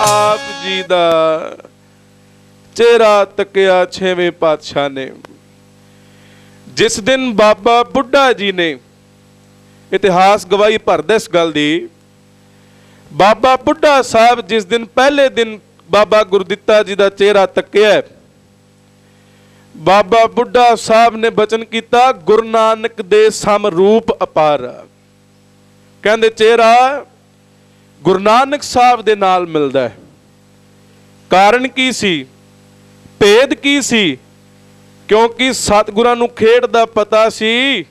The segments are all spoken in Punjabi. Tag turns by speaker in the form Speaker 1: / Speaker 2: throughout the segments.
Speaker 1: ਆਪ ਜੀ ਦਾ ਚਿਹਰਾ ਤੱਕਿਆ ਛੇਵੇਂ ਪਾਤਸ਼ਾਹ ਨੇ। ਜਿਸ ਦਿਨ ਬਾਬਾ ਬੁੱਢਾ ਜੀ ਨੇ ਇਤਿਹਾਸ ਗਵਾਹੀ ਭਰਦਾ ਇਸ ਗੱਲ ਦੀ, ਬਾਬਾ ਬੁੱਢਾ ਸਾਹਿਬ ਜਿਸ ਦਿਨ ਪਹਿਲੇ ਦਿਨ ਬਾਬਾ ਗੁਰਦਿੱਤਾ ਜੀ ਦਾ ਚਿਹਰਾ ਤੱਕਿਆ, ਬਾਬਾ ਬੁੱਢਾ ਸਾਹਿਬ ਨੇ ਬਚਨ ਕੀਤਾ, ਗੁਰੂ ਨਾਨਕ ਦੇ ਸਮ ਰੂਪ ਅਪਾਰ। ਕਹਿੰਦੇ, ਚਿਹਰਾ ਗੁਰੂ ਨਾਨਕ ਸਾਹਿਬ ਦੇ ਨਾਲ ਮਿਲਦਾ ਹੈ। ਕਾਰਨ ਕੀ ਸੀ? ਭੇਦ ਕੀ ਸੀ? ਕਿਉਂਕਿ ਸਤਿਗੁਰਾਂ ਨੂੰ ਖੇਡ ਦਾ ਪਤਾ ਸੀ।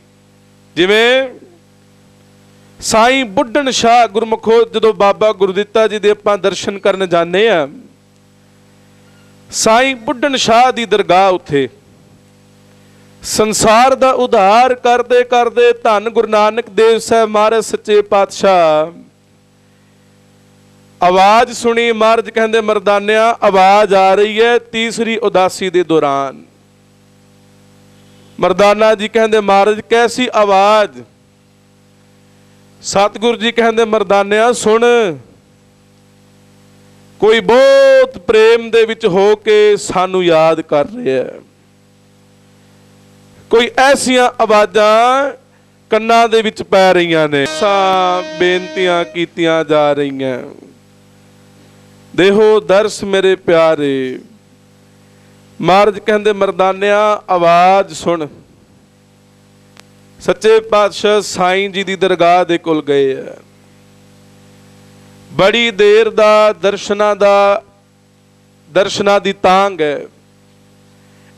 Speaker 1: ਜਿਵੇਂ ਸਾਈਂ ਬੁੱਢਣ ਸ਼ਾਹ ਗੁਰਮਖੋ ਜਦੋਂ ਬਾਬਾ ਗੁਰਦਿੱਤਾ ਜੀ ਦੇ ਆਪਾਂ ਦਰਸ਼ਨ ਕਰਨ ਜਾਂਦੇ ਆ ਸਾਈਂ ਬੁੱਢਣ ਸ਼ਾਹ ਦੀ ਦਰਗਾਹ ਉੱਥੇ। ਸੰਸਾਰ ਦਾ ਉਧਾਰ ਕਰਦੇ ਕਰਦੇ ਧੰਨ ਗੁਰੂ ਨਾਨਕ ਦੇਵ ਸਾਹਿਬ ਮਹਾਰਾਜ ਸੱਚੇ ਪਾਤਸ਼ਾਹ ਆਵਾਜ਼ ਸੁਣੀ, ਮਹਾਰਾਜ ਕਹਿੰਦੇ, ਮਰਦਾਨਿਆ, ਆਵਾਜ਼ ਆ ਰਹੀ ਹੈ ਤੀਸਰੀ ਉਦਾਸੀ ਦੇ ਦੌਰਾਨ। ਮਰਦਾਨਾ ਜੀ ਕਹਿੰਦੇ, ਮਹਾਰਾਜ ਕੈਸੀ ਆਵਾਜ਼? ਸਤਿਗੁਰੂ ਜੀ ਕਹਿੰਦੇ, ਮਰਦਾਨਿਆ, ਸੁਣ। ਕੋਈ ਬਹੁਤ ਪ੍ਰੇਮ ਦੇ ਵਿੱਚ ਹੋ ਕੇ ਸਾਨੂੰ ਯਾਦ ਕਰ ਰਿਹਾ ਹੈ। ਕੋਈ ਐਸੀਆਂ ਆਵਾਜ਼ਾਂ ਕੰਨਾਂ ਦੇ ਵਿੱਚ ਪੈ ਰਹੀਆਂ ਨੇ। ਸਾ ਬੇਨਤੀਆਂ ਕੀਤੀਆਂ ਜਾ ਰਹੀਆਂ। ਦੇਹੋ ਦਰਸ ਮੇਰੇ ਪਿਆਰੇ। ਮਹਾਰਾਜ ਕਹਿੰਦੇ, ਮਰਦਾਨਿਆਂ, ਆਵਾਜ਼ ਸੁਣ। ਸੱਚੇ ਪਾਤਸ਼ਾਹ ਸਾਈਂ ਜੀ ਦੀ ਦਰਗਾਹ ਦੇ ਕੋਲ ਗਏ ਆ ਬੜੀ ਦੇਰ ਦਾ ਦਰਸ਼ਨਾਂ ਦਾ, ਦਰਸ਼ਨਾਂ ਦੀ ਤਾਂਗ ਹੈ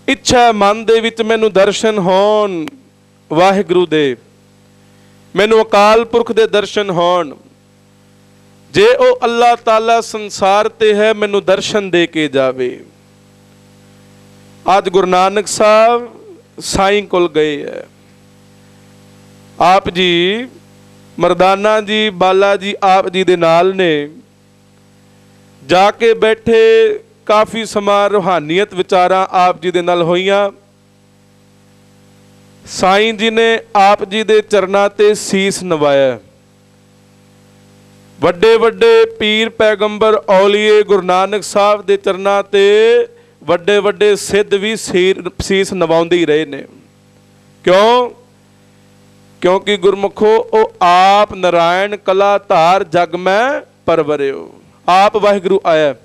Speaker 1: ਇੱਛਾ ਮਨ ਦੇ ਵਿੱਚ ਮੈਨੂੰ ਦਰਸ਼ਨ ਹੋਣ, ਵਾਹਿਗੁਰੂ ਦੇ। ਮੈਨੂੰ ਅਕਾਲ ਪੁਰਖ ਦੇ ਦਰਸ਼ਨ ਹੋਣ। ਜੇ ਉਹ ਅੱਲਾਹ ਤਾਲਾ ਸੰਸਾਰ ਤੇ ਹੈ, ਮੈਨੂੰ ਦਰਸ਼ਨ ਦੇ ਕੇ ਜਾਵੇ। ਅੱਜ ਗੁਰੂ ਨਾਨਕ ਸਾਹਿਬ ਸਾਈਂ ਕੋਲ ਗਏ ਹੈ। ਆਪ ਜੀ, ਮਰਦਾਨਾ ਜੀ, ਬਾਲਾ ਜੀ ਆਪ ਜੀ ਦੇ ਨਾਲ ਨੇ। ਜਾ ਕੇ ਬੈਠੇ ਕਾਫੀ ਸਮਾਂ ਰੂਹਾਨੀਅਤ ਵਿਚਾਰਾਂ ਆਪ ਜੀ ਦੇ ਨਾਲ ਹੋਈਆਂ। ਸਾਈਂ ਜੀ ਨੇ ਆਪ ਜੀ ਦੇ ਚਰਨਾਂ ਤੇ ਸੀਸ ਨਵਾਇਆ। ਵੱਡੇ ਵੱਡੇ ਪੀਰ ਪੈਗੰਬਰ ਔਲੀਏ ਗੁਰੂ ਨਾਨਕ ਸਾਹਿਬ ਦੇ ਚਰਨਾਂ ਤੇ ਵੱਡੇ ਵੱਡੇ ਸਿੱਧ ਵੀ ਸੀਰ- ਸੀਸ ਨਵਾਉਂਦੇ ਹੀ ਰਹੇ ਨੇ। ਕਿਉਂ? ਕਿਉਂਕਿ ਗੁਰਮੁਖੋ, ਉਹ ਆਪ ਨਰਾਇਣ ਕਲਾ ਧਾਰ ਜਗ ਮੈਂ ਪਰਵਰਿਓ। ਆਪ ਵਾਹਿਗੁਰੂ ਆਇਆ।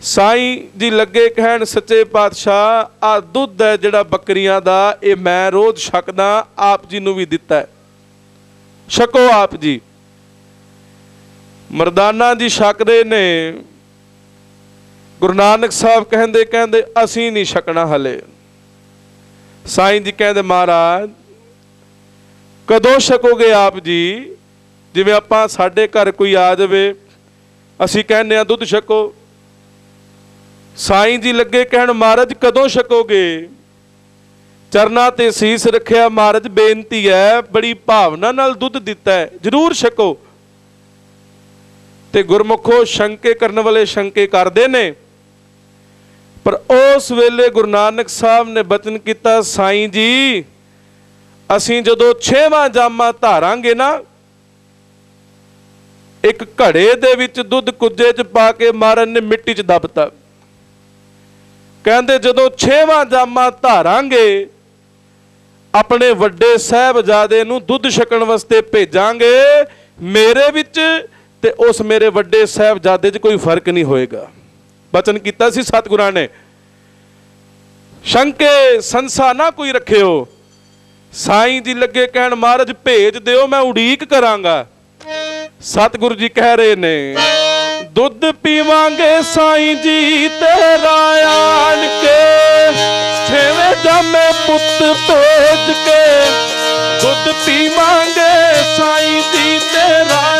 Speaker 1: ਸਾਈਂ ਜੀ ਲੱਗੇ ਕਹਿਣ, ਸੱਚੇ ਪਾਤਸ਼ਾਹ, ਆ ਦੁੱਧ ਹੈ ਜਿਹੜਾ ਬੱਕਰੀਆਂ ਦਾ, ਇਹ ਮੈਂ ਰੋਜ਼ ਛਕਦਾ, ਆਪ ਜੀ ਨੂੰ ਵੀ ਦਿੱਤਾ ਹੈ। ਛਕੋ ਆਪ ਜੀ। ਮਰਦਾਨਾ ਜੀ ਛਕਦੇ ਨੇ। ਗੁਰੂ ਨਾਨਕ ਸਾਹਿਬ ਕਹਿੰਦੇ ਕਹਿੰਦੇ, ਅਸੀਂ ਨਹੀਂ ਛਕਣਾ ਹਲੇ। ਸਾਈਂ ਜੀ ਕਹਿੰਦੇ, ਮਹਾਰਾਜ, ਕਦੋਂ ਛਕੋਗੇ ਆਪ ਜੀ? ਜਿਵੇਂ ਆਪਾਂ ਸਾਡੇ ਘਰ ਕੋਈ ਆ ਜਾਵੇ, ਅਸੀਂ ਕਹਿੰਦੇ ਆ ਦੁੱਧ ਛਕੋ। ਸਾਈਂ ਜੀ ਲੱਗੇ ਕਹਿਣ, ਮਹਾਰਾਜ, ਕਦੋਂ ਛਕੋਗੇ? ਚਰਨਾ ਤੇ ਸੀਸ ਰੱਖਿਆ, ਮਹਾਰਾਜ, ਬੇਨਤੀ ਹੈ, ਬੜੀ ਭਾਵਨਾ ਨਾਲ ਦੁੱਧ ਦਿੱਤਾ ਹੈ, ਜਰੂਰ ਛਕੋ। ਤੇ ਗੁਰਮੁਖੋ ਸ਼ੰਕੇ ਕਰਨ ਵਾਲੇ ਸ਼ੰਕੇ ਕਰਦੇ ਨੇ। ਪਰ ਉਸ ਵੇਲੇ ਗੁਰੂ ਨਾਨਕ ਸਾਹਿਬ ਨੇ ਬਚਨ ਕੀਤਾ, ਸਾਈਂ ਜੀ, ਅਸੀਂ ਜਦੋਂ ਛੇਵਾਂ ਜਾਮਾ ਧਾਰਾਂਗੇ ਨਾ, ਇੱਕ ਘੜੇ ਦੇ ਵਿੱਚ ਦੁੱਧ ਕੁੱਜੇ 'ਚ ਪਾ ਕੇ ਮਾਰਨ ਨੇ ਮਿੱਟੀ 'ਚ ਦਬਤਾ। ਕਹਿੰਦੇ, ਜਦੋਂ ਛੇਵਾਂ ਜਾਮਾ ਧਾਰਾਂਗੇ, ਆਪਣੇ ਵੱਡੇ ਸਾਹਿਬਜ਼ਾਦੇ ਨੂੰ ਦੁੱਧ ਛਕਣ ਵਾਸਤੇ ਭੇਜਾਂਗੇ, ਮੇਰੇ ਵਿੱਚ ਤੇ ਉਸ ਮੇਰੇ ਵੱਡੇ ਸਾਹਿਬਜ਼ਾਦੇ 'ਚ ਕੋਈ ਫ਼ਰਕ ਨਹੀਂ ਹੋਏਗਾ। ਬਚਨ ਕੀਤਾ ਸੀ ਸਤਿਗੁਰਾਂ ਨੇ, ਸ਼ੰਕੇ ਸੰਸਾ ਨਾ ਕੋਈ ਰੱਖਿਓ, ਸਾਈਂ ਜੀ ਲੱਗੇ ਕਹਿਣ ਮਹਾਰਾਜ ਭੇਜ ਦਿਓ, ਮੈਂ ਉਡੀਕ ਕਰਾਂਗਾ। ਸਤਿਗੁਰੂ ਜੀ ਕਹਿ ਰਹੇ ਨੇ, ਦੁੱਧ ਪੀਵਾਂਗੇ ਸਾਈਂ ਜੀ ਤੇਰਾ ਆਣ ਕੇ, ਛੇਵੇਂ ਜਾਮੇ ਪੁੱਤ ਭੇਜ ਕੇ, ਦੁੱਧ ਪੀਵਾਂਗੇ ਸਾਈਂ ਜੀ ਤੇਰਾ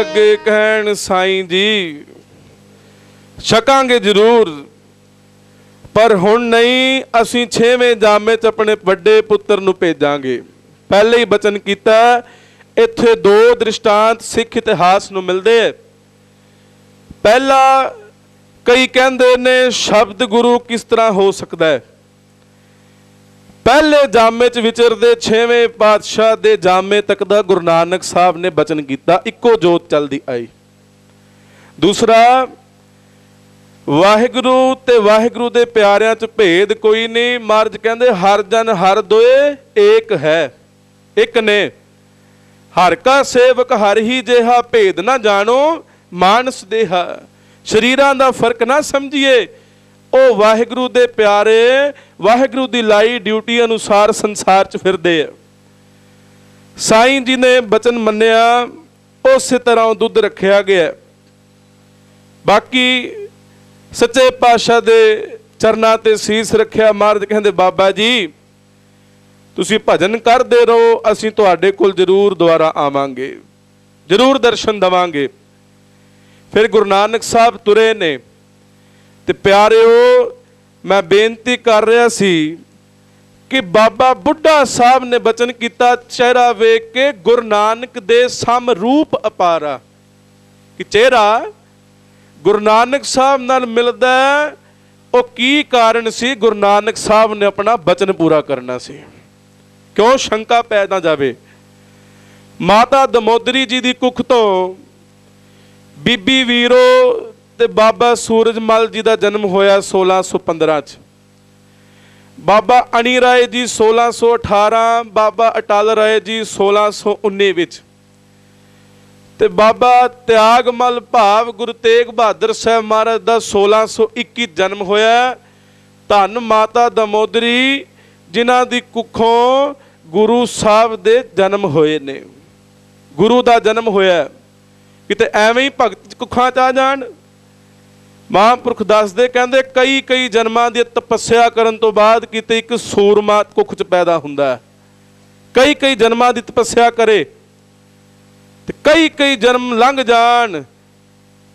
Speaker 1: ਲੱਗੇ ਕਹਿਣ ਸਾਈਂ ਜੀ, ਛਕਾਂਗੇ ਜ਼ਰੂਰ। ਪਰ ਹੁਣ ਨਹੀਂ, ਅਸੀਂ 6ਵੇਂ ਜਾਮੇ ਚ ਆਪਣੇ ਵੱਡੇ ਪੁੱਤਰ ਨੂੰ ਭੇਜਾਂਗੇ। ਪਹਿਲੇ ਹੀ ਬਚਨ ਕੀਤਾ, ਇੱਥੇ ਦੋ ਦ੍ਰਿਸ਼ਟਾਂਤ ਸਿੱਖ ਇਤਿਹਾਸ ਨੂੰ ਮਿਲਦੇ ਹੈ ਪਹਿਲਾ, ਕਈ ਕਹਿੰਦੇ ਨੇ, ਸ਼ਬਦ ਗੁਰੂ ਕਿਸ ਤਰ੍ਹਾਂ ਹੋ ਸਕਦਾ ਹੈ ਪਹਿਲੇ ਜਾਮੇ ਚ ਵਿਚਰਦੇ 6ਵੇਂ ਪਾਤਸ਼ਾਹ ਦੇ ਜਾਮੇ ਤੱਕ ਦਾ ਗੁਰੂ ਨਾਨਕ ਸਾਹਿਬ ਨੇ ਬਚਨ ਕੀਤਾ, ਇੱਕੋ ਜੋਤ ਚਲਦੀ ਆਈ। ਦੂਸਰਾ, ਵਾਹਿਗੁਰੂ ਤੇ ਵਾਹਿਗੁਰੂ ਦੇ ਪਿਆਰਿਆਂ ਚ ਭੇਦ ਕੋਈ ਨਹੀਂ, ਮਹਾਰਾਜ ਕਹਿੰਦੇ, ਹਰ ਜਨ ਹਰ ਦੋਏ ਏਕ ਹੈ, ਇੱਕ ਨੇ। ਹਰ ਕਾ ਸੇਵਕ ਹਰ ਹੀ ਜਿਹਾ ਭੇਦ ਨਾ ਜਾਣੋ, ਮਾਨਸ ਦੇਹਾ, ਸ਼ਰੀਰਾਂ ਦਾ ਫ਼ਰਕ ਨਾ ਸਮਝੀਏ ਉਹ ਵਾਹਿਗੁਰੂ ਦੇ ਪਿਆਰੇ, ਵਾਹਿਗੁਰੂ ਦੀ ਲਾਈ ਡਿਊਟੀ ਅਨੁਸਾਰ ਸੰਸਾਰ 'ਚ ਫਿਰਦੇ ਆ। ਸਾਈਂ ਜੀ ਨੇ ਬਚਨ ਮੰਨਿਆ, ਉਸੇ ਤਰ੍ਹਾਂ ਦੁੱਧ ਰੱਖਿਆ ਗਿਆ। ਬਾਕੀ ਸੱਚੇ ਪਾਤਸ਼ਾਹ ਦੇ ਚਰਨਾਂ ਤੇ ਸੀਸ ਰੱਖਿਆ, ਮਹਾਰਾਜ ਕਹਿੰਦੇ, ਬਾਬਾ ਜੀ, ਤੁਸੀਂ ਭਜਨ ਕਰਦੇ ਰਹੋ, ਅਸੀਂ ਤੁਹਾਡੇ ਕੋਲ ਜ਼ਰੂਰ ਦੁਆਰਾ ਆਵਾਂਗੇ। ਜ਼ਰੂਰ ਦਰਸ਼ਨ ਦਵਾਂਗੇ। ਫਿਰ ਗੁਰੂ ਨਾਨਕ ਸਾਹਿਬ ਤੁਰੇ ਨੇ। ਤੇ ਪਿਆਰਿਓ, ਮੈਂ ਬੇਨਤੀ ਕਰ ਰਿਹਾ ਸੀ ਕਿ ਬਾਬਾ ਬੁੱਢਾ ਸਾਹਿਬ ਨੇ ਬਚਨ ਕੀਤਾ, ਚਿਹਰਾ ਵੇਖ ਕੇ ਗੁਰੂ ਨਾਨਕ ਦੇ ਸਮ ਰੂਪ ਅਪਾਰਾ। ਕਿ ਚਿਹਰਾ ਗੁਰੂ ਨਾਨਕ ਸਾਹਿਬ ਨਾਲ ਮਿਲਦਾ ਉਹ ਕੀ ਕਾਰਨ ਸੀ ਗੁਰੂ ਨਾਨਕ ਸਾਹਿਬ ਨੇ ਆਪਣਾ ਬਚਨ ਪੂਰਾ ਕਰਨਾ ਸੀ? ਕਿਉਂ ਸ਼ੰਕਾ ਪੈ ਨਾ ਜਾਵੇ? ਮਾਤਾ ਦਮੋਦਰੀ ਜੀ ਦੀ ਕੁੱਖ ਤੋਂ ਬੀਬੀ ਵੀਰੋ ਤੇ ਬਾਬਾ ਸੂਰਜਮਲ ਜੀ ਦਾ ਜਨਮ ਹੋਇਆ 1615 ਚ। ਬਾਬਾ ਅਣੀ ਰਾਏ ਜੀ 1618 ਬਾਬਾ ਅਟਲ ਰਾਏ ਜੀ 1619 ਵਿੱਚ। ਤੇ ਬਾਬਾ ਤਿਆਗਮਲ ਭਾਵ ਗੁਰੂ ਤੇਗ ਬਹਾਦਰ ਸਾਹਿਬ ਮਹਾਰਾਜ ਦਾ 1621 ਜਨਮ ਹੋਇਆ। ਧੰਨ ਮਾਤਾ ਦਮੋਦਰੀ, ਜਿਨ੍ਹਾਂ ਦੀ ਕੁੱਖੋਂ ਗੁਰੂ ਸਾਹਿਬ ਦੇ ਜਨਮ ਹੋਏ ਨੇ। ਗੁਰੂ ਦਾ ਜਨਮ ਹੋਇਆ। ਕਿਤੇ ਐਵੇਂ ਹੀ ਭਗਤ ਕੁੱਖਾਂ ਚ ਆ ਜਾਣ। ਮਹਾਂਪੁਰਖ ਦੱਸਦੇ, ਕਹਿੰਦੇ ਕਈ ਕਈ ਜਨਮਾਂ ਦੀ ਤਪੱਸਿਆ ਕਰਨ ਤੋਂ ਬਾਅਦ ਕਿਤੇ ਇੱਕ ਸੂਰਮਾ ਕੁੱਖ ਚ ਪੈਦਾ ਹੁੰਦਾ ਹੈ। ਕਈ ਕਈ ਜਨਮਾਂ ਦੀ ਤਪੱਸਿਆ ਕਰੇ ਤੇ ਕਈ ਕਈ ਜਨਮ ਲੰਘ ਜਾਣ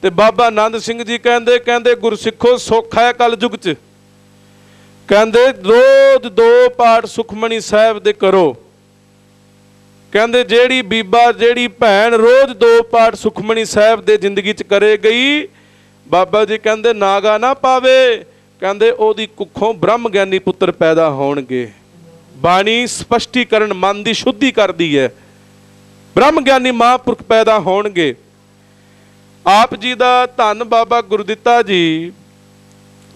Speaker 1: ਤੇ ਬਾਬਾ ਆਨੰਦ ਸਿੰਘ ਜੀ ਕਹਿੰਦੇ ਕਹਿੰਦੇ ਗੁਰਸਿੱਖੋ ਸੁੱਖ ਹੈ ਕਲਯੁਗ ਚ। ਕਹਿੰਦੇ ਰੋਜ਼ ਦੋ ਪਾਠ ਸੁਖਮਣੀ ਸਾਹਿਬ ਦੇ ਕਰੋ। ਕਹਿੰਦੇ ਜਿਹੜੀ ਬੀਬਾ, ਜਿਹੜੀ ਭੈਣ ਰੋਜ਼ ਦੋ ਪਾਠ ਸੁਖਮਣੀ ਸਾਹਿਬ ਦੇ ਜ਼ਿੰਦਗੀ ਚ ਕਰੇ ਗਈ ਬਾਬਾ ਜੀ ਕਹਿੰਦੇ ਨਾਗਾ ਨਾ ਪਾਵੇ। ਕਹਿੰਦੇ ਉਹਦੀ ਕੁੱਖੋਂ ਬ੍ਰਹਮ ਗਿਆਨੀ ਪੁੱਤਰ ਪੈਦਾ ਹੋਣਗੇ। ਬਾਣੀ ਸਪਸ਼ਟੀਕਰਨ ਮਨ ਦੀ ਸ਼ੁੱਧੀ ਕਰਦੀ ਹੈ। ਬ੍ਰਹਮ ਗਿਆਨੀ ਮਹਾਂਪੁਰਖ ਪੈਦਾ ਹੋਣਗੇ। ਆਪ ਜੀ ਦਾ ਧੰਨ ਬਾਬਾ ਗੁਰਦਿੱਤਾ ਜੀ,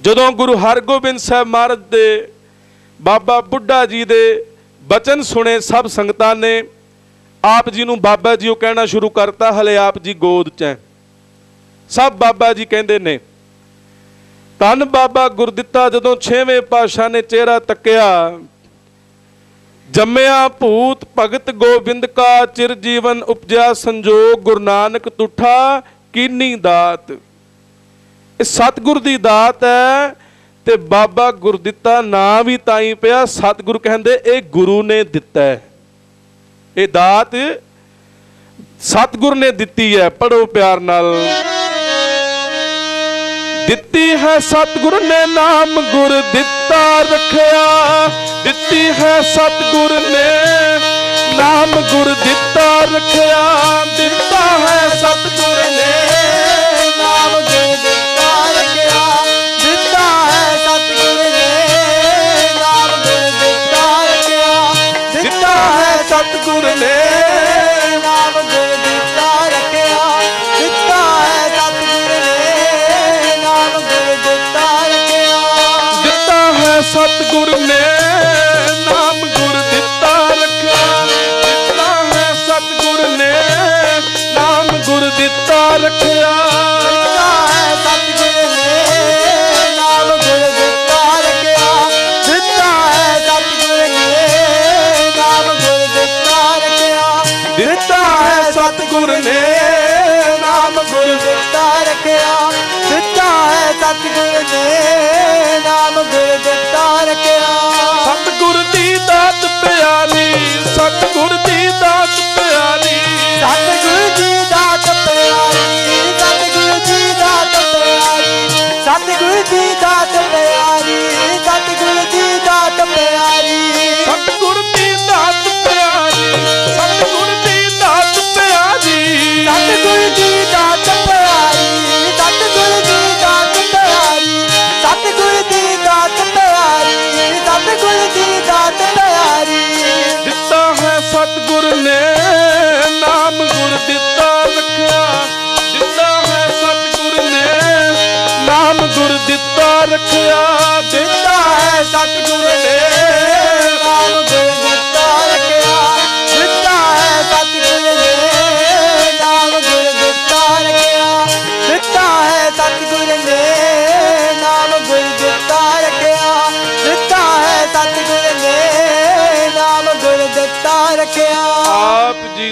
Speaker 1: ਜਦੋਂ ਗੁਰੂ ਹਰਗੋਬਿੰਦ ਸਾਹਿਬ ਮਹਾਰਾਜ ਦੇ ਬਾਬਾ ਬੁੱਢਾ ਜੀ ਦੇ ਬਚਨ ਸੁਣੇ ਸਭ ਸੰਗਤਾਂ ਨੇ, ਆਪ ਜੀ ਨੂੰ ਬਾਬਾ ਜੀ ਉਹ ਕਹਿਣਾ ਸ਼ੁਰੂ ਕਰਤਾ, ਹਲੇ ਆਪ ਜੀ ਗੋਦ 'ਚ ਹੈ। ਸਭ ਬਾਬਾ ਜੀ ਕਹਿੰਦੇ ਨੇ, ਧੰਨ ਬਾਬਾ ਗੁਰਦਿੱਤਾ ਜਦੋਂ 6ਵੇਂ ਪਾਤਸ਼ਾਹ ਨੇ ਚਿਹਰਾ ਤੱਕਿਆ, ਜੰਮਿਆ ਭੂਤ ਭਗਤ ਗੋਬਿੰਦ ਕਾ ਚਿਰ ਜੀਵਨ ਉਪਜਿਆ ਸੰਜੋਗ ਗੁਰੂ ਨਾਨਕ ਤੁਠਾ ਕੀਨੀ ਦਾਤ। ਇਹ ਸਤਿਗੁਰ ਦੀ ਦਾਤ ਹੈ ਤੇ ਬਾਬਾ ਗੁਰਦਿੱਤਾ ਨਾਂ ਵੀ ਤਾਂ ਹੀ ਪਿਆ, ਸਤਿਗੁਰ ਕਹਿੰਦੇ ਇਹ ਗੁਰੂ ਨੇ ਦਿੱਤਾ ਹੈ। ਇਹ ਦਾਤ ਸਤਿਗੁਰ ਨੇ ਦਿੱਤੀ ਹੈ ਪੜੋ ਪਿਆਰ ਨਾਲ। ਦਿੱਤੀ ਹੈ ਸਤਿਗੁਰ ਨੇ ਨਾਮ ਗੁਰ ਦਿੱਤਾ ਰੱਖਿਆ। ਦਿੱਤੀ ਹੈ ਸਤਿਗੁਰ ਨੇ ਨਾਮ ਗੁਰ ਦਿੱਤਾ ਰੱਖਿਆ। ਦਿੱਤਾ ਹੈ ਸਤਿਗੁਰ
Speaker 2: ਸਤਿਗੁਰ ਨੇ
Speaker 1: ਸਤਿਗੁਰ ਦੀ ਦਾਤ ਪਿਆਰੀ। ਸਤਿਗੁਰ ਦੀ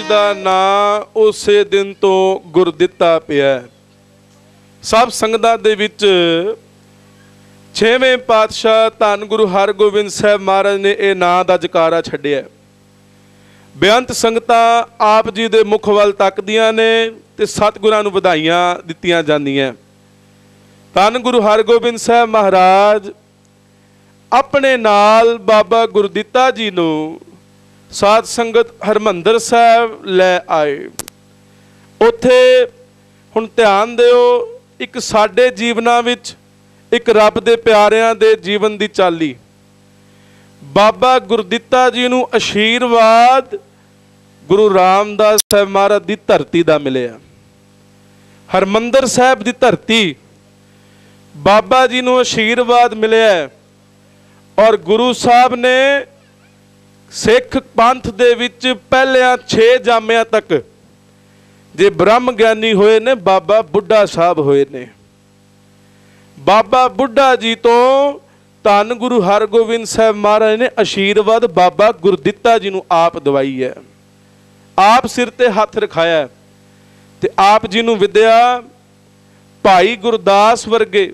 Speaker 1: ਦਾ ਨਾਂ ਉਸੇ ਦਿਨ ਤੋਂ ਗੁਰ ਦਿੱਤਾ ਪਿਆ ਸਭ ਸੰਗਤਾਂ ਦੇ ਵਿੱਚ ਛੇਵੇਂ ਪਾਤਸ਼ਾਹ ਧੰਨ ਗੁਰੂ ਹਰਗੋਬਿੰਦ ਸਾਹਿਬ ਮਹਾਰਾਜ ਨੇ ਇਹ ਨਾਂ ਦਾ ਜਕਾਰਾ ਛੱਡਿਆ ਬੇਅੰਤ ਸੰਗਤਾਂ ਆਪ ਜੀ ਦੇ ਮੁਖ ਵੱਲ ਤੱਕਦੀਆਂ ਨੇ ਤੇ ਸਤਿਗੁਰਾਂ ਨੂੰ ਵਧਾਈਆਂ ਦਿੱਤੀਆਂ ਜਾਂਦੀਆਂ ਧੰਨ ਗੁਰੂ ਹਰਗੋਬਿੰਦ ਸਾਹਿਬ ਮਹਾਰਾਜ, ਆਪਣੇ ਨਾਲ ਬਾਬਾ ਗੁਰਦਿੱਤਾ ਜੀ ਨੂੰ ਸਾਧ ਸੰਗਤ ਹਰਮੰਦਰ ਸਾਹਿਬ ਲੈ ਆਏ। ਉੱਥੇ ਹੁਣ ਧਿਆਨ ਦਿਓ, ਇੱਕ ਸਾਡੇ ਜੀਵਨਾਂ ਵਿੱਚ, ਇੱਕ ਰੱਬ ਦੇ ਪਿਆਰਿਆਂ ਦੇ ਜੀਵਨ ਦੀ ਚਾਲੀ। ਬਾਬਾ ਗੁਰਦਿੱਤਾ ਜੀ ਨੂੰ ਅਸ਼ੀਰਵਾਦ ਗੁਰੂ ਰਾਮਦਾਸ ਸਾਹਿਬ ਮਹਾਰਾਜ ਦੀ ਧਰਤੀ ਦਾ ਮਿਲਿਆ। ਹਰਮੰਦਰ ਸਾਹਿਬ ਦੀ ਧਰਤੀ, ਬਾਬਾ ਜੀ ਨੂੰ ਅਸ਼ੀਰਵਾਦ ਮਿਲਿਆ ਔਰ ਗੁਰੂ ਸਾਹਿਬ ਨੇ ਸਿੱਖ ਪੰਥ ਦੇ ਵਿੱਚ ਪਹਿਲਿਆਂ 6 ਜਾਮਿਆਂ ਤੱਕ ਜੇ ਬ੍ਰਹਮ ਗਿਆਨੀ ਹੋਏ ਨੇ, ਬਾਬਾ ਬੁੱਢਾ ਸਾਹਿਬ ਹੋਏ ਨੇ। ਬਾਬਾ ਬੁੱਢਾ ਜੀ ਤੋਂ ਧੰਨ ਗੁਰੂ ਹਰਗੋਬਿੰਦ ਸਾਹਿਬ ਮਹਾਰਾਜ ਨੇ ਅਸ਼ੀਰਵਾਦ ਬਾਬਾ ਗੁਰਦਿੱਤਾ ਜੀ ਨੂੰ ਆਪ ਦਵਾਈ ਹੈ। ਆਪ ਸਿਰ ਤੇ ਹੱਥ ਰਖਾਇਆ ਤੇ ਆਪ ਜੀ ਨੂੰ ਵਿਦਿਆ ਭਾਈ ਗੁਰਦਾਸ ਵਰਗੇ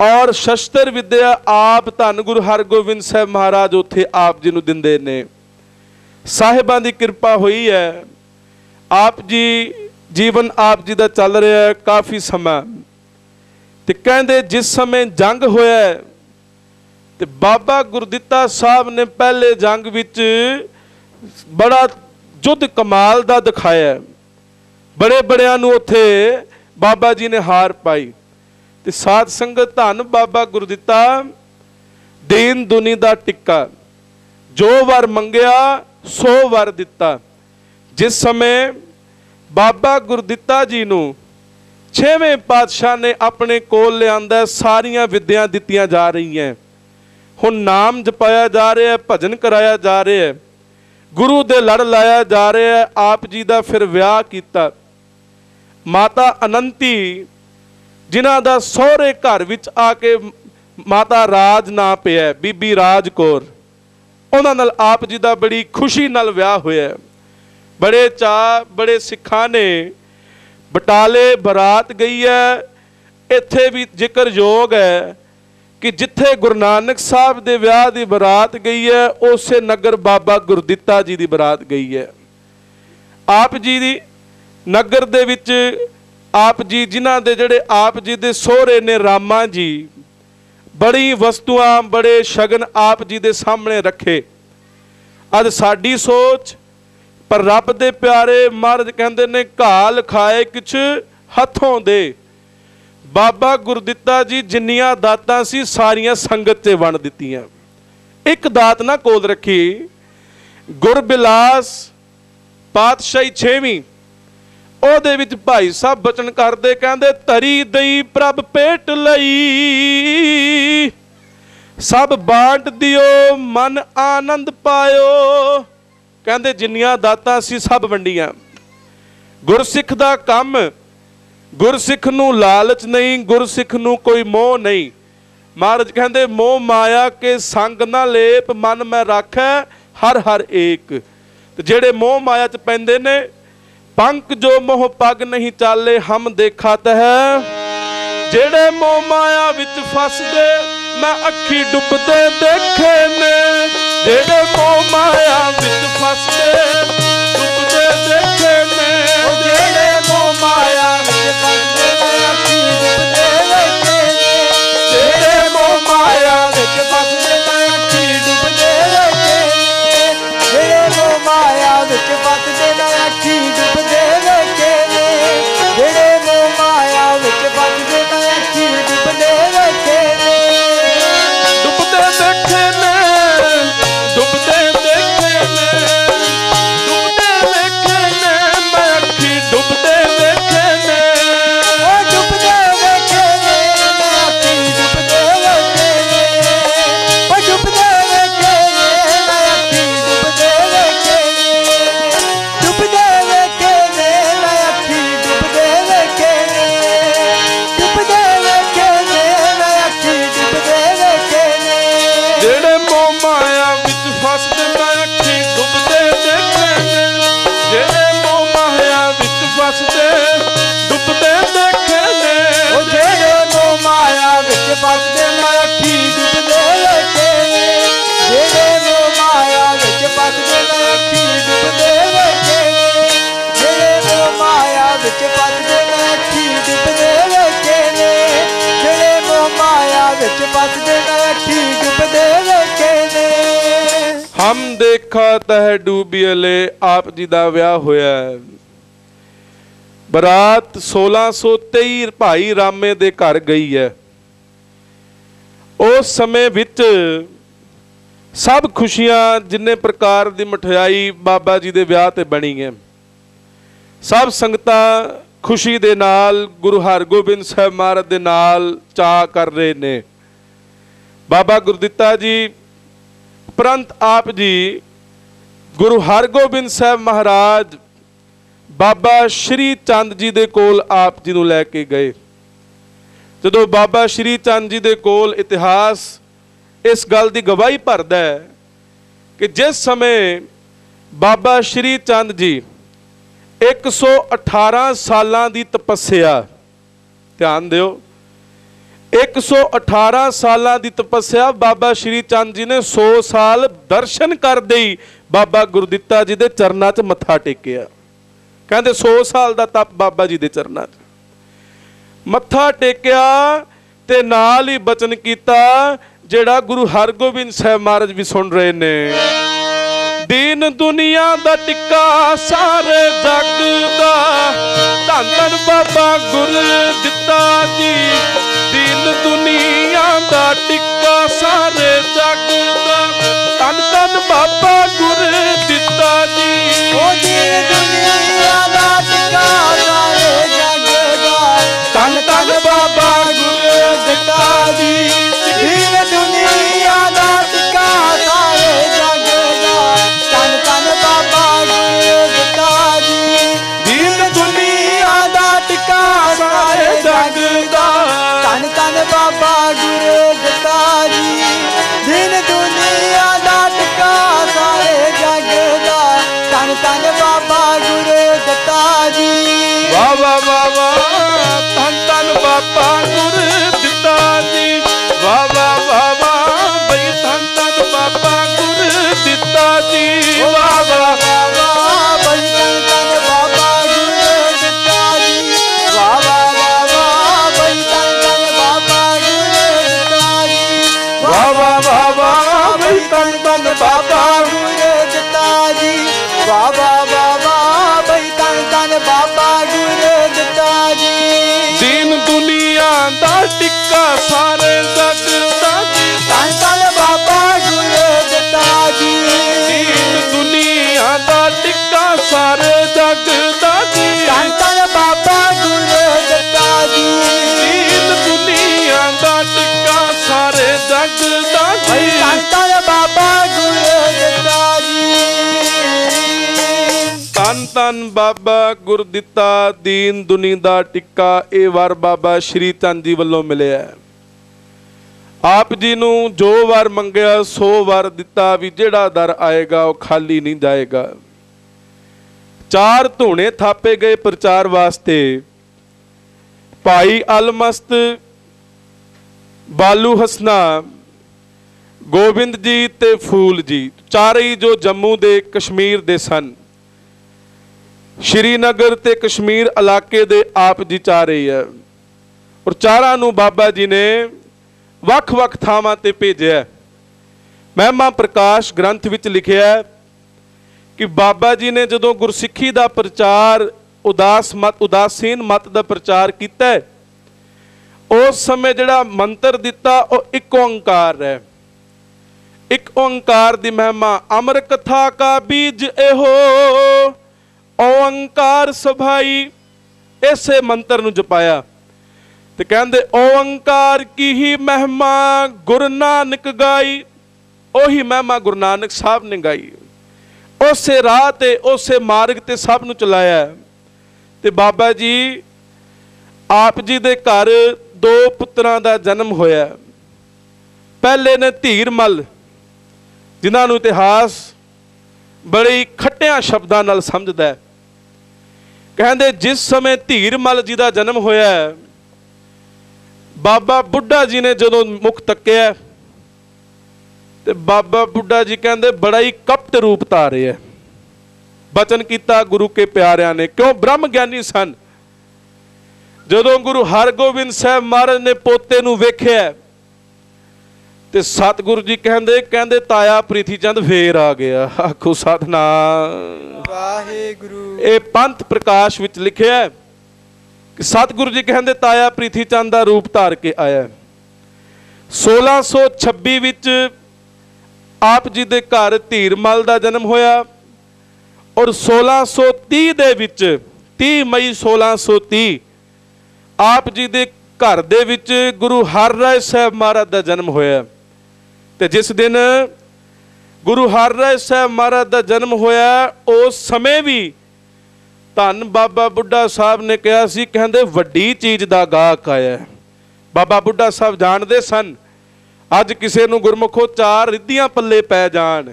Speaker 1: ਔਰ ਸ਼ਸਤਰ ਵਿਦਿਆ ਆਪ ਧੰਨ ਗੁਰੂ ਹਰਗੋਬਿੰਦ ਸਾਹਿਬ ਮਹਾਰਾਜ ਉੱਥੇ ਆਪ ਜੀ ਨੂੰ ਦਿੰਦੇ ਨੇ। ਸਾਹਿਬਾਂ ਦੀ ਕਿਰਪਾ ਹੋਈ ਹੈ। ਆਪ ਜੀ ਜੀਵਨ ਆਪ ਜੀ ਦਾ ਚੱਲ ਰਿਹਾ ਹੈ ਕਾਫੀ ਸਮਾਂ। ਤੇ ਕਹਿੰਦੇ ਜਿਸ ਸਮੇਂ ਜੰਗ ਹੋਇਆ ਹੈ, ਤੇ ਬਾਬਾ ਗੁਰਦਿੱਤਾ ਸਾਹਿਬ ਨੇ ਪਹਿਲੇ ਜੰਗ ਵਿੱਚ ਬੜਾ ਜੁੱਧ ਕਮਾਲ ਦਾ ਦਿਖਾਇਆ। ਬੜੇ ਬੜਿਆਂ ਨੂੰ ਉੱਥੇ ਬਾਬਾ ਜੀ ਨੇ ਹਾਰ ਪਾਈ। ਤੇ ਸਾਧ ਸੰਗਤ ਧੰਨ ਬਾਬਾ ਗੁਰਦਿੱਤਾ, ਦੀਨ ਦੁਨੀ ਦਾ ਟਿੱਕਾ। ਜੋ ਵਰ ਮੰਗਿਆ, ਸੋ ਵਰ ਦਿੱਤਾ। ਜਿਸ ਸਮੇਂ ਬਾਬਾ ਗੁਰਦਿੱਤਾ ਜੀ ਨੂੰ ਛੇਵੇਂ ਪਾਤਸ਼ਾਹ ਨੇ ਆਪਣੇ ਕੋਲ ਲਿਆਂਦਾ, ਸਾਰੀਆਂ ਵਿੱਦਿਆ ਦਿੱਤੀਆਂ ਜਾ ਰਹੀਆਂ। ਹੁਣ ਨਾਮ ਜਪਾਇਆ ਜਾ ਰਿਹਾ ਹੈ ਭਜਨ ਕਰਾਇਆ ਜਾ ਰਿਹਾ। ਹੈ ਗੁਰੂ ਦੇ ਲੜ ਲਾਇਆ ਜਾ ਰਿਹਾ ਹੈ ਆਪ ਜੀ ਦਾ ਫਿਰ ਵਿਆਹ ਕੀਤਾ। ਮਾਤਾ ਅਨੰਤੀ ਜਿਨ੍ਹਾਂ ਦਾ ਸਹੁਰੇ ਘਰ ਵਿੱਚ ਆ ਕੇ ਮਾਤਾ ਰਾਜ ਨਾਂ ਪਿਆ, ਬੀਬੀ ਰਾਜ ਕੌਰ। ਉਹਨਾਂ ਨਾਲ ਆਪ ਜੀ ਦਾ ਬੜੀ ਖੁਸ਼ੀ ਨਾਲ ਵਿਆਹ ਹੋਇਆ ਬੜੇ ਚਾ ਬੜੇ ਸਿੱਖਾਂ ਨੇ। ਬਟਾਲੇ ਬਰਾਤ ਗਈ ਹੈ। ਇੱਥੇ ਵੀ ਜ਼ਿਕਰਯੋਗ ਹੈ ਕਿ ਜਿੱਥੇ ਗੁਰੂ ਨਾਨਕ ਸਾਹਿਬ ਦੇ ਵਿਆਹ ਦੀ ਬਰਾਤ ਗਈ ਹੈ, ਉਸੇ ਨਗਰ ਬਾਬਾ ਗੁਰਦਿੱਤਾ ਜੀ ਦੀ ਬਰਾਤ ਗਈ ਹੈ। ਆਪ ਜੀ ਦੀ ਨਗਰ ਦੇ ਵਿੱਚ ਆਪ ਜੀ, ਜਿਨ੍ਹਾਂ ਦੇ ਜਿਹੜੇ ਆਪ ਜੀ ਦੇ ਸਹੁਰੇ ਨੇ ਰਾਮਾ ਜੀ, ਬੜੀ ਵਸਤੂਆਂ, ਬੜੇ ਸ਼ਗਨ ਆਪ ਜੀ ਦੇ ਸਾਹਮਣੇ ਰੱਖੇ। ਅੱਜ ਸਾਡੀ ਸੋਚ, ਪਰ ਰੱਬ ਦੇ ਪਿਆਰੇ ਮਹਾਰਾਜ ਕਹਿੰਦੇ ਨੇ, ਘਾਲ ਖਾਏ ਕਿਛ ਹੱਥੋਂ ਦੇ। ਬਾਬਾ ਗੁਰਦਿੱਤਾ ਜੀ ਜਿੰਨੀਆਂ ਦਾਤਾਂ ਸੀ, ਸਾਰੀਆਂ ਸੰਗਤ 'ਤੇ ਵੰਡ ਦਿੱਤੀਆਂ। ਇੱਕ ਦਾਤ ਨਾ ਕੋਲ ਰੱਖੀ। ਗੁਰਬਿਲਾਸ ਪਾਤਸ਼ਾਹੀ 6ਵੀਂ ਉਹਦੇ ਵਿੱਚ ਭਾਈ ਸਾਹਿਬ ਬਚਨ ਕਰਦੇ ਕਹਿੰਦੇ ਤਰੀ ਦਈ ਪ੍ਰਭ ਪੇਟ ਲਈ। ਸਭ ਬਾਂਟ ਦਿਓ, ਮਨ ਆਨੰਦ ਪਾਇਓ। ਕਹਿੰਦੇ, ਜਿੰਨੀਆਂ ਦਾਤਾਂ ਸੀ ਸਭ ਵੰਡੀਆਂ। ਗੁਰਸਿੱਖ ਦਾ ਕੰਮ, ਗੁਰਸਿੱਖ ਨੂੰ ਲਾਲਚ ਨਹੀਂ, ਗੁਰਸਿੱਖ ਨੂੰ ਕੋਈ ਮੋਹ ਨਹੀਂ। ਮਹਾਰਾਜ ਕਹਿੰਦੇ, ਮੋਹ ਮਾਇਆ ਕੇ ਸੰਗ ਨਾ ਲੇਪ, ਮਨ ਮੈਂ ਰਾਖੈ ਹਰ ਹਰ ਏਕ। ਤੇ ਜਿਹੜੇ ਮੋਹ ਮਾਇਆ ਚ ਪੈਂਦੇ ਨੇ ਪੰਕ ਜੋ ਮੋਹ ਪਗ ਨਹੀਂ ਚਾਲੇ, ਹਮ ਦੇਖਤ ਹੈ ਜਿਹੜੇ ਮੋਹ ਮਾਇਆ ਵਿੱਚ ਫਸਦੇ, ਮੈਂ ਅੱਖੀ ਡੁੱਬਦੇ ਦੇਖੇ ਨੇ। ਜਿਹੜੇ ਮੋਹ ਮਾਇਆ ਵਿੱਚ ਫਸਦੇ ਤਹ ਆਪ ਜੀ ਦਾ ਵਿਆਹ ਹੋਇਆ ਹੈ। ਬਰਾਤ 1623 ਭਾਈ ਰਾਮੇ ਦੇ ਘਰ ਗਈ ਹੈ। ਉਸ ਸਮੇਂ ਵਿੱਚ ਸਭ ਖੁਸ਼ੀਆਂ ਜਿੰਨੇ ਪ੍ਰਕਾਰ ਦੀ ਮਠਿਆਈ ਬਾਬਾ ਜੀ ਦੇ ਵਿਆਹ ਤੇ ਬਣੀ ਹੈ। ਸਭ ਸੰਗਤਾਂ ਖੁਸ਼ੀ ਦੇ ਨਾਲ, ਗੁਰੂ ਹਰਗੋਬਿੰਦ ਸਾਹਿਬ ਮਹਾਰਾਜ ਦੇ ਨਾਲ ਚਾਅ ਕਰ ਰਹੇ ਨੇ। ਬਾਬਾ ਗੁਰਦਿੱਤਾ ਜੀ ਉਪਰੰਤ ਆਪ ਜੀ ਗੁਰੂ ਹਰਗੋਬਿੰਦ ਸਾਹਿਬ ਮਹਾਰਾਜ ਬਾਬਾ ਸ਼੍ਰੀ ਚੰਦ ਜੀ ਦੇ ਕੋਲ ਆਪ ਜੀ ਨੂੰ ਲੈ ਕੇ ਗਏ। ਜਦੋਂ ਬਾਬਾ ਸ਼੍ਰੀ ਚੰਦ ਜੀ ਦੇ ਕੋਲ ਇਤਿਹਾਸ ਇਸ ਗੱਲ ਦੀ ਗਵਾਹੀ ਭਰਦਾ ਹੈ ਕਿ ਜਿਸ ਸਮੇਂ ਬਾਬਾ ਸ਼੍ਰੀ ਚੰਦ ਜੀ 118 ਸਾਲਾਂ ਦੀ ਤਪੱਸਿਆ, ਧਿਆਨ ਦਿਓ 118 ਸਾਲਾਂ ਦੀ ਤਪੱਸਿਆ ਬਾਬਾ ਸ਼੍ਰੀ ਚੰਦ ਜੀ ਨੇ 100 ਸਾਲ ਦਰਸ਼ਨ ਕਰਦੇ ਹੀ ਬਾਬਾ ਗੁਰਦਿੱਤਾ ਜੀ ਦੇ ਚਰਨਾਂ 'ਚ ਮੱਥਾ ਟੇਕਿਆ। ਕਹਿੰਦੇ 100 ਸਾਲ ਦਾ ਤਪ ਬਾਬਾ ਜੀ ਦੇ ਚਰਨਾਂ 'ਚ। ਮੱਥਾ ਟੇਕਿਆ ਤੇ ਨਾਲ ਹੀ ਬਚਨ ਕੀਤਾ, ਜਿਹੜਾ ਗੁਰੂ ਹਰਗੋਬਿੰਦ ਸਾਹਿਬ ਮਹਾਰਾਜ ਵੀ ਸੁਣ ਰਹੇ ਨੇ। ਦੀਨ ਦੁਨੀਆ ਦਾ ਟਿੱਕਾ ਸਾਰੇ ਜੱਗ ਦਾ, ਧੰਨ ਬਾਬਾ ਗੁਰ ਦਿੱਤਾ ਜੀ। ਦੁਨੀਆ ਦਾ ਟਿੱਕਾ ਸਾਰੇ ਜੱਗ ਦਾ ਤਨ ਧੰਨ ਬਾਬਾ ਗੁਰ ਦਿੱਤਾ ਜੀ।
Speaker 2: ਉਹ ਦੀਨ ਦੁਨੀਆ ਦਾ ਟਿਕਾ ਤਨ ਤਨ ਬਾਬਾ
Speaker 1: ਗੁਰਦਿੱਤਾ ਦੀਨ ਦੁਨੀ ਦਾ ਟਿੱਕਾ ਇਹ ਵਰ ਬਾਬਾ ਸ਼੍ਰੀ ਚੰਦ ਜੀ ਵੱਲੋਂ ਮਿਲਿਆ ਆਪ ਜੀ ਨੂੰ ਜੋ ਵਾਰ ਮੰਗਿਆ, ਸੋ ਵਾਰ ਦਿੱਤਾ ਵੀ ਜਿਹੜਾ ਦਰ ਆਏਗਾ, ਉਹ ਖਾਲੀ ਨਹੀਂ ਜਾਏਗਾ। ਚਾਰ ਧੂਣੇ ਥਾਪੇ ਗਏ ਪ੍ਰਚਾਰ ਵਾਸਤੇ। ਭਾਈ ਅਲਮਸਤ, ਬਾਲੂ ਹਸਨਾ, ਗੋਬਿੰਦ ਜੀ ਤੇ ਫੂਲ ਜੀ ਚਾਰੇ ਹੀ ਜੋ ਜੰਮੂ ਦੇ ਕਸ਼ਮੀਰ ਦੇ ਸਨ। ਸ਼੍ਰੀਨਗਰ ਤੇ ਕਸ਼ਮੀਰ ਇਲਾਕੇ ਦੇ ਆਪ ਜੀ ਚਾ ਰਹੀ ਹੈ। ਔਰ ਚਾਰਾਂ ਨੂੰ ਬਾਬਾ ਜੀ ਨੇ ਵੱਖ-ਵੱਖ ਥਾਵਾਂ ਤੇ ਭੇਜਿਆ ਮਹਿਮਾ ਪ੍ਰਕਾਸ਼ ਗ੍ਰੰਥ ਵਿੱਚ ਲਿਖਿਆ ਹੈ ਕਿ ਬਾਬਾ ਜੀ ਨੇ ਜਦੋਂ ਗੁਰਸਿੱਖੀ ਦਾ ਪ੍ਰਚਾਰ, ਉਦਾਸ ਮਤ, ਉਦਾਸੀਨ ਮਤ ਦਾ ਪ੍ਰਚਾਰ ਕੀਤਾ ਉਸ ਸਮੇਂ ਜਿਹੜਾ ਮੰਤਰ ਦਿੱਤਾ, ਉਹ ਇੱਕ ਓੰਕਾਰ ਹੈ। ਇੱਕ ਓੰਕਾਰ ਦੀ ਮਹਿਮਾ ਅਮਰ ਕਥਾ ਕਾ ਬੀਜ ਇਹੋ ਓੰਕਾਰ ਸਭਾਈ। ਇਸੇ ਮੰਤਰ ਨੂੰ ਜਪਾਇਆ। ਤੇ ਕਹਿੰਦੇ, ਓੰਕਾਰ ਕੀ ਹੀ ਮਹਿਮਾ ਗੁਰੂ ਨਾਨਕ ਗਾਈ, ਉਹੀ ਮਹਿਮਾ ਗੁਰੂ ਨਾਨਕ ਸਾਹਿਬ ਨੇ ਗਾਈ। ਉਸੇ ਰਾਹ ਤੇ, ਉਸੇ ਮਾਰਗ ਤੇ ਸਭ ਨੂੰ ਚਲਾਇਆ। ਤੇ ਬਾਬਾ ਜੀ, ਆਪ ਜੀ ਦੇ ਘਰ ਦੋ ਪੁੱਤਰਾਂ ਦਾ ਜਨਮ ਹੋਇਆ। ਪਹਿਲੇ ਨੇ ਧੀਰਮਲ ਜਿਨ੍ਹਾਂ ਨੂੰ ਇਤਿਹਾਸ ਬੜੇ ਖੱਟਿਆਂ ਸ਼ਬਦਾਂ ਨਾਲ ਸਮਝਦਾ ਹੈ। ਕਹਿੰਦੇ ਜਿਸ ਸਮੇਂ ਧੀਰਮਲ ਜੀ ਦਾ ਜਨਮ ਹੋਇਆ ਹੈ, ਬਾਬਾ ਬੁੱਢਾ ਜੀ ਨੇ ਜਦੋਂ ਮੁਖ ਤੱਕਿਆ ਤੇ ਬਾਬਾ ਬੁੱਢਾ ਜੀ ਕਹਿੰਦੇ ਬੜਾ ਹੀ ਕਪਟ ਰੂਪ ਧਾਰਿਆ ਬਚਨ ਕੀਤਾ ਗੁਰੂ ਕੇ ਪਿਆਰਿਆਂ ਨੇ ਕਿਉਂ ਬ੍ਰਹਮ ਗਿਆਨੀ ਸਨ। ਜਦੋਂ ਗੁਰੂ ਹਰਗੋਬਿੰਦ ਸਾਹਿਬ ਮਹਾਰਾਜ ਨੇ ਪੋਤੇ ਨੂੰ ਵੇਖਿਆ ਤੇ ਸਤਿਗੁਰੂ ਜੀ ਕਹਿੰਦੇ ਕਹਿੰਦੇ ਤਾਇਆ ਪ੍ਰੀਥੀ ਚੰਦ ਫੇਰ ਆ ਗਿਆ। ਆਖੋ ਸਤਨਾਮ।
Speaker 2: ਵਾਹਿਗੁਰੂ।
Speaker 1: ਇਹ ਪੰਥ ਪ੍ਰਕਾਸ਼ ਵਿੱਚ ਲਿਖਿਆ ਹੈ ਕਿ ਸਤਿਗੁਰੂ ਜੀ ਕਹਿੰਦੇ ਤਾਇਆ ਪ੍ਰੀਥੀ ਚੰਦ ਦਾ ਰੂਪ ਧਾਰ ਕੇ ਆਇਆ ਹੈ। 1626 ਵਿੱਚ ਆਪ ਜੀ ਦੇ ਘਰ ਧੀਰਮਲ ਦਾ ਜਨਮ ਹੋਇਆ ਔਰ 1630 ਦੇ ਵਿੱਚ 30 ਮਈ 1630 ਆਪ ਜੀ ਦੇ ਘਰ ਦੇ ਵਿੱਚ ਗੁਰੂ ਹਰਰਾਏ ਸਾਹਿਬ ਮਹਾਰਾਜ ਦਾ ਜਨਮ ਹੋਇਆ ਤੇ ਜਿਸ ਦਿਨ ਗੁਰੂ ਹਰਰਾਏ ਸਾਹਿਬ ਮਹਾਰਾਜ ਦਾ ਜਨਮ ਹੋਇਆ, ਉਸ ਸਮੇਂ ਵੀ ਧੰਨ ਬਾਬਾ ਬੁੱਢਾ ਸਾਹਿਬ ਨੇ ਕਿਹਾ ਸੀ, ਕਹਿੰਦੇ ਵੱਡੀ ਚੀਜ਼ ਦਾ ਗਾਹਕ ਆਇਆ ਬਾਬਾ ਬੁੱਢਾ ਸਾਹਿਬ ਜਾਣਦੇ ਸਨ, ਅੱਜ ਕਿਸੇ ਨੂੰ ਗੁਰਮੁਖੋ ਚਾਰ ਰਿੱਧੀਆਂ ਪੱਲੇ ਪੈ ਜਾਣ,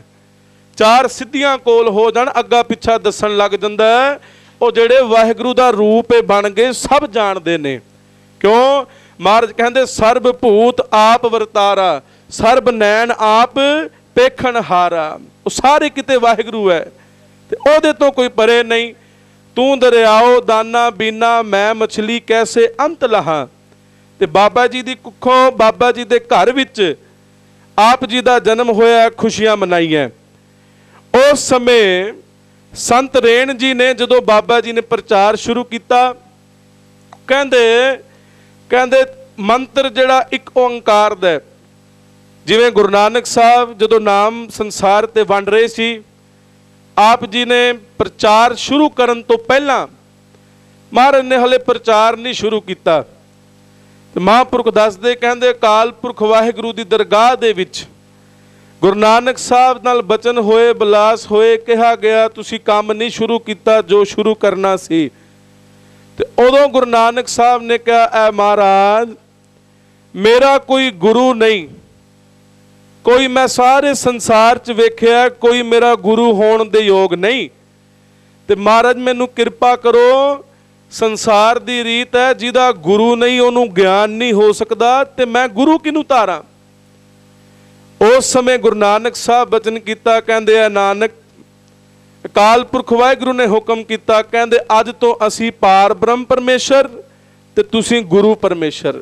Speaker 1: ਚਾਰ ਸਿੱਧੀਆਂ ਕੋਲ ਹੋ ਜਾਣ, ਅੱਗਾ ਪਿੱਛਾ ਦੱਸਣ ਲੱਗ ਜਾਂਦਾ ਉਹ ਜਿਹੜੇ ਵਾਹਿਗੁਰੂ ਦਾ ਰੂਪ ਬਣ ਗਏ, ਸਭ ਜਾਣਦੇ ਨੇ। ਕਿਉਂ? ਮਹਾਰਾਜ ਕਹਿੰਦੇ ਸਰਬ ਭੂਤ ਆਪ ਵਰਤਾਰਾ। ਸਰਬ ਨੈਣ ਆਪ ਪੇਖਣ ਹਾਰਾ। ਉਹ ਸਾਰੇ ਕਿਤੇ ਵਾਹਿਗੁਰੂ ਹੈ। ਤੇ ਉਹਦੇ ਤੋਂ ਕੋਈ ਪਰੇ ਨਹੀਂ। ਤੂੰ ਦਰਿਆਓ, ਦਾਨਾ, ਬੀਨਾ, ਮੈਂ, ਮਛਲੀ, ਕੈਸੇ, ਅੰਤ ਲਹਾ। ਤੇ ਬਾਬਾ ਜੀ ਦੀ ਕੁੱਖੋਂ ਬਾਬਾ ਜੀ ਦੇ ਘਰ ਵਿੱਚ ਆਪ ਜੀ ਦਾ ਜਨਮ ਹੋਇਆ, ਖੁਸ਼ੀਆਂ ਮਨਾਈਆਂ। ਉਸ ਸਮੇਂ ਸੰਤ ਰੇਣ ਜੀ ਨੇ ਜਦੋਂ ਬਾਬਾ ਜੀ ਨੇ ਪ੍ਰਚਾਰ ਸ਼ੁਰੂ ਕੀਤਾ, ਕਹਿੰਦੇ ਕਹਿੰਦੇ ਮੰਤਰ ਜਿਹੜਾ ਇੱਕ ਓੰਕਾਰ ਦਾ ਜਿਵੇਂ ਗੁਰੂ ਨਾਨਕ ਸਾਹਿਬ ਜਦੋਂ ਨਾਮ ਸੰਸਾਰ ਤੇ ਵੰਡ ਰਹੇ ਸੀ, ਆਪ ਜੀ ਨੇ ਪ੍ਰਚਾਰ ਸ਼ੁਰੂ ਕਰਨ ਤੋਂ ਪਹਿਲਾਂ ਮਹਾਰਾਜ ਨੇ ਹਲੇ ਪ੍ਰਚਾਰ ਨਹੀਂ ਸ਼ੁਰੂ ਕੀਤਾ। ਤੇ ਮਹਾਂਪੁਰਖ ਦੱਸਦੇ, ਕਹਿੰਦੇ ਅਕਾਲ ਪੁਰਖ ਵਾਹਿਗੁਰੂ ਦੀ ਦਰਗਾਹ ਦੇ ਵਿੱਚ ਗੁਰੂ ਨਾਨਕ ਸਾਹਿਬ ਨਾਲ ਬਚਨ ਹੋਏ, ਬਲਾਸ ਹੋਏ, ਕਿਹਾ ਗਿਆ, ਤੁਸੀਂ ਕੰਮ ਨਹੀਂ ਸ਼ੁਰੂ ਕੀਤਾ ਜੋ ਸ਼ੁਰੂ ਕਰਨਾ ਸੀ। ਤੇ ਉਦੋਂ ਗੁਰੂ ਨਾਨਕ ਸਾਹਿਬ ਨੇ ਕਿਹਾ, ਐ ਮਹਾਰਾਜ, ਮੇਰਾ ਕੋਈ ਗੁਰੂ ਨਹੀਂ। ਕੋਈ ਮੈਂ ਸਾਰੇ ਸੰਸਾਰ 'ਚ ਵੇਖਿਆ, ਕੋਈ ਮੇਰਾ ਗੁਰੂ ਹੋਣ ਦੇ ਯੋਗ ਨਹੀਂ। ਤੇ ਮਹਾਰਾਜ, ਮੈਨੂੰ ਕਿਰਪਾ ਕਰੋ, ਸੰਸਾਰ ਦੀ ਰੀਤ ਹੈ, ਜਿਹਦਾ ਗੁਰੂ ਨਹੀਂ, ਉਹਨੂੰ ਗਿਆਨ ਨਹੀਂ ਹੋ ਸਕਦਾ, ਤੇ ਮੈਂ ਗੁਰੂ ਕਿਨੂੰ ਧਾਰਾਂ? ਉਸ ਸਮੇਂ ਗੁਰੂ ਨਾਨਕ ਸਾਹਿਬ ਬਚਨ ਕੀਤਾ, ਕਹਿੰਦੇ ਆ ਨਾਨਕ, ਅਕਾਲ ਪੁਰਖ ਵਾਹਿਗੁਰੂ ਨੇ ਹੁਕਮ ਕੀਤਾ, ਕਹਿੰਦੇ, ਅੱਜ ਤੋਂ ਅਸੀਂ ਪਾਰ ਬ੍ਰਹਮ ਪਰਮੇਸ਼ਰ ਤੇ ਤੁਸੀਂ ਗੁਰੂ ਪਰਮੇਸ਼ਰ।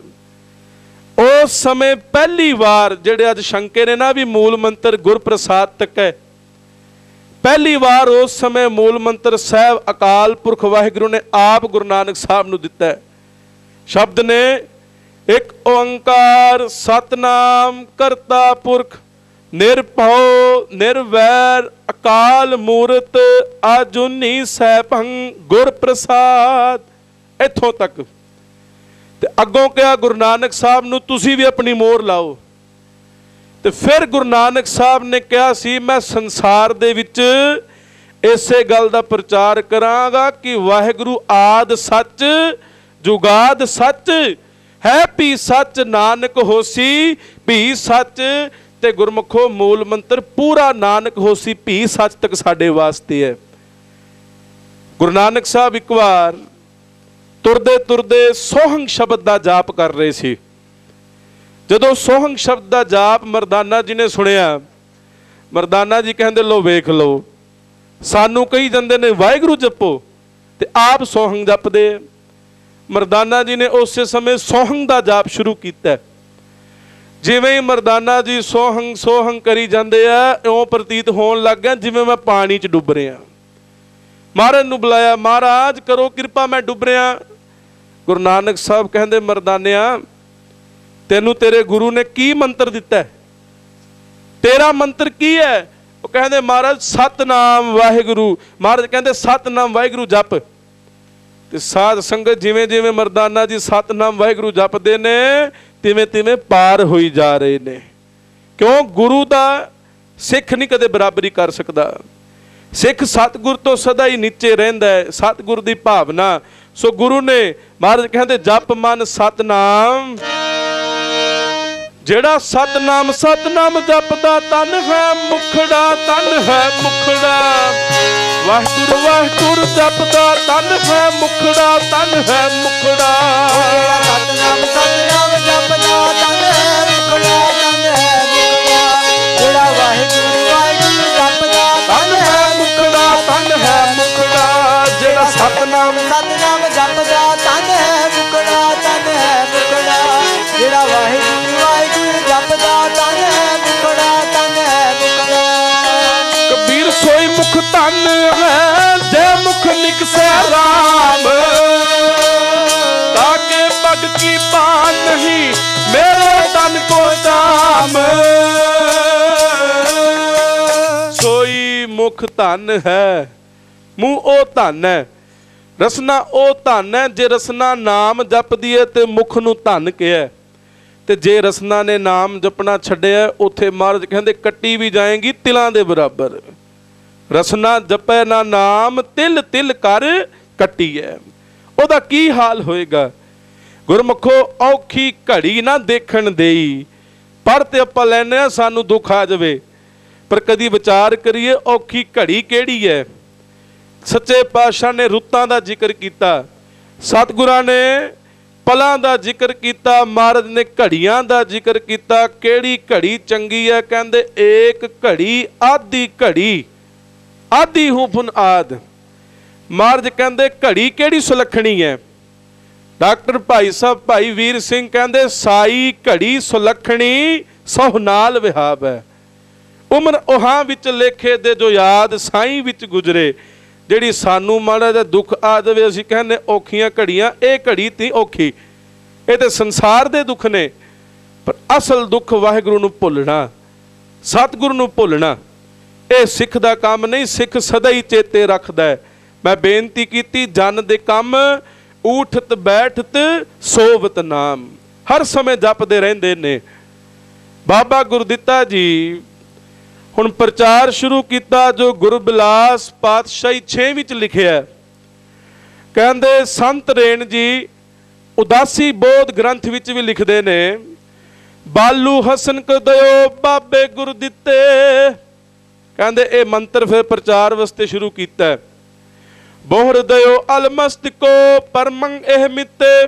Speaker 1: ਉਸ ਸਮੇਂ ਪਹਿਲੀ ਵਾਰ ਜਿਹੜੇ ਅੱਜ ਸ਼ੰਕੇ ਨੇ ਨਾ ਵੀ ਮੂਲ ਮੰਤਰ ਗੁਰਪ੍ਰਸਾਦ ਤੱਕ ਹੈ। ਪਹਿਲੀ ਵਾਰ ਉਸ ਸਮੇਂ ਮੂਲ ਮੰਤਰ ਸਾਹਿਬ ਅਕਾਲ ਪੁਰਖ ਵਾਹਿਗੁਰੂ ਨੇ ਆਪ ਗੁਰੂ ਨਾਨਕ ਸਾਹਿਬ ਨੂੰ ਦਿੱਤਾ ਹੈ। ਸ਼ਬਦ ਨੇ ਇੱਕ ਓੰਕਾਰ, ਸਤਨਾਮ, ਕਰਤਾ ਪੁਰਖ, ਨਿਰਭਉ, ਨਿਰਵੈਰ, ਅਕਾਲ ਮੂਰਤ, ਆਜੁਨੀ ਸੈਭੰ ਗੁਰ ਪ੍ਰਸਾਦ ਇੱਥੋਂ ਤੱਕ। ਤੇ ਅੱਗੋਂ ਕਿਹਾ ਗੁਰੂ ਨਾਨਕ ਸਾਹਿਬ ਨੂੰ ਤੁਸੀਂ ਵੀ ਆਪਣੀ ਮੋਹਰ ਲਾਓ। ਤੇ ਫਿਰ ਗੁਰੂ ਨਾਨਕ ਸਾਹਿਬ ਨੇ ਕਿਹਾ ਸੀ, ਮੈਂ ਸੰਸਾਰ ਦੇ ਵਿੱਚ ਇਸੇ ਗੱਲ ਦਾ ਪ੍ਰਚਾਰ ਕਰਾਂਗਾ ਕਿ ਵਾਹਿਗੁਰੂ ਆਦ ਸੱਚ, ਜੁਗਾਦ ਸੱਚ, ਹੈ ਭੀ ਸੱਚ ਨਾਨਕ ਹੋਸੀ, ਭੀ ਸੱਚ ਤੇ ਗੁਰਮੁਖੋ ਮੂਲ ਮੰਤਰ ਪੂਰਾ ਨਾਨਕ ਹੋਸੀ, ਭੀ ਸੱਚ ਤੱਕ ਸਾਡੇ ਵਾਸਤੇ ਹੈ। ਗੁਰੂ ਨਾਨਕ ਸਾਹਿਬ ਇੱਕ ਵਾਰ ਤੁਰਦੇ ਤੁਰਦੇ ਸੋਹੰਗ ਸ਼ਬਦ ਦਾ ਜਾਪ ਕਰ ਰਹੇ ਸੀ। ਜਦੋਂ ਸੋਹੰਗ ਸ਼ਬਦ ਦਾ ਜਾਪ ਮਰਦਾਨਾ ਜੀ ਨੇ ਸੁਣਿਆ, ਮਰਦਾਨਾ ਜੀ ਕਹਿੰਦੇ ਲੋ ਵੇਖ ਲਓ, ਸਾਨੂੰ ਕਹੀ ਜਾਂਦੇ ਨੇ, ਵਾਹਿਗੁਰੂ ਜਪੋ, ਤੇ ਆਪ ਸੋਹੰਗ ਜਪਦੇ ਮਰਦਾਨਾ ਜੀ ਨੇ ਉਸੇ ਸਮੇਂ ਸੋਹੰਗ ਦਾ ਜਾਪ ਸ਼ੁਰੂ ਕੀਤਾ। ਜਿਵੇਂ ਹੀ ਮਰਦਾਨਾ ਜੀ ਸੋਹੰਗ ਸੋਹੰਗ ਕਰੀ ਜਾਂਦੇ ਆ, ਇਉਂ ਪ੍ਰਤੀਤ ਹੋਣ ਲੱਗ ਗਿਆ, ਜਿਵੇਂ ਮੈਂ ਪਾਣੀ 'ਚ ਡੁੱਬ ਰਿਹਾ। ਮਹਾਰਾਜ ਨੂੰ ਬੁਲਾਇਆ, ਮਹਾਰਾਜ ਕਰੋ ਕਿਰਪਾ, ਮੈਂ ਡੁੱਬ ਰਿਹਾ। ਗੁਰੂ ਨਾਨਕ ਸਾਹਿਬ ਕਹਿੰਦੇ, ਮਰਦਾਨਿਆ, ਤੈਨੂੰ ਤੇਰੇ ਗੁਰੂ ਨੇ ਕੀ ਮੰਤਰ ਦਿੱਤਾ ਹੈ? ਤੇਰਾ ਮੰਤਰ ਕੀ ਹੈ? ਉਹ ਕਹਿੰਦੇ, ਮਹਾਰਾਜ, ਸਤਨਾਮ ਵਾਹਿਗੁਰੂ। ਮਹਾਰਾਜ ਕਹਿੰਦੇ, ਸਤਨਾਮ ਵਾਹਿਗੁਰੂ ਜਪ। ਤੇ ਸਾਧ ਸੰਗਤ ਜਿਵੇਂ ਜਿਵੇਂ ਮਰਦਾਨਾ ਜੀ ਸਤਨਾਮ ਵਾਹਿਗੁਰੂ ਜਪਦੇ ਨੇ, ਤਿਵੇਂ ਤਿਵੇਂ ਪਾਰ ਹੋਈ ਜਾ ਰਹੇ ਨੇ। ਕਿਉਂ? ਗੁਰੂ ਦਾ ਸਿੱਖ ਨਹੀਂ ਕਦੇ ਬਰਾਬਰੀ ਕਰ ਸਕਦਾ। ਸਿੱਖ ਸਤਿਗੁਰ ਤੋਂ ਸਦਾ ਹੀ ਨੀਚੇ ਰਹਿੰਦਾ ਹੈ। ਸਤਿਗੁਰ ਦੀ ਭਾਵਨਾ ਸੋ ਗੁਰੂ ਨੇ ਮਹਾਰਾਜ ਕਹਿੰਦੇ, ਜਪ ਮਨ ਸਤਨਾਮ। ਜਿਹੜਾ ਸਤਨਾਮ ਸਤਨਾਮ ਜਪਦਾ, ਤਨ ਹੈ ਮੁਖੜਾ, ਤਨ ਹੈ ਮੁਖੜਾ। ਵਾਹਿਗੁਰੂ ਵਾਹਿਗੁਰੂ ਜਪਦਾ, ਤਨ ਹੈ ਮੁਖੜਾ, ਤਨ ਹੈ ਮੁਖੜਾ।
Speaker 2: ਜਿਹੜਾ ਸਤਨਾਮ ਸਤਨਾਮ ਜਪਦਾ, ਤਨ ਹੈ ਮੁਕੜਾ
Speaker 1: ਨਿਕਸੈ ਰਾਮ। ਤਾਕੇ ਪਗ ਕੀ ਬਾਨ ਨਹੀਂ, ਮੇਰੇ ਤਨ ਕੋ ਦਾਮ ਸੋਈ ਮੁਖ ਧਨ ਹੈ, ਮੂੰਹ ਉਹ ਧਨ ਹੈ। ਰਸਨਾ ਉਹ ਧਨ ਹੈ, ਜੇ ਰਸਨਾ ਨਾਮ ਜਪਦੀ ਹੈ ਤੇ ਮੁਖ ਨੂੰ ਧਨ ਕਿਹਾ। ਤੇ ਜੇ ਰਸਨਾ ਨੇ ਨਾਮ ਜਪਣਾ ਛੱਡਿਆ, ਉੱਥੇ ਮਹਾਰਾਜ ਕਹਿੰਦੇ, ਕੱਟੀ ਵੀ ਜਾਏਗੀ ਤਿਲਾਂ ਦੇ ਬਰਾਬਰ। ਰਸਨਾ ਜਪੈ ਨਾ ਨਾਮ, ਤਿਲ ਤਿਲ ਕਰ ਕੱਟੀ ਹੈ ਉਹਦਾ ਕੀ ਹਾਲ ਹੋਏਗਾ? ਗੁਰਮੁਖੋ, ਔਖੀ ਘੜੀ ਨਾ ਦੇਖਣ ਦੇਈ। ਪਰ ਤੇ ਆਪਾਂ ਲੈਨੇ ਆ ਸਾਨੂੰ ਦੁੱਖ ਆ ਜਾਵੇ। ਪਰ ਕਦੀ ਵਿਚਾਰ ਕਰੀਏ, ਔਖੀ ਘੜੀ ਕਿਹੜੀ ਹੈ ਸੱਚੇ ਪਾਤਸ਼ਾਹ ਨੇ ਰੁੱਤਾਂ ਦਾ ਜ਼ਿਕਰ ਕੀਤਾ। ਸਤਿਗੁਰਾਂ ਨੇ ਪਲਾਂ ਦਾ ਜ਼ਿਕਰ ਕੀਤਾ। ਮਹਾਰਾਜ ਨੇ ਘੜੀਆਂ ਦਾ ਜ਼ਿਕਰ ਕੀਤਾ। ਕਿਹੜੀ ਘੜੀ ਚੰਗੀ ਹੈ ਕਹਿੰਦੇ, ਏਕ ਘੜੀ ਆਦੀ ਘੜੀ। ਆਦੀ ਹੂੰ ਫੁਨ ਆਦ। ਕਹਿੰਦੇ, ਘੜੀ ਕਿਹੜੀ ਸੁਲੱਖਣੀ ਹੈ ਡਾਕਟਰ ਭਾਈ ਸਾਹਿਬ, ਭਾਈ ਵੀਰ ਸਿੰਘ ਕਹਿੰਦੇ, ਸਾਈ ਘੜੀ ਸੁਲੱਖਣੀ, ਸਹੁ ਨਾਲ ਵਿਹਾਬ ਹੈ ਉਮਰ ਉਹਾਂ ਵਿੱਚ ਲੇਖੇ ਦੇ ਜੋ ਯਾਦ ਸਾਈ ਵਿੱਚ ਗੁਜਰੇ। ਜਿਹੜੀ ਸਾਨੂੰ ਮਾੜਾ ਜਿਹਾ ਦੁੱਖ ਆ ਜਾਵੇ, ਅਸੀਂ ਕਹਿੰਦੇ, ਔਖੀਆਂ ਘੜੀਆਂ, ਇਹ ਘੜੀ ਤੀ ਔਖੀ। ਇਹ ਤੇ ਸੰਸਾਰ ਦੇ ਦੁੱਖ ਨੇ, ਪਰ ਅਸਲ ਦੁੱਖ ਵਾਹਿਗੁਰੂ ਨੂੰ ਭੁੱਲਣਾ, ਸਤਿਗੁਰੂ ਨੂੰ ਭੁੱਲਣਾ। ਇਹ ਸਿੱਖ ਦਾ ਕੰਮ ਨਹੀਂ, ਸਿੱਖ ਸਦਾ ਹੀ ਚੇਤੇ ਰੱਖਦਾ ਹੈ। ਮੈਂ ਬੇਨਤੀ ਕੀਤੀ, ਜਨ ਦੇ ਕੰਮ, ਊਠਤ, ਬੈਠਤ, ਸੋਵਤ ਨਾਮ। ਹਰ ਸਮੇਂ ਜਪਦੇ ਰਹਿੰਦੇ ਨੇ। ਬਾਬਾ ਗੁਰਦਿੱਤਾ ਜੀ, ਹੁਣ ਪ੍ਰਚਾਰ ਸ਼ੁਰੂ ਕੀਤਾ, ਜੋ ਗੁਰਬਿਲਾਸ ਪਾਤਸ਼ਾਹੀ 6 ਵਿੱਚ ਲਿਖਿਆ ਕਹਿੰਦੇ, ਸੰਤ ਰੇਣ ਜੀ, ਉਦਾਸੀ ਬੋਧ ਗ੍ਰੰਥ ਵਿੱਚ ਵੀ ਲਿਖਦੇ ਨੇ, ਬਾਲੂ ਹਸਨ ਕਦਇਓ ਬਾਬੇ ਗੁਰਦਿੱਤੇ। ਕਹਿੰਦੇ ਇਹ ਮੰਤਰ ਫਿਰ ਪ੍ਰਚਾਰ ਵਾਸਤੇ ਸ਼ੁਰੂ ਕੀਤਾ ਹੈ। ਬੋਹਰ ਦਇਓ ਅਲਮਸਤਕੋ ਪਰਮੰ ਇਹ ਮਿੱਤੇ,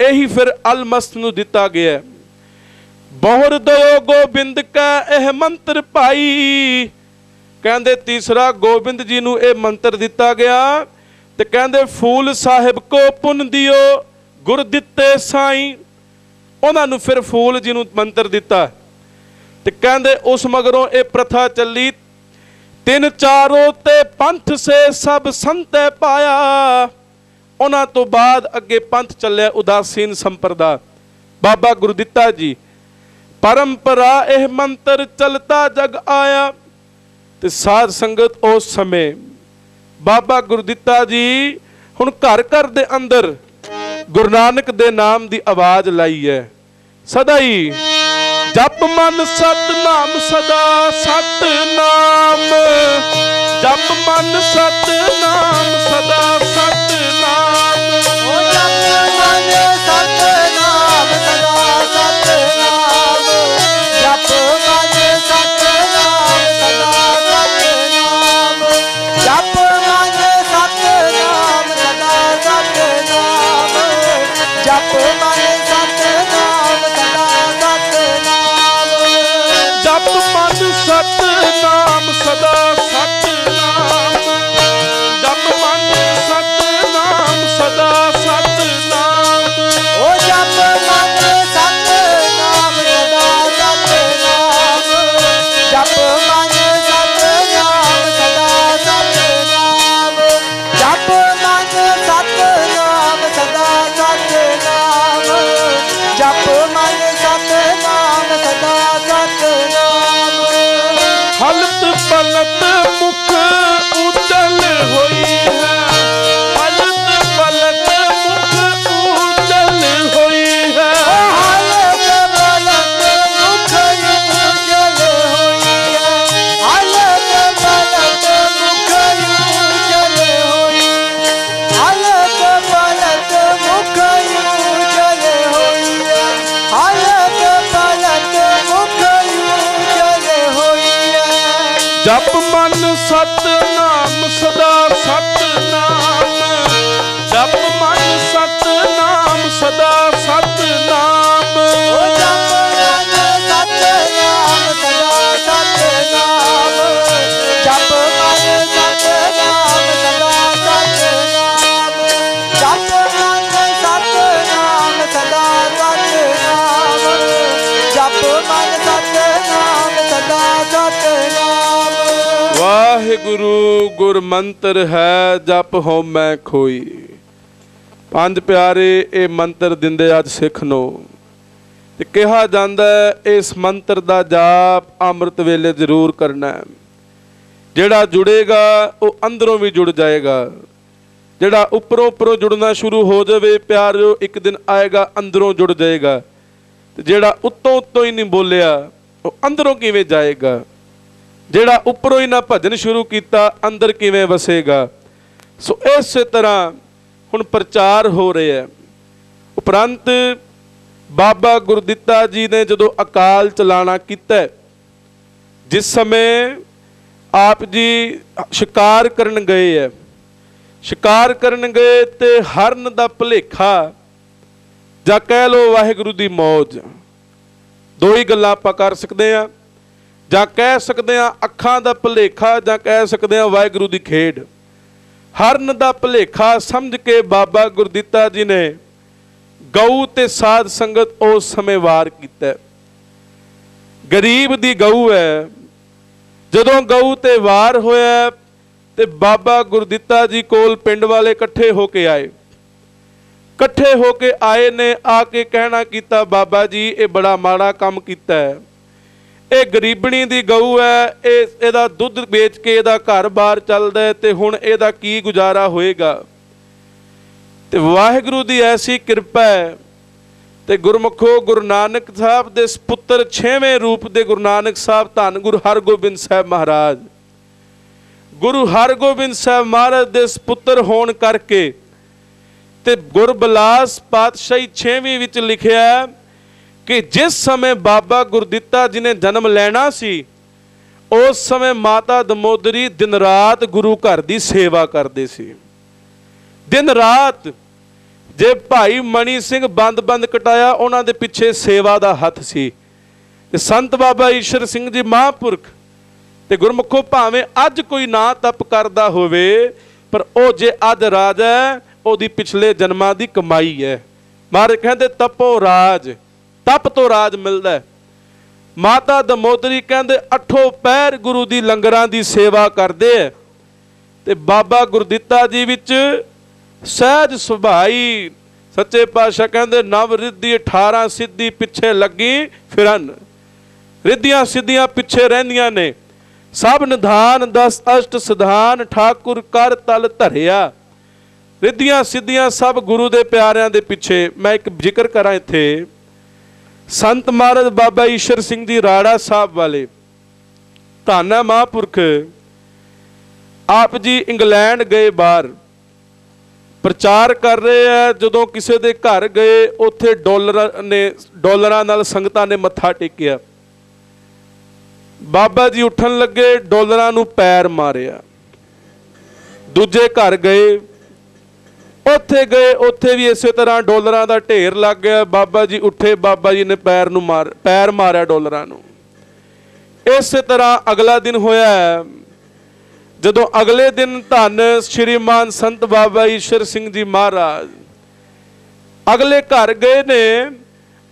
Speaker 1: ਇਹੀ ਫਿਰ ਅਲਮਸਤ ਨੂੰ ਦਿੱਤਾ ਗਿਆ ਹੈ। ਬਹੁਰ ਦਇਓ ਗੋਬਿੰਦ ਕਾ ਇਹ ਮੰਤਰ ਪਾਈ ਕਹਿੰਦੇ ਤੀਸਰਾ ਗੋਬਿੰਦ ਜੀ ਨੂੰ ਇਹ ਮੰਤਰ ਦਿੱਤਾ ਗਿਆ, ਤੇ ਕਹਿੰਦੇ ਫੂਲ ਸਾਹਿਬ ਕੋ ਪੁੰਨ ਦਿਓ, ਗੁਰ ਦਿੱਤੇ ਸਾਈ ਉਹਨਾਂ ਨੂੰ ਫਿਰ ਫੂਲ ਜੀ ਨੂੰ ਮੰਤਰ ਦਿੱਤਾ ਤੇ ਕਹਿੰਦੇ ਉਸ ਮਗਰੋਂ ਇਹ ਪ੍ਰਥਾ ਚੱਲੀ, ਤਿੰਨ ਚਾਰੋ ਤੇ ਪੰਥ ਸੇ ਸਭ ਸੰਤੈ ਪਾਇਆ। ਉਹਨਾਂ ਤੋਂ ਬਾਅਦ ਅੱਗੇ ਪੰਥ ਚੱਲਿਆ ਉਦਾਸੀਨ ਸੰਪਰਦਾ ਬਾਬਾ ਗੁਰਦਿੱਤਾ ਜੀ, ਪਰੰਪਰਾ ਇਹ ਮੰਤਰ ਚਲਤਾ ਜਗ ਆਇਆ ਤੇ ਸਾਧ ਸੰਗਤ ਉਸ ਸਮੇਂ। ਬਾਬਾ ਗੁਰਦਿੱਤਾ ਜੀ, ਹੁਣ ਘਰ ਘਰ ਦੇ ਅੰਦਰ ਗੁਰੂ ਨਾਨਕ ਦੇ ਨਾਮ ਦੀ ਆਵਾਜ਼ ਲਾਈ ਹੈ। ਸਦਾ ਹੀ ਜਪ ਮਨ ਸਤਨਾਮ ਸਦਾ ਸਤਨਾਮ। ਜਪ ਮਨ ਸਤਨਾਮ ਸਦਾ ਸਤ ਨਾਮ
Speaker 2: ਓ ਜਪ ਮਨ ਸਤਨਾਮ ਸਦਾ ਸਤਨਾਮ। ਜਪ ਮਨ ਸਤਨਾਮ ਸਦਾ ਸਤਨਾਮ। ਜਪ ਮਨ ਸਤਨਾਮ ਸਦਾ ਸਤਨਾਮ। ਜਪ
Speaker 1: ਗੁਰ ਮੰਤਰ ਹੈ ਜਪ ਹੋ ਖੋਈ। ਪੰਜ ਪਿਆਰੇ, ਇਹ ਮੰਤਰ ਦਿੰਦੇ ਅੱਜ ਸਿੱਖ ਨੂੰ। ਤੇ ਕਿਹਾ ਜਾਂਦਾ ਇਸ ਮੰਤਰ ਦਾ ਜਾਪ ਅੰਮ੍ਰਿਤ ਵੇਲੇ ਜ਼ਰੂਰ ਕਰਨਾ ਹੈ। ਜਿਹੜਾ ਜੁੜੇਗਾ, ਉਹ ਅੰਦਰੋਂ ਵੀ ਜੁੜ ਜਾਏਗਾ। ਜਿਹੜਾ ਉੱਪਰੋਂ ਉੱਪਰੋਂ ਜੁੜਨਾ ਸ਼ੁਰੂ ਹੋ ਜਾਵੇ, ਪਿਆਰਿਓ, ਇੱਕ ਦਿਨ ਆਏਗਾ, ਅੰਦਰੋਂ ਜੁੜ ਜਾਏਗਾ। ਤੇ ਜਿਹੜਾ ਉੱਤੋਂ ਉੱਤੋਂ ਹੀ ਨਹੀਂ ਬੋਲਿਆ ਉਹ ਅੰਦਰੋਂ ਕਿਵੇਂ ਜਾਏਗਾ? ਜਿਹੜਾ ਉੱਪਰੋਂ ਹੀ ਨਾ ਭਜਨ ਸ਼ੁਰੂ ਕੀਤਾ, ਅੰਦਰ ਕਿਵੇਂ ਵਸੇਗਾ? ਸੋ ਇਸੇ ਤਰ੍ਹਾਂ ਹੁਣ ਪ੍ਰਚਾਰ ਹੋ ਰਿਹਾ ਹੈ। ਉਪਰੰਤ ਬਾਬਾ ਗੁਰਦਿੱਤਾ ਜੀ ਨੇ ਜਦੋਂ ਅਕਾਲ ਚਲਾਣਾ ਕੀਤਾ, ਜਿਸ ਸਮੇਂ ਆਪ ਜੀ ਸ਼ਿਕਾਰ ਕਰਨ ਗਏ ਹੈ। ਸ਼ਿਕਾਰ ਕਰਨ ਗਏ ਤੇ ਹਰਨ ਦਾ ਭਲੇਖਾ ਜਾਂ ਕਹਿ ਲੋ ਵਾਹਿਗੁਰੂ ਦੀ ਮੌਜ। ਦੋ ਹੀ ਗੱਲਾਂ ਆਪਾਂ ਕਰ ਸਕਦੇ ਆ ਜਾਂ ਕਹਿ ਸਕਦੇ ਆ ਅੱਖਾਂ ਦਾ ਭਲੇਖਾ ਜਾਂ ਕਹਿ ਸਕਦੇ ਆ ਵਾਹਿਗੁਰੂ ਦੀ ਖੇਡ। ਹਰਨ ਦਾ ਭਲੇਖਾ ਸਮਝ ਕੇ ਬਾਬਾ ਗੁਰਦਿੱਤਾ ਜੀ ਨੇ ਗਊ ਤੇ ਸਾਧ ਸੰਗਤ ਉਸ ਸਮੇਂ ਵਾਰ ਕੀਤਾ। ਗਰੀਬ ਦੀ ਗਊ ਹੈ। ਜਦੋਂ ਗਊ ਤੇ ਵਾਰ ਹੋਇਆ ਤੇ ਬਾਬਾ ਗੁਰਦਿੱਤਾ ਜੀ ਕੋਲ ਪਿੰਡ ਵਾਲੇ ਇਕੱਠੇ ਹੋ ਕੇ ਆਏ। ਇਕੱਠੇ ਹੋ ਕੇ ਆਏ ਨੇ, ਆ ਕੇ ਕਹਿਣਾ ਕੀਤਾ, ਬਾਬਾ ਜੀ, ਇਹ ਬੜਾ ਮਾੜਾ ਕੰਮ ਕੀਤਾ ਹੈ। ਇਹ ਗਰੀਬਣੀ ਦੀ ਗਊ ਹੈ, ਇਹ, ਇਹਦਾ ਦੁੱਧ ਵੇਚ ਕੇ ਇਹਦਾ ਘਰ-ਬਾਰ ਚੱਲਦਾ ਹੈ ਤੇ ਹੁਣ ਇਹਦਾ ਕੀ ਗੁਜ਼ਾਰਾ ਹੋਏਗਾ? ਤੇ ਵਾਹਿਗੁਰੂ ਦੀ ਐਸੀ ਕਿਰਪਾ ਹੈ ਤੇ ਗੁਰਮੁਖੋ ਗੁਰੂ ਨਾਨਕ ਸਾਹਿਬ ਦੇ ਸੁਪੁੱਤਰ 6ਵੇਂ ਰੂਪ ਦੇ ਗੁਰੂ ਨਾਨਕ ਸਾਹਿਬ ਧੰਨ ਗੁਰੂ ਹਰਗੋਬਿੰਦ ਸਾਹਿਬ ਮਹਾਰਾਜ। ਗੁਰੂ ਹਰਗੋਬਿੰਦ ਸਾਹਿਬ ਮਹਾਰਾਜ ਦੇ ਸੁਪੁੱਤਰ ਹੋਣ ਕਰਕੇ ਤੇ ਗੁਰਬਲਾਸ ਪਾਤਸ਼ਾਹੀ 6ਵੀਂ ਵਿੱਚ ਲਿਖਿਆ ਕਿ ਜਿਸ ਸਮੇਂ ਬਾਬਾ ਗੁਰਦਿੱਤਾ ਜੀ ਨੇ ਜਨਮ ਲੈਣਾ ਸੀ, ਉਸ ਸਮੇਂ ਮਾਤਾ ਦਮੋਦਰੀ ਦਿਨ ਰਾਤ ਗੁਰੂ ਘਰ ਦੀ ਸੇਵਾ ਕਰਦੇ ਸੀ। ਦਿਨ ਰਾਤ ਜੇ ਭਾਈ ਮਣੀ ਸਿੰਘ ਬੰਦ-ਬੰਦ ਕਟਾਇਆ, ਉਹਨਾਂ ਦੇ ਪਿੱਛੇ ਸੇਵਾ ਦਾ ਹੱਥ ਸੀ। ਤੇ ਸੰਤ ਬਾਬਾ ਈਸ਼ਰ ਸਿੰਘ ਜੀ ਮਹਾਂਪੁਰਖ ਤੇ ਗੁਰਮੁਖੋ ਭਾਵੇਂ ਅੱਜ ਕੋਈ ਨਾ ਤਪ ਕਰਦਾ ਹੋਵੇ, ਪਰ ਉਹ ਜੇ ਅਧ ਰਾਜ ਹੈ, ਉਹਦੀ ਪਿਛਲੇ ਜਨਮਾਂ ਦੀ ਕਮਾਈ ਹੈ। ਮਹਾਰਾਜ ਕਹਿੰਦੇ ਤਪੋ ਰਾਜ। ਤਪ ਤੋਂ ਰਾਜ ਮਿਲਦਾ ਹੈ। ਮਾਤਾ ਦਮੋਦਰੀ ਕਹਿੰਦੇ, ਅਠੋ ਪੈਰ ਗੁਰੂ ਦੀ ਲੰਗਰਾਂ ਦੀ ਸੇਵਾ ਕਰਦੇ ਐ। ਤੇ ਬਾਬਾ ਗੁਰਦਿੱਤਾ ਜੀ ਵਿੱਚ ਸਹਿਜ ਸੁਭਾਈ, ਸੱਚੇ ਪਾਤਸ਼ਾਹ ਕਹਿੰਦੇ, ਨਵ ਰਿੱਧੀ 18 ਸਿੱਧੀ ਪਿੱਛੇ ਲੱਗੀ ਫਿਰਨ। ਰਿੱਧੀਆਂ ਸਿੱਧੀਆਂ ਪਿੱਛੇ ਰਹਿੰਦੀਆਂ ਨੇ। ਸਭ ਨਿਧਾਨ ਦਸ ਅਸ਼ਟ ਸਿਧਾਨ ਠਾਕੁਰ ਕਰ ਤਲ ਧਰਿਆ। ਰਿੱਧੀਆਂ ਸਿੱਧੀਆਂ ਸਭ ਗੁਰੂ ਦੇ ਪਿਆਰਿਆਂ ਦੇ ਪਿੱਛੇ। ਮੈਂ ਇੱਕ ਜ਼ਿਕਰ ਕਰਾਂ ਇੱਥੇ। ਸੰਤ ਮਹਾਰਾਜ ਬਾਬਾ ਈਸ਼ਰ ਸਿੰਘ ਜੀ ਰਾੜਾ ਸਾਹਿਬ ਵਾਲੇ, ਧਾਨਾ ਮਹਾਂਪੁਰਖ, ਆਪ ਜੀ ਇੰਗਲੈਂਡ ਗਏ ਬਾਹਰ, ਪ੍ਰਚਾਰ ਕਰ ਰਹੇ ਆ, ਜਦੋਂ ਕਿਸੇ ਦੇ ਘਰ ਗਏ, ਉੱਥੇ ਡਾਲਰ ਨੇ, ਡਾਲਰਾਂ ਨਾਲ ਸੰਗਤਾਂ ਨੇ ਮੱਥਾ ਟੇਕਿਆ। ਬਾਬਾ ਜੀ ਉੱਠਣ ਲੱਗੇ, ਡਾਲਰਾਂ ਨੂੰ ਪੈਰ ਮਾਰਿਆ। ਦੂਜੇ ਘਰ ਗਏ ਉੱਥੇ ਗਏ, ਉੱਥੇ ਵੀ ਇਸੇ ਤਰ੍ਹਾਂ ਡਾਲਰਾਂ ਦਾ ਢੇਰ ਲੱਗ ਗਿਆ। ਬਾਬਾ ਜੀ ਉੱਠੇ, ਬਾਬਾ ਜੀ ਨੇ ਪੈਰ ਨੂੰ ਮਾਰ, ਪੈਰ ਮਾਰਿਆ ਡਾਲਰਾਂ ਨੂੰ। ਇਸੇ ਤਰ੍ਹਾਂ ਅਗਲਾ ਦਿਨ ਹੋਇਆ ਜਦੋਂ ਅਗਲੇ ਦਿਨ ਧੰਨ ਸ਼੍ਰੀਮਾਨ ਸੰਤ ਬਾਬਾ ਈਸ਼ਰ ਸਿੰਘ ਜੀ ਮਹਾਰਾਜ ਅਗਲੇ ਘਰ ਗਏ ਨੇ।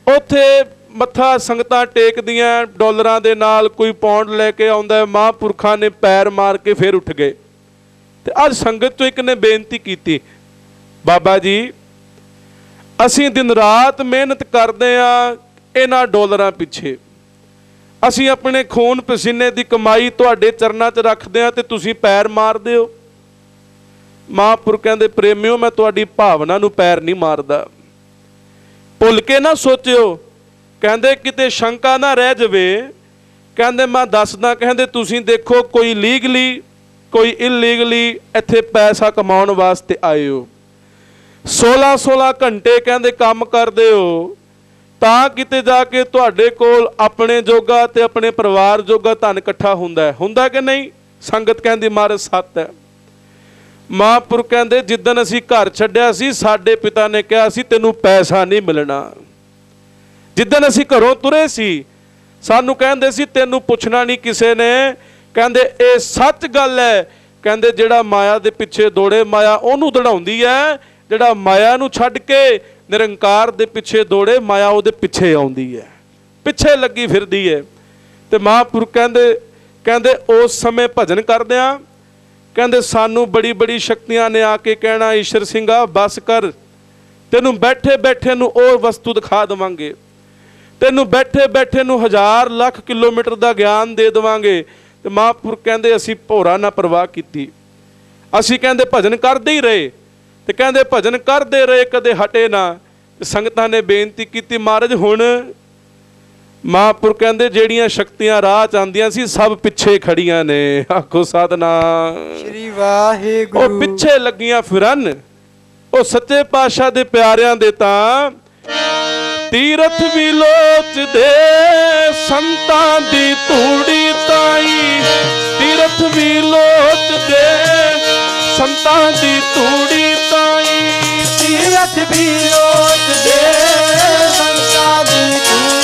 Speaker 1: ਉੱਥੇ ਮੱਥਾ ਸੰਗਤਾਂ ਟੇਕਦੀਆਂ, ਡਾਲਰਾਂ ਦੇ ਨਾਲ ਕੋਈ ਪੌਂਡ ਲੈ ਕੇ ਆਉਂਦਾ ਮਹਾਂਪੁਰਖਾਂ ਨੇ ਪੈਰ ਮਾਰ ਕੇ ਫੇਰ ਉੱਠ ਗਏ। ਤੇ ਅੱਜ ਸੰਗਤ ਤੋਂ ਇੱਕ ਨੇ ਬੇਨਤੀ ਕੀਤੀ ਬਾਬਾ ਜੀ, ਅਸੀਂ ਦਿਨ ਰਾਤ ਮਿਹਨਤ ਕਰਦੇ ਆ ਇਹਨਾਂ ਡਾਲਰਾਂ ਪਿੱਛੇ। ਅਸੀਂ ਆਪਣੇ ਖੂਨ ਪਸੀਨੇ ਦੀ ਕਮਾਈ ਤੁਹਾਡੇ ਚਰਨਾਂ 'ਚ ਰੱਖਦੇ ਆ ਤੇ ਤੁਸੀਂ ਪੈਰ ਮਾਰਦੇ ਹੋ। ਮਹਾਂਪੁਰ ਕਹਿੰਦੇ ਪ੍ਰੇਮਿਓ, ਮੈਂ ਤੁਹਾਡੀ ਭਾਵਨਾ ਨੂੰ ਪੈਰ ਨਹੀਂ ਮਾਰਦਾ। ਭੁੱਲ ਕੇ ਨਾ ਸੋਚਿਓ, ਕਹਿੰਦੇ ਕਿਤੇ ਸ਼ੰਕਾ ਨਾ ਰਹਿ ਜਾਵੇ। ਕਹਿੰਦੇ ਮੈਂ ਦੱਸਦਾ, ਕਹਿੰਦੇ ਤੁਸੀਂ ਦੇਖੋ ਕੋਈ ਲੀਗਲੀ, ਕੋਈ ਇਲੀਗਲੀ ਇੱਥੇ ਪੈਸਾ ਕਮਾਉਣ ਵਾਸਤੇ ਆਏ ਹੋ। 16 16 ਘੰਟੇ ਕਹਿੰਦੇ ਕੰਮ ਕਰਦੇ ਹੋ, ਤਾਂ ਕਿਤੇ ਜਾ ਕੇ ਤੁਹਾਡੇ ਕੋਲ ਆਪਣੇ ਜੋਗਾ ਤੇ ਆਪਣੇ ਪਰਿਵਾਰ ਜੋਗਾ ਧਨ ਇਕੱਠਾ ਹੁੰਦਾ ਹੈ। ਹੁੰਦਾ ਕਿ ਨਹੀਂ? ਸੰਗਤ ਕਹਿੰਦੀ, ਮਹਾਰਾਜ, ਸੱਤ ਹੈ। ਮਹਾਂਪੁਰ ਕਹਿੰਦੇ ਜਿੱਦਨ ਅਸੀਂ ਘਰ ਛੱਡਿਆ ਸੀ, ਸਾਡੇ ਪਿਤਾ ਨੇ ਕਿਹਾ ਸੀ, ਤੈਨੂੰ ਪੈਸਾ ਨਹੀਂ ਮਿਲਣਾ। ਜਿੱਦਨ ਅਸੀਂ ਘਰੋਂ ਤੁਰੇ ਸੀ, ਸਾਨੂੰ ਕਹਿੰਦੇ ਸੀ, ਤੈਨੂੰ ਪੁੱਛਣਾ ਨਹੀਂ ਕਿਸੇ ਨੇ। ਕਹਿੰਦੇ, ਇਹ ਸੱਚ ਗੱਲ ਹੈ। ਕਹਿੰਦੇ, ਜਿਹੜਾ ਮਾਇਆ ਦੇ ਪਿੱਛੇ ਦੌੜੇ, ਮਾਇਆ ਉਹਨੂੰ ਦੜਾਉਂਦੀ ਹੈ ਜਿਹੜਾ ਮਾਇਆ ਨੂੰ ਛੱਡ ਕੇ ਨਿਰੰਕਾਰ ਦੇ ਪਿੱਛੇ ਦੌੜੇ, ਮਾਇਆ ਉਹਦੇ ਪਿੱਛੇ ਆਉਂਦੀ ਹੈ। ਪਿੱਛੇ ਲੱਗੀ ਫਿਰਦੀ ਹੈ। ਤੇ ਮਹਾਂਪੁਰ ਕਹਿੰਦੇ ਕਹਿੰਦੇ, ਉਸ ਸਮੇਂ ਭਜਨ ਕਰਦਿਆਂ ਕਹਿੰਦੇ, ਸਾਨੂੰ ਬੜੀ ਬੜੀ ਸ਼ਕਤੀਆਂ ਨੇ ਆ ਕੇ ਕਹਿਣਾ, ਈਸ਼ਰ ਸਿੰਘਾ, ਬਸ ਕਰ। ਤੈਨੂੰ ਬੈਠੇ ਬੈਠੇ ਨੂੰ ਉਹ ਵਸਤੂ ਦਿਖਾ ਦੇਵਾਂਗੇ। ਤੈਨੂੰ ਬੈਠੇ ਬੈਠੇ ਨੂੰ ਹਜ਼ਾਰ ਲੱਖ ਕਿਲੋਮੀਟਰ ਦਾ ਗਿਆਨ ਦੇ ਦੇਵਾਂਗੇ। ਤੇ ਮਹਾਂਪੁਰ ਕਹਿੰਦੇ, ਅਸੀਂ ਭੋਰਾ ਨਾ ਪਰਵਾਹ ਕੀਤੀ। ਅਸੀਂ ਕਹਿੰਦੇ, ਭਜਨ ਕਰਦੇ ਹੀ ਰਹੇ। ਤੇ ਕਹਿੰਦੇ ਭਜਨ ਕਰਦੇ ਰਹੇ ਕਦੇ ਹਟੇ ਨਾ। ਸੰਗਤਾਂ ਨੇ ਬੇਨਤੀ ਕੀਤੀ ਮਹਾਰਾਜ ਹੁਣ ਮਹਾਂਪੁਰ ਕਹਿੰਦੇ ਜਿਹੜੀਆਂ ਸ਼ਕਤੀਆਂ ਰਾਹ ਚ ਆਉਂਦੀਆਂ ਸੀ ਸਭ ਪਿੱਛੇ ਖੜੀਆਂ ਨੇ। ਆਖੋ ਸਾਧਨਾ
Speaker 2: ਸ਼੍ਰੀ
Speaker 1: ਉਹ
Speaker 2: ਵਾਹਿਗੁਰੂ
Speaker 1: ਪਿੱਛੇ ਲੱਗੀਆਂ ਫਿਰਨ। ਉਹ ਸੱਚੇ ਪਾਤਸ਼ਾਹ ਦੇ ਪਿਆਰਿਆਂ ਦੇ ਤਾਂ ਤੀਰਥ ਵੀ ਲੋਚਦੇ ਸੰਤਾਂ ਦੀ ਧੂੜੀ ਤਾਈ। ਤੀਰਥ ਵੀ ਲੋਚਦੇ ਸੰਤਾਂ ਦੀ ਧੂੜੀ
Speaker 2: ਤੀਰਥ ਵੀ ਲੋਚਦੇ ਸੰਤਾਂ ਦੀ ਪੂਰੀ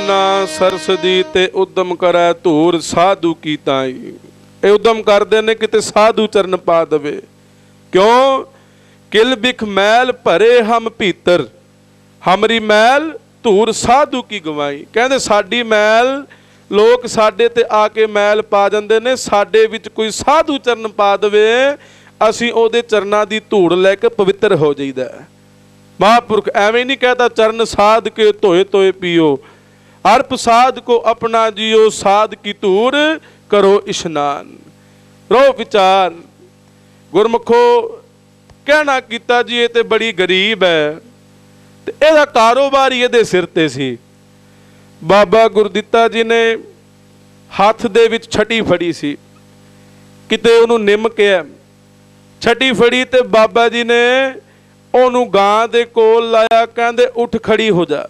Speaker 1: ਗੰਗਾ ਜਮਨਾ ਸਰਸਦੀ ਤੇ ਉਦਮ ਕਰੈ ਧੂਰ ਸਾਧੂ ਕੀ ਤਾਈ। ਇਹ ਉਦਮ ਕਰਦੇ ਨੇ ਕਿਤੇ ਸਾਧੂ ਚਰਨ ਪਾ ਦੇਵੇ। ਕਿਉਂ? ਕਿਲ ਬਿਖ ਮੈਲ ਭਰੇ ਹਮ ਭੀਤਰ। ਹਮਰੀ ਮੈਲ ਧੂਰ ਸਾਧੂ ਕੀ ਗਵਾਈ। ਕਹਿੰਦੇ ਸਾਡੀ ਮੈਲ, ਲੋਕ ਸਾਡੇ ਤੇ ਆ ਕੇ ਮੈਲ ਪਾ ਜਾਂਦੇ ਨੇ, ਸਾਡੇ ਵਿੱਚ ਕੋਈ ਸਾਧੂ ਚਰਨ ਪਾ ਦੇਵੇ, ਅਸੀਂ ਉਹਦੇ ਚਰਨਾਂ ਦੀ ਧੂੜ ਲੈ ਕੇ ਪਵਿੱਤਰ ਹੋ ਜਾਈਦਾ। ਹੈ। ਮਹਾਂਪੁਰਖ ਐਵੇਂ ਨਹੀਂ ਕਹਤਾ ਚਰਨ ਸਾਧ ਕੇ ਧੋਏ ਧੋਏ ਪੀਓ। ਅਰਪ ਸਾਧ ਕੋ ਆਪਣਾ ਜੀਓ, ਸਾਧ ਕੀ ਧੂਰ ਕਰੋ ਇਸ਼ਨਾਨ। ਰੋ ਵਿਚਾਰ, ਗੁਰਮੁਖੋ ਕਹਿਣਾ ਕੀਤਾ ਜੀ, ਇਹ ਤੇ ਬੜੀ ਗਰੀਬ ਹੈ। ਤੇ ਇਹਦਾ ਕਾਰੋਬਾਰ ਹੀ ਇਹਦੇ ਸਿਰ ਤੇ ਸੀ। ਬਾਬਾ ਗੁਰਦਿੱਤਾ ਜੀ ਨੇ ਹੱਥ ਦੇ ਵਿੱਚ ਛਟੀ ਫੜੀ ਸੀ। ਕਿਤੇ ਉਹਨੂੰ ਨਿੰਮ ਕਿਹਾ। ਛਟੀ ਫੜੀ ਤੇ ਬਾਬਾ ਜੀ ਨੇ ਉਹਨੂੰ ਗਾਂ ਦੇ ਕੋਲ ਲਾਇਆ, ਕਹਿੰਦੇ, ਉੱਠ ਖੜੀ ਹੋ ਜਾ।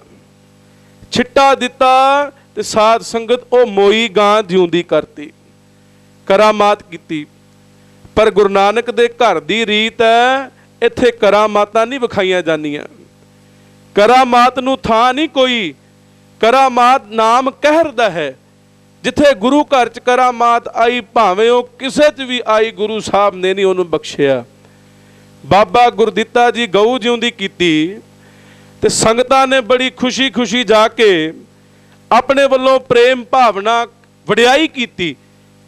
Speaker 1: ਛਿੱਟਾ ਦਿੱਤਾ ਤੇ ਸਾਧ ਸੰਗਤ ਉਹ ਮੋਈ ਗਾਂ ਜਿਉਂਦੀ ਕਰਤੀ, ਕਰਾਮਾਤ ਕੀਤੀ। ਪਰ ਗੁਰੂ ਨਾਨਕ ਦੇ ਘਰ ਦੀ ਰੀਤ ਹੈ, ਇੱਥੇ ਕਰਾਮਾਤਾਂ ਨਹੀਂ ਵਿਖਾਈਆਂ ਜਾਂਦੀਆਂ। ਕਰਾਮਾਤ ਨੂੰ ਥਾਂ ਨਹੀਂ ਕੋਈ, ਕਰਾਮਾਤ ਨਾਮ ਕਹਿਰ ਦਾ ਹੈ। ਜਿੱਥੇ ਗੁਰੂ ਘਰ ਚ ਕਰਾਮਾਤ ਆਈ, ਭਾਵੇਂ ਉਹ ਕਿਸੇ ਚ ਵੀ ਆਈ, ਗੁਰੂ ਸਾਹਿਬ ਨੇ ਨਹੀਂ ਉਹਨੂੰ ਬਖਸ਼ਿਆ। ਬਾਬਾ ਗੁਰਦਿੱਤਾ ਜੀ ਗਊ ਜਿਉਂਦੀ ਕੀਤੀ ਤੇ ਸੰਗਤਾਂ ਨੇ ਬੜੀ ਖੁਸ਼ੀ-ਖੁਸ਼ੀ ਜਾ ਕੇ ਆਪਣੇ ਵੱਲੋਂ ਪ੍ਰੇਮ ਭਾਵਨਾ ਵਡਿਆਈ ਕੀਤੀ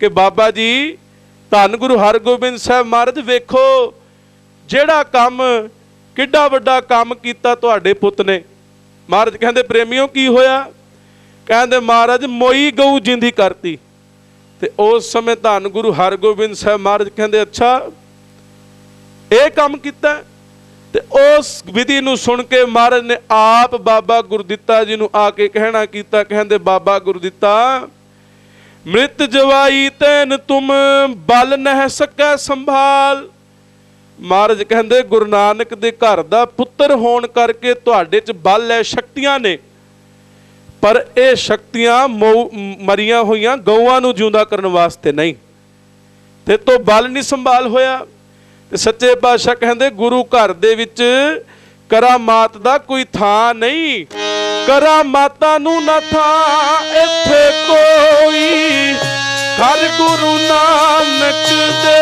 Speaker 1: ਕਿ ਬਾਬਾ ਜੀ, ਧੰਨ ਗੁਰੂ ਹਰਗੋਬਿੰਦ ਸਾਹਿਬ ਮਹਾਰਾਜ, ਵੇਖੋ ਜਿਹੜਾ ਕੰਮ, ਕਿੱਡਾ ਵੱਡਾ ਕੰਮ ਕੀਤਾ ਤੁਹਾਡੇ ਪੁੱਤ ਨੇ। ਮਹਾਰਾਜ ਕਹਿੰਦੇ, ਪ੍ਰੇਮੀਓ, ਕੀ ਹੋਇਆ? ਕਹਿੰਦੇ, ਮਹਾਰਾਜ, ਮੋਈ ਗਊ ਜਿੰਦੀ ਕਰਤੀ। ਤੇ ਉਸ ਸਮੇਂ ਧੰਨ ਗੁਰੂ ਹਰਗੋਬਿੰਦ ਸਾਹਿਬ ਮਹਾਰਾਜ ਕਹਿੰਦੇ, ਅੱਛਾ, ਇਹ ਕੰਮ ਕੀਤਾ? ਤੇ ਉਸ ਵਿਧੀ ਨੂੰ ਸੁਣ ਕੇ ਮਹਾਰਾਜ ਨੇ ਆਪ ਬਾਬਾ ਗੁਰਦਿੱਤਾ ਜੀ ਨੂੰ ਆ ਕੇ ਕਹਿਣਾ ਕੀਤਾ, ਕਹਿੰਦੇ, ਬਾਬਾ ਗੁਰਦਿੱਤਾ, ਮ੍ਰਿਤ ਜਵਾਈ ਤੈਨ ਤੁਮ ਬਲ ਨਹਿ ਸਕੈ ਸੰਭਾਲ। ਮਹਾਰਾਜ ਕਹਿੰਦੇ, ਗੁਰੂ ਨਾਨਕ ਦੇ ਘਰ ਦਾ ਪੁੱਤਰ ਹੋਣ ਕਰਕੇ ਤੁਹਾਡੇ 'ਚ ਬਲ ਹੈ, ਸ਼ਕਤੀਆਂ ਨੇ। ਪਰ ਇਹ ਸ਼ਕਤੀਆਂ ਮਰੀਆਂ ਹੋਈਆਂ, ਗਊਆਂ ਨੂੰ ਜਿਉਂਦਾ ਕਰਨ ਵਾਸਤੇ ਨਹੀਂ। ਤੇ ਤੋਂ ਬਲ ਨਹੀਂ ਸੰਭਾਲ ਹੋਇਆ। ਤੇ ਸੱਚੇ ਪਾਤਸ਼ਾਹ ਕਹਿੰਦੇ, ਗੁਰੂ ਘਰ ਦੇ ਵਿੱਚ ਕਰਾਮਾਤ ਦਾ ਕੋਈ ਥਾਂ ਨਹੀਂ। ਕਰਾਮਾਤਾਂ ਨੂੰ ਨਾ ਥਾਂ ਇੱਥੇ ਕੋਈ। ਘਰ ਗੁਰੂ ਨਾਨਕ ਦੇ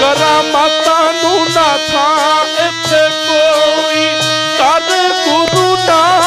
Speaker 1: ਕਰਾਮਾਤਾਂ ਨੂੰ ਨਾ ਥਾਂ ਇੱਥੇ ਕੋਈ। ਘਰ ਗੁਰੂ ਨਾਨਕ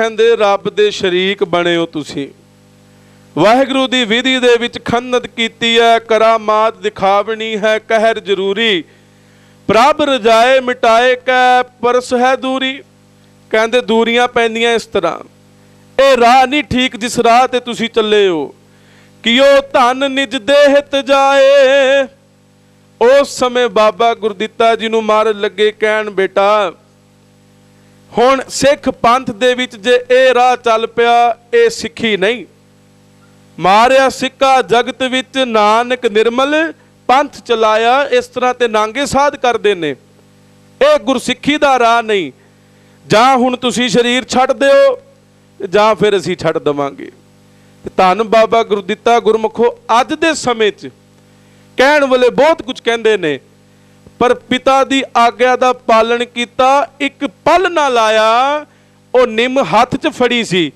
Speaker 1: ਕਹਿੰਦੇ, ਰੱਬ ਦੇ ਸ਼ਰੀਕ ਬਣੇ ਹੋ ਤੁਸੀਂ। ਵਾਹਿਗੁਰੂ ਦੀ ਵਿਧੀ ਦੇ ਵਿੱਚ ਖੰਨਤ ਕੀਤੀ ਹੈ ਕਰਾਮਾਤ ਦਿਖਾਵਣੀ ਹੈ, ਕਹਿਰ ਜ਼ਰੂਰੀ। ਪ੍ਰਭ ਰਜਾਏ ਮਿਟਾਏ ਕੈ, ਪਰਸ ਹੈ ਦੂਰੀ। ਕਹਿੰਦੇ, ਦੂਰੀਆਂ ਪੈਂਦੀਆਂ ਇਸ ਤਰ੍ਹਾਂ। ਇਹ ਰਾਹ ਨਹੀਂ ਠੀਕ ਜਿਸ ਰਾਹ ਤੇ ਤੁਸੀਂ ਚੱਲੇ ਹੋ। ਕਿ ਉਹ ਧਨ ਨਿਜ ਦੇਹਤ ਜਾਏ। ਉਸ ਸਮੇਂ ਬਾਬਾ ਗੁਰਦਿੱਤਾ ਜੀ ਨੂੰ ਮਾਰਨ ਲੱਗੇ ਕਹਿਣ, ਬੇਟਾ ਹੁਣ ਸਿੱਖ ਪੰਥ ਦੇ ਵਿੱਚ ਜੇ ਇਹ ਰਾਹ ਚੱਲ ਪਿਆ, ਇਹ ਸਿੱਖੀ ਨਹੀਂ। ਮਾਰਿਆ ਸਿੱਕਾ ਜਗਤ ਵਿੱਚ ਨਾਨਕ ਨਿਰਮਲ ਪੰਥ ਚਲਾਇਆ, ਇਸ ਤਰ੍ਹਾਂ ਤੇ ਨਾਂਗੇ ਸਾਧ ਕਰਦੇ ਨੇ। ਇਹ ਗੁਰਸਿੱਖੀ ਦਾ ਰਾਹ ਨਹੀਂ। ਜਾਂ ਹੁਣ ਤੁਸੀਂ ਸਰੀਰ ਛੱਡ ਦਿਓ, ਜਾਂ ਫਿਰ ਅਸੀਂ ਛੱਡ ਦਵਾਂਗੇ। ਧੰਨ ਬਾਬਾ ਗੁਰਦਿੱਤਾ ਗੁਰਮੁਖੋ, ਅੱਜ ਦੇ ਸਮੇਂ 'ਚ। ਕਹਿਣ ਵਾਲੇ ਬਹੁਤ ਕੁਝ ਕਹਿੰਦੇ ਨੇ। ਪਰ ਪਿਤਾ ਦੀ ਆਗਿਆ ਦਾ ਪਾਲਣ ਕੀਤਾ ਇੱਕ ਪਲ ਨਾ ਲਾਇਆ ਉਹ ਨਿੰਮ ਹੱਥ 'ਚ ਫੜੀ ਸੀ।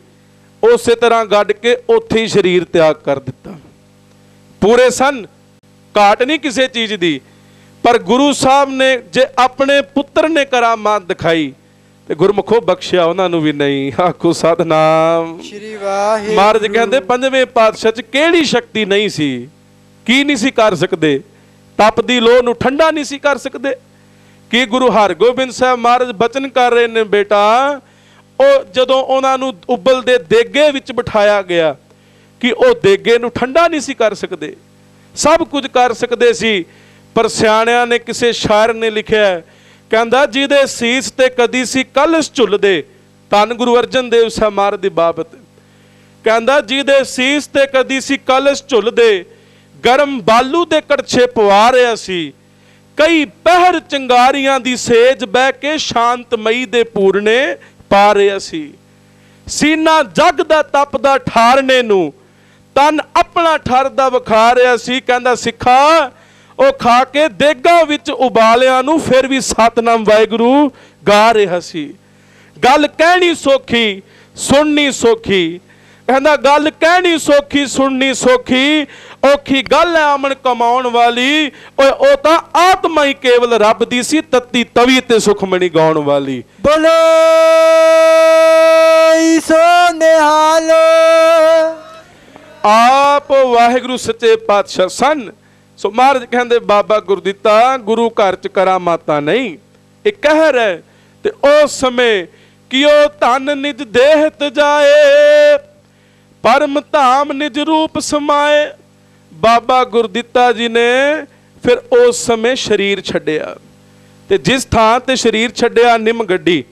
Speaker 1: ਉਸੇ ਤਰ੍ਹਾਂ ਗੱਡ ਕੇ ਉੱਥੇ ਹੀ ਸਰੀਰ ਤਿਆਗ ਕਰ ਦਿੱਤਾ। ਪੂਰੇ ਸਨ ਘਾਟ ਨਹੀਂ ਕਿਸੇ ਚੀਜ਼ ਦੀ ਪਰ ਗੁਰੂ ਸਾਹਿਬ ਨੇ ਜੇ ਆਪਣੇ ਪੁੱਤਰ ਨੇ ਕਰਾਮਾਤ ਦਿਖਾਈ ਤੇ ਗੁਰਮੁਖੋ ਬਖਸ਼ਿਆ ਉਹਨਾਂ ਨੂੰ ਵੀ ਨਹੀਂ। ਆਖੋ ਸਤਨਾਮ।
Speaker 2: ਸ਼੍ਰੀ ਵਾਹਿਗੁਰੂ।
Speaker 1: ਮਹਾਰਾਜ ਕਹਿੰਦੇ ਪੰਜਵੇਂ ਪਾਤਸ਼ਾਹ ਚ ਕਿਹੜੀ ਸ਼ਕਤੀ ਨਹੀਂ ਸੀ? ਕੀ ਨਹੀਂ ਸੀ ਕਰ ਸਕਦੇ? ਤਪ ਦੀ ਲੋਹ ਨੂੰ ਠੰਡਾ ਨਹੀਂ ਸੀ ਕਰ ਸਕਦੇ। ਕੀ ਗੁਰੂ ਹਰਗੋਬਿੰਦ ਸਾਹਿਬ ਮਹਾਰਾਜ ਬਚਨ ਕਰ ਰਹੇ ਨੇ ਬੇਟਾ? ਉਹ ਜਦੋਂ ਉਹਨਾਂ ਨੂੰ ਉਬਲ ਦੇ ਦੇਗੇ ਵਿੱਚ ਬਿਠਾਇਆ ਗਿਆ ਕਿ ਉਹ ਦੇਗੇ ਨੂੰ ਠੰਡਾ ਨਹੀਂ ਸੀ ਕਰ ਸਕਦੇ। ਸਭ ਕੁਝ ਕਰ ਸਕਦੇ ਸੀ, ਪਰ ਸਿਆਣਿਆਂ ਨੇ ਕਿਸੇ ਸ਼ਾਇਰ ਨੇ ਲਿਖਿਆ ਕਹਿੰਦਾ ਜਿਹਦੇ ਸੀਸ ਤੇ ਕਦੀ ਸੀ ਕਲਸ਼ ਝੁੱਲਦੇ, ਧੰਨ ਗੁਰੂ ਅਰਜਨ ਦੇਵ ਸਾਹਿਬ ਮਹਾਰਾਜ ਦੀ ਬਾਬਤ। ਕਹਿੰਦਾ ਜਿਹਦੇ ਸੀਸ ਤੇ ਕਦੀ ਸੀ ਕਲਸ਼ ਝੁੱਲਦੇ ਗਰਮ ਬਾਲੂ ਦੇ ਕੜਛੇ ਪਵਾ ਰਿਹਾ ਸੀ। ਕਈ ਪਹਿਰ ਚੰਗਾਰੀਆਂ ਦੀ ਸੇਜ ਬਹਿ ਕੇ ਸ਼ਾਂਤਮਈ ਦੇ ਪੂਰਨੇ ਪਾ ਰਿਆ ਸੀ। ਸੀਨਾ ਜਗ ਦਾ ਤਪਦਾ ਠਾਰਨੇ ਨੂੰ ਤਨ ਆਪਣਾ ਠਰਦਾ ਵਿਖਾ ਰਿਆ ਸੀ। ਕਹਿੰਦਾ, ਸਿੱਖਾ, ਉਹ ਖਾ ਕੇ ਦੇਗਾ ਵਿੱਚ ਉਬਾਲਿਆਂ ਨੂੰ ਫਿਰ ਵੀ ਸਤਨਾਮ ਵਾਹਿਗੁਰੂ ਗਾ ਰਿਹਾ ਸੀ। ਗੱਲ ਕਹਿਣੀ ਸੌਖੀ, ਸੁਣਨੀ ਸੌਖੀ। ਕਹਿੰਦਾ, ਗੱਲ ਕਹਿਣੀ ਸੌਖੀ, ਸੁਣਨੀ ਸੌਖੀ। ਔਖੀ ਗੱਲ ਹੈ ਅਮਨ ਕਮਾਉਣ ਵਾਲੀ। ਓਏ ਉਹ ਤਾਂ ਆਤਮਾ ਹੀ ਕੇਵਲ ਰੱਬ ਦੀ ਸੀ ਤੱਤੀ ਤਵੀ ਤੇ ਸੁਖਮਣੀ ਗਾਉਣ ਵਾਲੀ।
Speaker 2: ਬੋਲੇ ਸੋ ਨਿਹਾਲ।
Speaker 1: ਆਪ ਵਾਹਿਗੁਰੂ ਸੱਚੇ ਪਾਤਸ਼ਾਹ ਸਨ। ਸੋ ਮਹਾਰਾਜ ਕਹਿੰਦੇ ਬਾਬਾ ਗੁਰਦਿੱਤਾ ਗੁਰੂ ਘਰ ਚ ਕਰਾਮਾਤਾਂ ਨਹੀਂ। ਇਹ ਕਹਿਰ ਹੈ ਤੇ ਉਸ ਸਮੇਂ ਕਿ ਉਹ ਧਨ ਨਿਜ ਦੇਹਤ ਜਾਏ ਪਰਮ ਧਾਮ ਨਿਜ ਰੂਪ ਸਮਾਏ। ਬਾਬਾ ਗੁਰਦਿੱਤਾ ਜੀ ਨੇ ਫਿਰ ਉਸ ਸਮੇਂ ਸਰੀਰ ਛੱਡਿਆ। ਤੇ ਜਿਸ ਥਾਂ ਤੇ ਸਰੀਰ ਛੱਡਿਆ ਨਿੰਮ ਗੱਡੀ,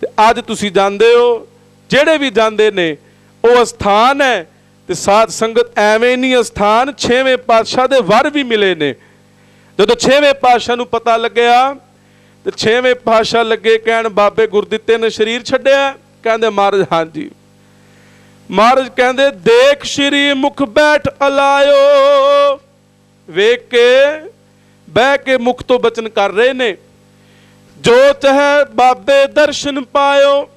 Speaker 1: ਤੇ ਅੱਜ ਤੁਸੀਂ ਜਾਂਦੇ ਹੋ, ਜਿਹੜੇ ਵੀ ਜਾਂਦੇ ਨੇ, ਉਹ ਅਸਥਾਨ ਹੈ, ਤੇ ਸਾਧ ਸੰਗਤ ਐਵੇਂ ਨਹੀਂ ਅਸਥਾਨ, ਛੇਵੇਂ ਪਾਤਸ਼ਾਹ ਦੇ ਵਰ ਵੀ ਮਿਲੇ ਨੇ। ਜਦੋਂ ਛੇਵੇਂ ਪਾਤਸ਼ਾਹ ਨੂੰ ਪਤਾ ਲੱਗਿਆ, ਤੇ ਛੇਵੇਂ ਪਾਤਸ਼ਾਹ ਲੱਗੇ ਕਹਿਣ, ਬਾਬੇ ਗੁਰਦਿੱਤੇ ਨੇ ਸਰੀਰ ਛੱਡਿਆ? ਕਹਿੰਦੇ, ਮਹਾਰਾਜ, ਹਾਂਜੀ। ਮਹਾਰਾਜ ਕਹਿੰਦੇ, ਦੇਖ ਸ਼੍ਰੀ ਮੁਖ ਬੈਠ ਅਲਾਇਓ। ਵੇਖ ਕੇ, ਬਹਿ ਕੇ ਮੁਖ ਤੋਂ ਬਚਨ ਕਰ ਰਹੇ ਨੇ। ਜੋ ਚਾਹੇ ਬਾਬੇ ਦਰਸ਼ਨ ਪਾਇਓ।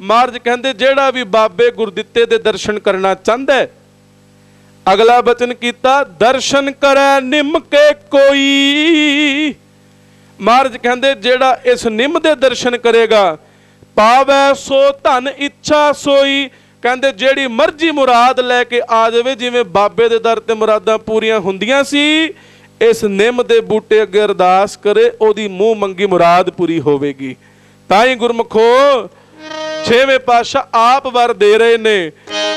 Speaker 1: ਮਹਾਰਾਜ ਕਹਿੰਦੇ, ਜਿਹੜਾ ਵੀ ਬਾਬੇ ਗੁਰਦਿੱਤੇ ਦੇ ਦਰਸ਼ਨ ਕਰਨਾ ਚਾਹੁੰਦਾ ਹੈ, ਅਗਲਾ ਬਚਨ ਕੀਤਾ, ਦਰਸ਼ਨ ਕਰੈ ਨਿੰਮ ਕੇ ਕੋਈ। ਮਹਾਰਾਜ ਕਹਿੰਦੇ, ਜਿਹੜਾ ਇਸ ਨਿੰਮ ਦੇ ਦਰਸ਼ਨ ਕਰੇਗਾ, ਪਾਵੈ ਸੋ ਧਨ ਇੱਛਾ ਸੋਈ। ਕਹਿੰਦੇ ਜਿਹੜੀ ਮਰਜ਼ੀ ਮੁਰਾਦ ਲੈ ਕੇ ਆ ਜਾਵੇ, ਜਿਵੇਂ ਬਾਬੇ ਦੇ ਦਰ ਤੇ ਮੁਰਾਦਾਂ ਪੂਰੀਆਂ ਹੁੰਦੀਆਂ ਸੀ, ਇਸ ਨਿੰਮ ਦੇ ਬੂਟੇ ਅੱਗੇ ਅਰਦਾਸ ਕਰੇ, ਉਹਦੀ ਮੂੰਹ ਮੰਗੀ ਮੁਰਾਦ ਪੂਰੀ ਹੋਵੇਗੀ। ਤਾਂ ਹੀ ਗੁਰਮਖੋ, ਛੇਵੇਂ ਪਾਤਸ਼ਾਹ ਆਪ ਵਰ ਦੇ ਰਹੇ ਨੇ।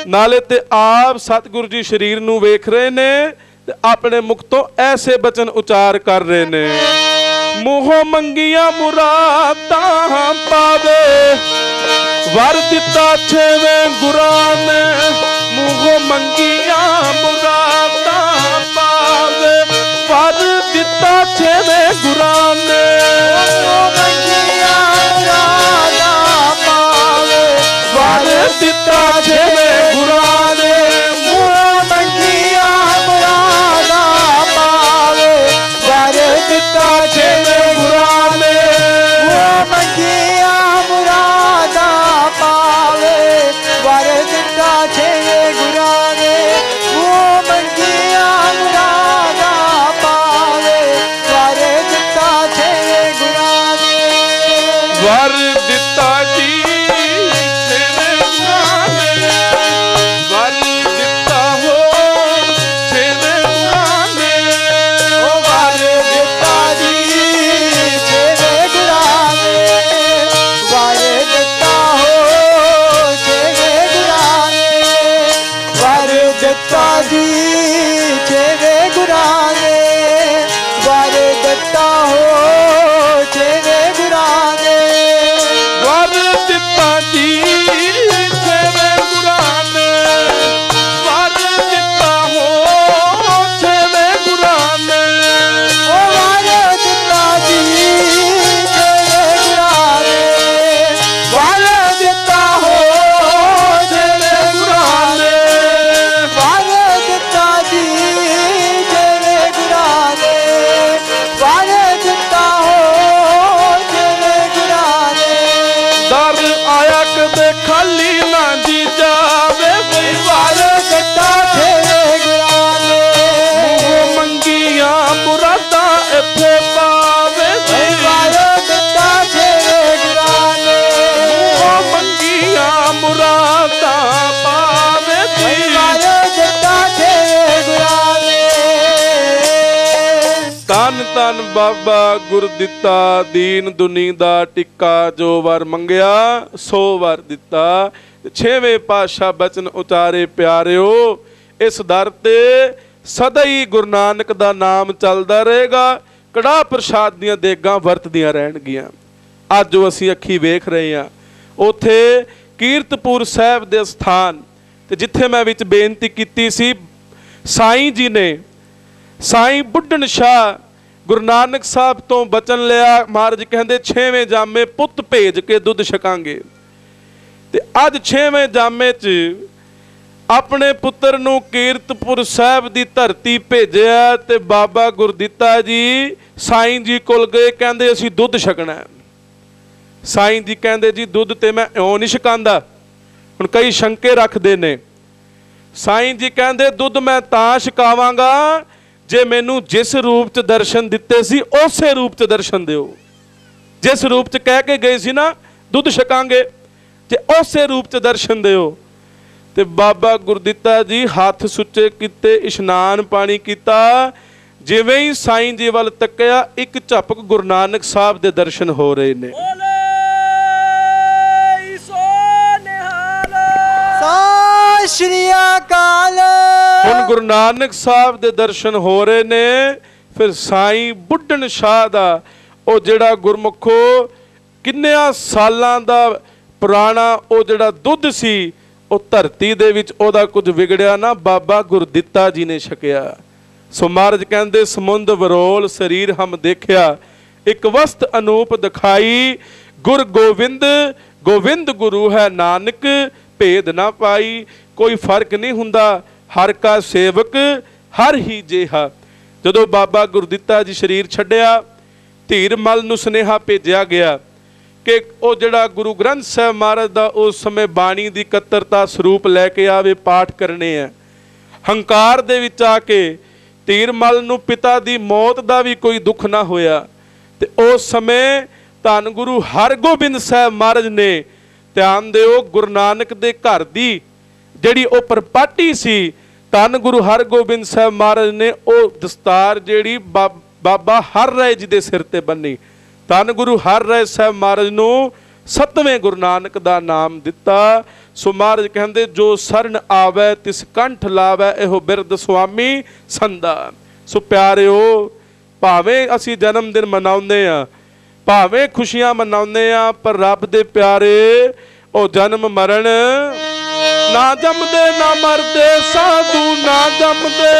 Speaker 1: ਨਾਲੇ ਤੇ ਆਪ ਸਤਿਗੁਰੂ ਜੀ ਸਰੀਰ ਨੂੰ ਵੇਖ ਰਹੇ ਨੇ ਤੇ ਆਪਣੇ ਮੁਖ ਤੋਂ ਐਸੇ ਬਚਨ ਉਚਾਰ ਕਰ ਰਹੇ ਨੇ। ਮੂੰਹੋਂ ਮੰਗੀਆਂ ਮੁਰਾਦਾਂ ਪਾਵੇ ਵਰ ਦਿੱਤਾ ਛੇਵੇਂ ਗੁਰਾਂ ਨੇ ਮੂੰਹੋਂ ਮੰਗੀਆਂ ਮੁਰਾਦਾਂ। ਬਾਬਾ ਗੁਰ ਦਿੱਤਾ, ਦੀਨ ਦੁਨੀ ਦਾ ਟਿੱਕਾ ਜੋ ਵਰ ਮੰਗਿਆ, ਸੋ ਵਰ ਦਿੱਤਾ। ਛੇਵੇਂ ਪਾਸ਼ਾ ਬਚਨ ਉਚਾਰੇ, ਪਿਆਰਿਓ, ਇਸ ਦਰ ਤੇ ਸਦਾ ਹੀ ਗੁਰੂ ਨਾਨਕ ਦਾ ਨਾਮ ਚੱਲਦਾ ਰਹੇਗਾ। ਕੜਾ ਪ੍ਰਸ਼ਾਦ ਦੀਆਂ ਦੇਗਾਂ ਵਰਤਦੀਆਂ ਰਹਿਣਗੀਆਂ। ਅੱਜ ਜੋ ਅਸੀਂ ਅੱਖੀ ਵੇਖ ਰਹੇ ਹਾਂ। ਉਥੇ ਕੀਰਤਪੁਰ ਸਾਹਿਬ ਦੇ ਸਥਾਨ ਤੇ ਜਿੱਥੇ ਮੈਂ ਵਿੱਚ ਬੇਨਤੀ ਕੀਤੀ ਸੀ, ਸਾਈਂ ਜੀ ਨੇ, ਸਾਈਂ ਬੁੱਢਣ ਸ਼ਾਹ ਗੁਰੂ ਨਾਨਕ ਸਾਹਿਬ ਤੋਂ ਬਚਨ ਲਿਆ। ਮਹਾਰਾਜ ਕਹਿੰਦੇ, ਛੇਵੇਂ ਜਾਮੇ ਪੁੱਤ ਭੇਜ ਕੇ ਦੁੱਧ ਛਕਾਂਗੇ। ਤੇ ਅੱਜ ਛੇਵੇਂ ਜਾਮੇ 'ਚ ਆਪਣੇ ਪੁੱਤਰ ਨੂੰ ਕੀਰਤਪੁਰ ਸਾਹਿਬ ਦੀ ਧਰਤੀ ਭੇਜਿਆ ਤੇ ਬਾਬਾ ਗੁਰਦਿੱਤਾ ਜੀ ਸਾਈਂ ਜੀ ਕੋਲ ਗਏ, ਕਹਿੰਦੇ ਅਸੀਂ ਦੁੱਧ ਛਕਣਾ ਸਾਈਂ ਜੀ ਕਹਿੰਦੇ, ਜੀ, ਦੁੱਧ ਤੇ ਮੈਂ ਇਉਂ ਨਹੀਂ ਛਕਾਂਦਾ। ਹੁਣ ਕਈ ਸ਼ੰਕੇ ਰੱਖਦੇ ਨੇ। ਸਾਈਂ ਜੀ ਕਹਿੰਦੇ, ਦੁੱਧ ਮੈਂ ਤਾਂ ਛਕਾਵਾਂਗਾ ਜੇ ਮੈਨੂੰ ਜਿਸ ਰੂਪ ਚ ਦਰਸ਼ਨ ਦਿੱਤੇ ਸੀ, ਉਸੇ ਰੂਪ ਚ ਦਰਸ਼ਨ ਦਿਓ। ਜਿਸ ਰੂਪ ਚ ਕਹਿ ਕੇ ਗਏ ਸੀ ਨਾ, ਦੁੱਧ ਛਕਾਂਗੇ ਜੇ ਉਸੇ ਰੂਪ ਚ ਦਰਸ਼ਨ ਦਿਓ। ਤੇ ਬਾਬਾ ਗੁਰਦਿੱਤਾ ਜੀ ਹੱਥ ਸੁੱਚੇ ਕੀਤੇ, ਇਸ਼ਨਾਨ ਪਾਣੀ ਕੀਤਾ। ਜਿਵੇਂ ਹੀ ਸਾਈਂ ਜੀ ਵੱਲ ਤੱਕਿਆ, ਇੱਕ ਝਪਕ ਗੁਰੂ ਨਾਨਕ ਸਾਹਿਬ ਦੇ ਦਰਸ਼ਨ ਹੋ ਰਹੇ ਨੇ।
Speaker 2: ਸ਼੍ਰੀ ਅਕਾਲ।
Speaker 1: ਹੁਣ ਗੁਰੂ ਨਾਨਕ ਸਾਹਿਬ ਦੇ ਦਰਸ਼ਨ ਹੋ ਰਹੇ ਨੇ, ਫਿਰ ਸਾਈਂ ਬੁੱਢਣ ਸ਼ਾਹ ਦਾ, ਉਹ ਜਿਹੜਾ ਗੁਰਮੁਖੋ ਕਿੰਨਿਆਂ ਸਾਲਾਂ ਦਾ ਪੁਰਾਣਾ, ਉਹ ਜਿਹੜਾ ਦੁੱਧ ਸੀ, ਉਹ ਧਰਤੀ ਦੇ ਵਿੱਚ ਉਹਦਾ ਕੁਝ ਵਿਗੜਿਆ ਨਾ, ਬਾਬਾ ਗੁਰਦਿੱਤਾ ਜੀ ਨੇ ਛਕਿਆ। ਸੋ ਮਹਾਰਾਜ ਕਹਿੰਦੇ, ਸਮੁੰਦ ਵਰੋਲ ਸਰੀਰ ਹਮ ਦੇਖਿਆ, ਇੱਕ ਵਸਤ ਅਨੂਪ ਦਿਖਾਈ, ਗੁਰ ਗੋਬਿੰਦ ਗੋਬਿੰਦ ਗੁਰੂ ਹੈ ਨਾਨਕ, ਭੇਦ ਨਾ ਪਾਈ ਕੋਈ ਫ਼ਰਕ ਨਹੀਂ ਹੁੰਦਾ, ਹਰ ਕਾ ਸੇਵਕ ਹਰ ਹੀ ਜਿਹਾ। ਜਦੋਂ ਬਾਬਾ ਗੁਰਦਿੱਤਾ ਜੀ ਸਰੀਰ ਛੱਡਿਆ, ਧੀਰ ਮਲ ਨੂੰ ਸੁਨੇਹਾ ਭੇਜਿਆ ਗਿਆ ਕਿ ਉਹ ਜਿਹੜਾ ਗੁਰੂ ਗ੍ਰੰਥ ਸਾਹਿਬ ਮਹਾਰਾਜ ਦਾ ਉਸ ਸਮੇਂ ਬਾਣੀ ਦੀ ਇਕੱਤਰਤਾ ਸਰੂਪ ਲੈ ਕੇ ਆਵੇ, ਪਾਠ ਕਰਨੇ ਆ। ਹੰਕਾਰ ਦੇ ਵਿੱਚ ਆ ਕੇ ਧੀਰਮਲ ਨੂੰ ਪਿਤਾ ਦੀ ਮੌਤ ਦਾ ਵੀ ਕੋਈ ਦੁੱਖ ਨਾ ਹੋਇਆ ਤੇ ਉਸ ਸਮੇਂ ਧੰਨ ਗੁਰੂ ਹਰਗੋਬਿੰਦ ਸਾਹਿਬ ਮਹਾਰਾਜ ਨੇ ਧਿਆਨ ਦਿਓ, ਗੁਰੂ ਨਾਨਕ ਦੇ ਘਰ ਦੀ ਜਿਹੜੀ ਉਹ ਪ੍ਰਪਾਟੀ ਸੀ, ਧੰਨ ਗੁਰੂ ਹਰਗੋਬਿੰਦ ਸਾਹਿਬ ਮਹਾਰਾਜ ਨੇ ਉਹ ਦਸਤਾਰ ਜਿਹੜੀ ਬਾ- ਬਾਬਾ ਹਰ ਰਾਏ ਜੀ ਦੇ ਸਿਰ ਤੇ ਬੰਨੀ। ਧੰਨ ਗੁਰੂ ਹਰ ਰਾਏ ਸਾਹਿਬ ਮਹਾਰਾਜ ਨੂੰ ਸਤਵੇਂ ਗੁਰੂ ਨਾਨਕ ਦਾ ਨਾਮ ਦਿੱਤਾ। ਸੋ ਮਹਾਰਾਜ ਕਹਿੰਦੇ, ਜੋ ਸਰਨ ਆਵੇ, ਤਿਸ ਕੰਠ ਲਾਵੇ, ਇਹੋ ਬਿਰਦ ਸੁਆਮੀ ਸੰਦਾ ਸੋ ਪਿਆਰਿਓ, ਭਾਵੇਂ ਅਸੀਂ ਜਨਮ ਦਿਨ ਮਨਾਉਂਦੇ ਆ ਭਾਵੇਂ ਖੁਸ਼ੀਆਂ ਮਨਾਉਂਦੇ ਆ ਪਰ ਰੱਬ ਦੇ ਪਿਆਰੇ, ਉਹ ਜਨਮ ਮਰਨ ਨਾ ਜੰਮਦੇ, ਨਾ ਮਰਦੇ, ਸਾਧੂ ਨਾ ਜੰਮਦੇ।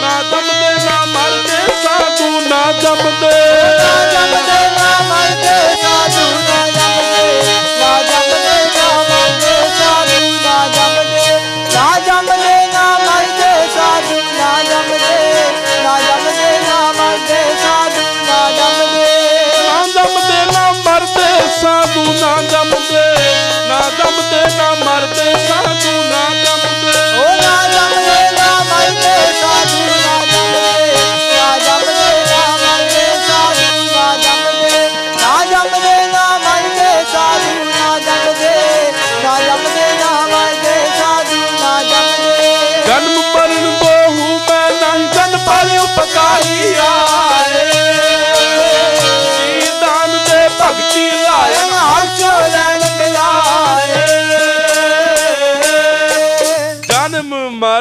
Speaker 1: ਨਾ ਜੰਮਦੇ, ਨਾ ਮਰਦੇ, ਸਾਧੂ ਨਾ ਜੰਮਦੇ।
Speaker 2: ਨਾ ਜੰਮਦੇ, ਨਾ ਮਰਦੇ, ਸਾਧੂ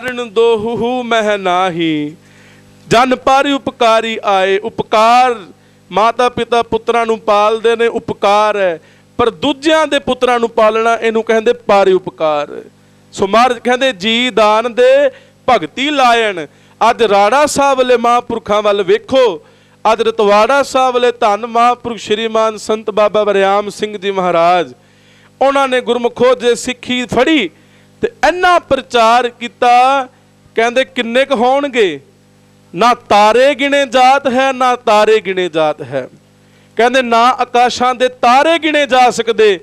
Speaker 1: ਬਿਨ ਦੋਹੂ ਮਹਿ ਨਾਹੀ। ਜਨ ਪਾਰੀ ਉਪਕਾਰੀ ਆਏ, ਉਪਕਾਰ ਮਾਤਾ ਪਿਤਾ ਪੁੱਤਰਾਂ ਨੂੰ ਪਾਲਦੇ ਨੇ, ਉਪਕਾਰ ਹੈ। ਪਰ ਦੂਜਿਆਂ ਦੇ ਪੁੱਤਰਾਂ ਨੂੰ ਪਾਲਣਾ, ਇਹਨੂੰ ਕਹਿੰਦੇ ਪਾਰੀ ਉਪਕਾਰ। ਸੋ ਮਹਾਰਾਜ ਕਹਿੰਦੇ, ਜੀ ਦਾਨ ਦੇ, ਭਗਤੀ ਲਾਇਣ। ਅੱਜ ਰਾੜਾ ਸਾਹਿਬ ਵਾਲੇ ਮਹਾਂਪੁਰਖਾਂ ਵੱਲ ਵੇਖੋ। ਅੱਜ ਰਤਵਾੜਾ ਸਾਹਿਬ ਵਾਲੇ ਧੰਨ ਮਹਾਂਪੁਰਖ ਸ਼੍ਰੀਮਾਨ ਸੰਤ ਬਾਬਾ ਬਰਿਆਮ ਸਿੰਘ ਜੀ ਮਹਾਰਾਜ, ਉਹਨਾਂ ਨੇ ਗੁਰਮੁਖੋ ਜੇ ਸਿੱਖੀ ਫੜੀ ਤੇ ਇੰਨਾ ਪ੍ਰਚਾਰ ਕੀਤਾ, ਕਹਿੰਦੇ ਕਿੰਨੇ ਕੁ ਹੋਣਗੇ? ਨਾ ਤਾਰੇ ਗਿਣੇ ਜਾਤ ਹੈ, ਨਾ ਤਾਰੇ ਗਿਣੇ ਜਾਤ ਹੈ। ਕਹਿੰਦੇ ਨਾ ਆਕਾਸ਼ਾਂ ਦੇ ਤਾਰੇ ਗਿਣੇ ਜਾ ਸਕਦੇ।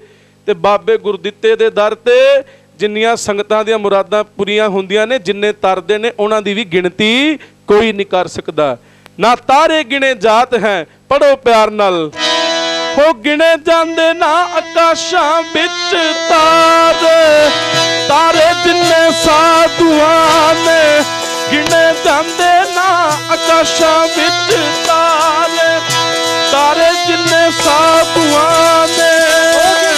Speaker 1: ਤੇ ਬਾਬੇ ਗੁਰਦਿੱਤੇ ਦੇ ਦਰ ਤੇ ਜਿੰਨੀਆਂ ਸੰਗਤਾਂ ਦੀਆਂ ਮੁਰਾਦਾਂ ਪੂਰੀਆਂ ਹੁੰਦੀਆਂ ਨੇ, ਜਿੰਨੇ ਤਰਦੇ ਨੇ, ਉਹਨਾਂ ਦੀ ਵੀ ਗਿਣਤੀ ਕੋਈ ਨਹੀਂ ਕਰ ਸਕਦਾ। ਨਾ ਤਾਰੇ ਗਿਣੇ ਜਾਤ ਹੈ ਪੜੋ ਪਿਆਰ ਨਾਲ। ਹੋ ਗਿਣੇ ਜਾਂਦੇ ਨਾ ਆਕਾਸ਼ਾਂ ਵਿੱਚ ਤਾਰੇ। ਤਾਰੇ ਜਿੰਨੇ ਸਾਧੂਆਂ ਨੇ, ਗਿਣੇ ਜਾਂਦੇ ਨਾ ਆਕਾਸ਼ਾਂ ਵਿੱਚ ਤਾਰੇ। ਤਾਰੇ ਜਿੰਨੇ ਸਾਧੂਆਂ ਨੇ।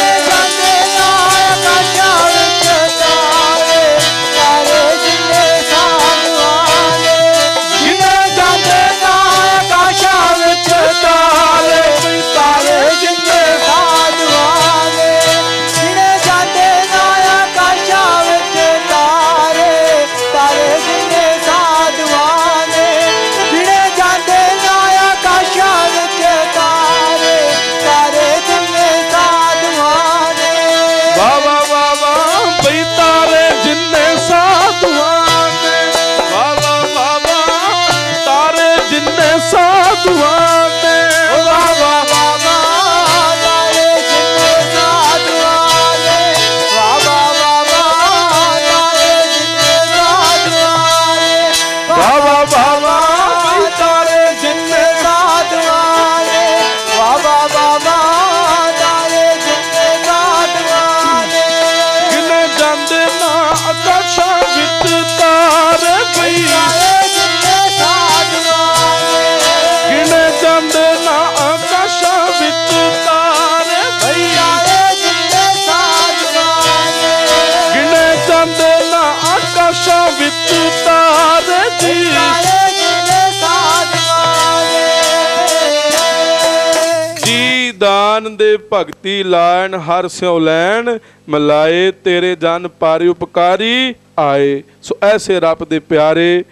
Speaker 1: ਜੀ ਦੇ ਭਗਤੀ ਲਾਣ ਹਰ ਸਿਉ ਲੈਣ, ਮਲਾਏ ਤੇਰੇ ਜਨ ਪਾਰਿ ਉਪਕਾਰੀ ਆਏ। ਸੋ ਐਸੇ ਰੱਬ ਦੇ ਪਿਆਰੇ,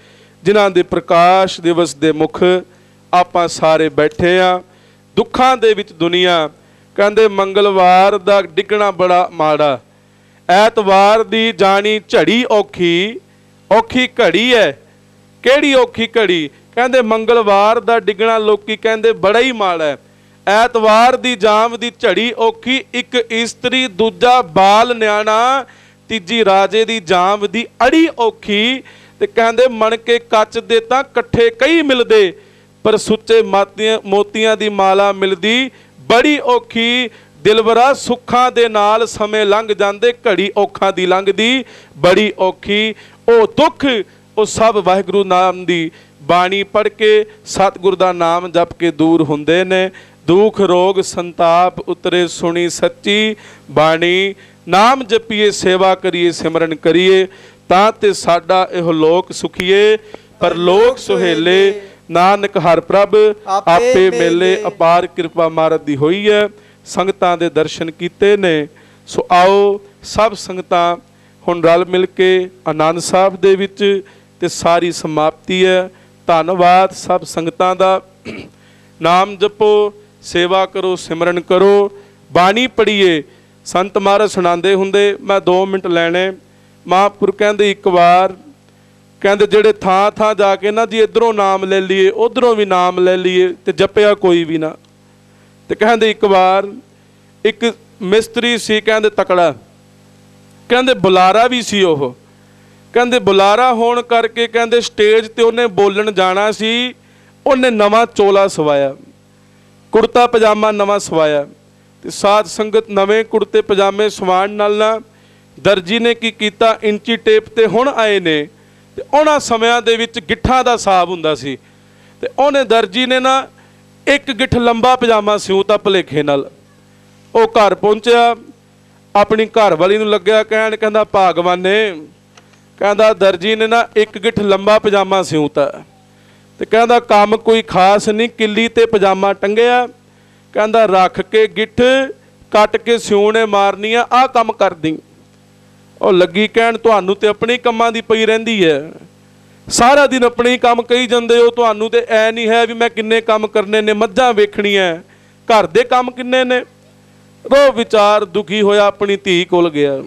Speaker 1: ਜਿਨ੍ਹਾਂ ਦੇ ਪ੍ਰਕਾਸ਼ ਦਿਵਸ ਦੇ ਮੁਖ ਆਪਾਂ ਸਾਰੇ ਬੈਠੇ ਆ। ਦੁੱਖਾਂ ਦੇ ਵਿੱਚ ਦੁਨੀਆ, ਕਹਿੰਦੇ ਮੰਗਲਵਾਰ ਦਾ ਡਿੱਗਣਾ ਬੜਾ ਮਾੜਾ। ਐਤਵਾਰ ਦੀ ਜਾਣੀ ਝੜੀ ਔਖੀ ਔਖੀ ਘੜੀ ਹੈ ਕਿਹੜੀ ਔਖੀ ਘੜੀ? ਕਹਿੰਦੇ ਮੰਗਲਵਾਰ ਦਾ ਡਿੱਗਣਾ ਲੋਕੀ ਕਹਿੰਦੇ ਬੜਾ ਹੀ ਮਾੜਾ ਹੈ ਐਤਵਾਰ ਦੀ ਜਾਮ ਦੀ ਝੜੀ ਔਖੀ, ਇੱਕ ਇਸਤਰੀ, ਦੂਜਾ ਬਾਲ ਨਿਆਣਾ, ਤੀਜੀ ਰਾਜੇ ਦੀ ਜਾਮ ਦੀ ਅੜੀ ਔਖੀ। ਤੇ ਕਹਿੰਦੇ, ਮਣ ਕੇ ਕੱਚ ਦੇ ਤਾਂ ਇਕੱਠੇ ਕਈ ਮਿਲਦੇ, ਪਰ ਸੁੱਚੇ ਮਾਤੀਆਂ, ਮੋਤੀਆਂ ਦੀ ਮਾਲਾ ਮਿਲਦੀ ਬੜੀ ਔਖੀ। ਦਿਲਵਰਾ ਸੁੱਖਾਂ ਦੇ ਨਾਲ ਸਮੇਂ ਲੰਘ ਜਾਂਦੇ, ਘੜੀ ਔਖਾਂ ਦੀ ਲੰਘਦੀ ਬੜੀ ਔਖੀ। ਉਹ ਦੁੱਖ, ਉਹ ਸਭ ਵਾਹਿਗੁਰੂ ਨਾਮ ਦੀ ਬਾਣੀ ਪੜ੍ਹ ਕੇ ਸਤਿਗੁਰ ਦਾ ਨਾਮ ਜਪ ਕੇ ਦੂਰ ਹੁੰਦੇ ਨੇ। ਦੁੱਖ ਰੋਗ ਸੰਤਾਪ ਉਤਰੇ ਸੁਣੀ ਸੱਚੀ ਬਾਣੀ। ਨਾਮ ਜਪੀਏ ਸੇਵਾ ਕਰੀਏ ਸਿਮਰਨ ਕਰੀਏ ਤਾਂ ਤੇ ਸਾਡਾ ਇਹ ਲੋਕ ਸੁਖੀਏ। ਪਰ ਲੋਕ ਸੁਹੇਲੇ ਨਾਨਕ ਹਰ ਪ੍ਰਭ ਆਪੇ ਮੇਲੇ ਅਪਾਰ ਕਿਰਪਾ ਮਾਰਤ ਦੀ ਹੋਈ ਹੈ। ਸੰਗਤਾਂ ਦੇ ਦਰਸ਼ਨ ਕੀਤੇ ਨੇ। ਸੋ ਆਓ ਸਭ ਸੰਗਤਾਂ ਹੁਣ ਰਲ ਮਿਲ ਕੇ ਆਨੰਦ ਸਾਹਿਬ ਦੇ ਵਿੱਚ ਤੇ ਸਾਰੀ ਸਮਾਪਤੀ ਹੈ। ਧੰਨਵਾਦ ਸਭ ਸੰਗਤਾਂ ਦਾ। ਨਾਮ ਜਪੋ ਸੇਵਾ ਕਰੋ, ਸਿਮਰਨ ਕਰੋ। ਬਾਣੀ ਪੜ੍ਹੀਏ, ਸੰਤ ਮਹਾਰਾਜ ਸੁਣਾਉਂਦੇ ਹੁੰਦੇ, ਮੈਂ 2 ਮਿੰਟ ਲੈਣੇ। ਮਹਾਂਪੁਰ ਕਹਿੰਦੇ ਇੱਕ ਵਾਰ, ਕਹਿੰਦੇ ਜਿਹੜੇ ਥਾਂ ਥਾਂ ਜਾ ਕੇ ਨਾ ਜੀ ਇਧਰੋਂ ਨਾਮ ਲੈ ਲਈਏ, ਉਧਰੋਂ ਵੀ ਨਾਮ ਲੈ ਲਈਏ ਤੇ ਜਪਿਆ ਕੋਈ ਵੀ ਨਾ। ਤੇ ਕਹਿੰਦੇ ਇੱਕ ਵਾਰ, ਇੱਕ ਮਿਸਤਰੀ ਸੀ, ਕਹਿੰਦੇ ਤਕੜਾ। ਕਹਿੰਦੇ ਬੁਲਾਰਾ ਵੀ ਸੀ ਉਹ। ਕਹਿੰਦੇ ਬੁਲਾਰਾ ਹੋਣ ਕਰਕੇ ਕਹਿੰਦੇ ਸਟੇਜ ਤੇ ਉਹਨੇ ਬੋਲਣ ਜਾਣਾ ਸੀ, ਉਹਨੇ ਨਵਾਂ ਚੋਲਾ ਸਵਾਇਆ। ਕੁੜਤਾ ਪਜਾਮਾ ਨਵਾਂ ਸਵਾਇਆ ਤੇ ਸਾਧ ਸੰਗਤ ਨਵੇਂ ਕੁੜਤੇ ਪਜਾਮੇ ਸਵਾਣ ਨਾਲ ਨਾ ਦਰਜੀ ਨੇ ਕੀ ਕੀਤਾ? ਇੰਚੀ ਟੇਪ ਤੇ ਹੁਣ ਆਏ ਨੇ। ਤੇ ਉਹਨਾਂ ਸਮਿਆਂ ਦੇ ਵਿੱਚ ਗਿੱਠਾਂ ਦਾ ਹਿਸਾਬ ਹੁੰਦਾ ਸੀ। ਤੇ ਉਹਨੇ ਦਰਜੀ ਨੇ ਨਾ ਇੱਕ ਗਿੱਠ ਲੰਬਾ ਪਜਾਮਾ ਸਿਉਤਾ ਭਲੇਖੇ ਨਾਲ। ਉਹ ਘਰ ਪਹੁੰਚਿਆ। ਆਪਣੀ ਘਰ ਵਾਲੀ ਨੂੰ ਲੱਗਿਆ ਕਹਿਣ, ਕਹਿੰਦਾ, ਭਾਗਵਾਨੇ। ਕਹਿੰਦਾ, ਦਰਜੀ ਨੇ ਨਾ ਇੱਕ ਗਿੱਠ ਲੰਬਾ ਪਜਾਮਾ ਸਿਉਂਤਾ ਤੇ ਕਹਿੰਦਾ ਕੰਮ ਕੋਈ ਖਾਸ ਨਹੀਂ, ਕਿੱਲੀ ਤੇ ਪਜਾਮਾ ਟੰਗਿਆ। ਕਹਿੰਦਾ ਰੱਖ ਕੇ ਗਿੱਠ, ਕੱਟ ਕੇ ਸਿਉਣੇ ਮਾਰਨੀਆਂ ਆ ਕੰਮ ਕਰਦੀ। ਉਹ ਲੱਗੀ ਕਹਿਣ, ਤੁਹਾਨੂੰ ਤੇ ਆਪਣੇ ਕੰਮਾਂ ਦੀ ਪਈ ਰਹਿੰਦੀ ਹੈ ਸਾਰਾ ਦਿਨ ਆਪਣੇ ਹੀ ਕੰਮ ਕਹੀ ਜਾਂਦੇ ਹੋ, ਤੁਹਾਨੂੰ ਤੇ ਐ ਨਹੀਂ ਹੈ ਵੀ ਮੈਂ ਕਿੰਨੇ ਕੰਮ ਕਰਨੇ ਨੇ, ਮੱਝਾਂ ਵੇਖਣੀਆਂ। ਘਰ ਦੇ ਕੰਮ ਕਿੰਨੇ ਨੇ? ਉਹ ਵਿਚਾਰ ਦੁਖੀ ਹੋਇਆ ਆਪਣੀ ਧੀ ਕੋਲ ਗਿਆ।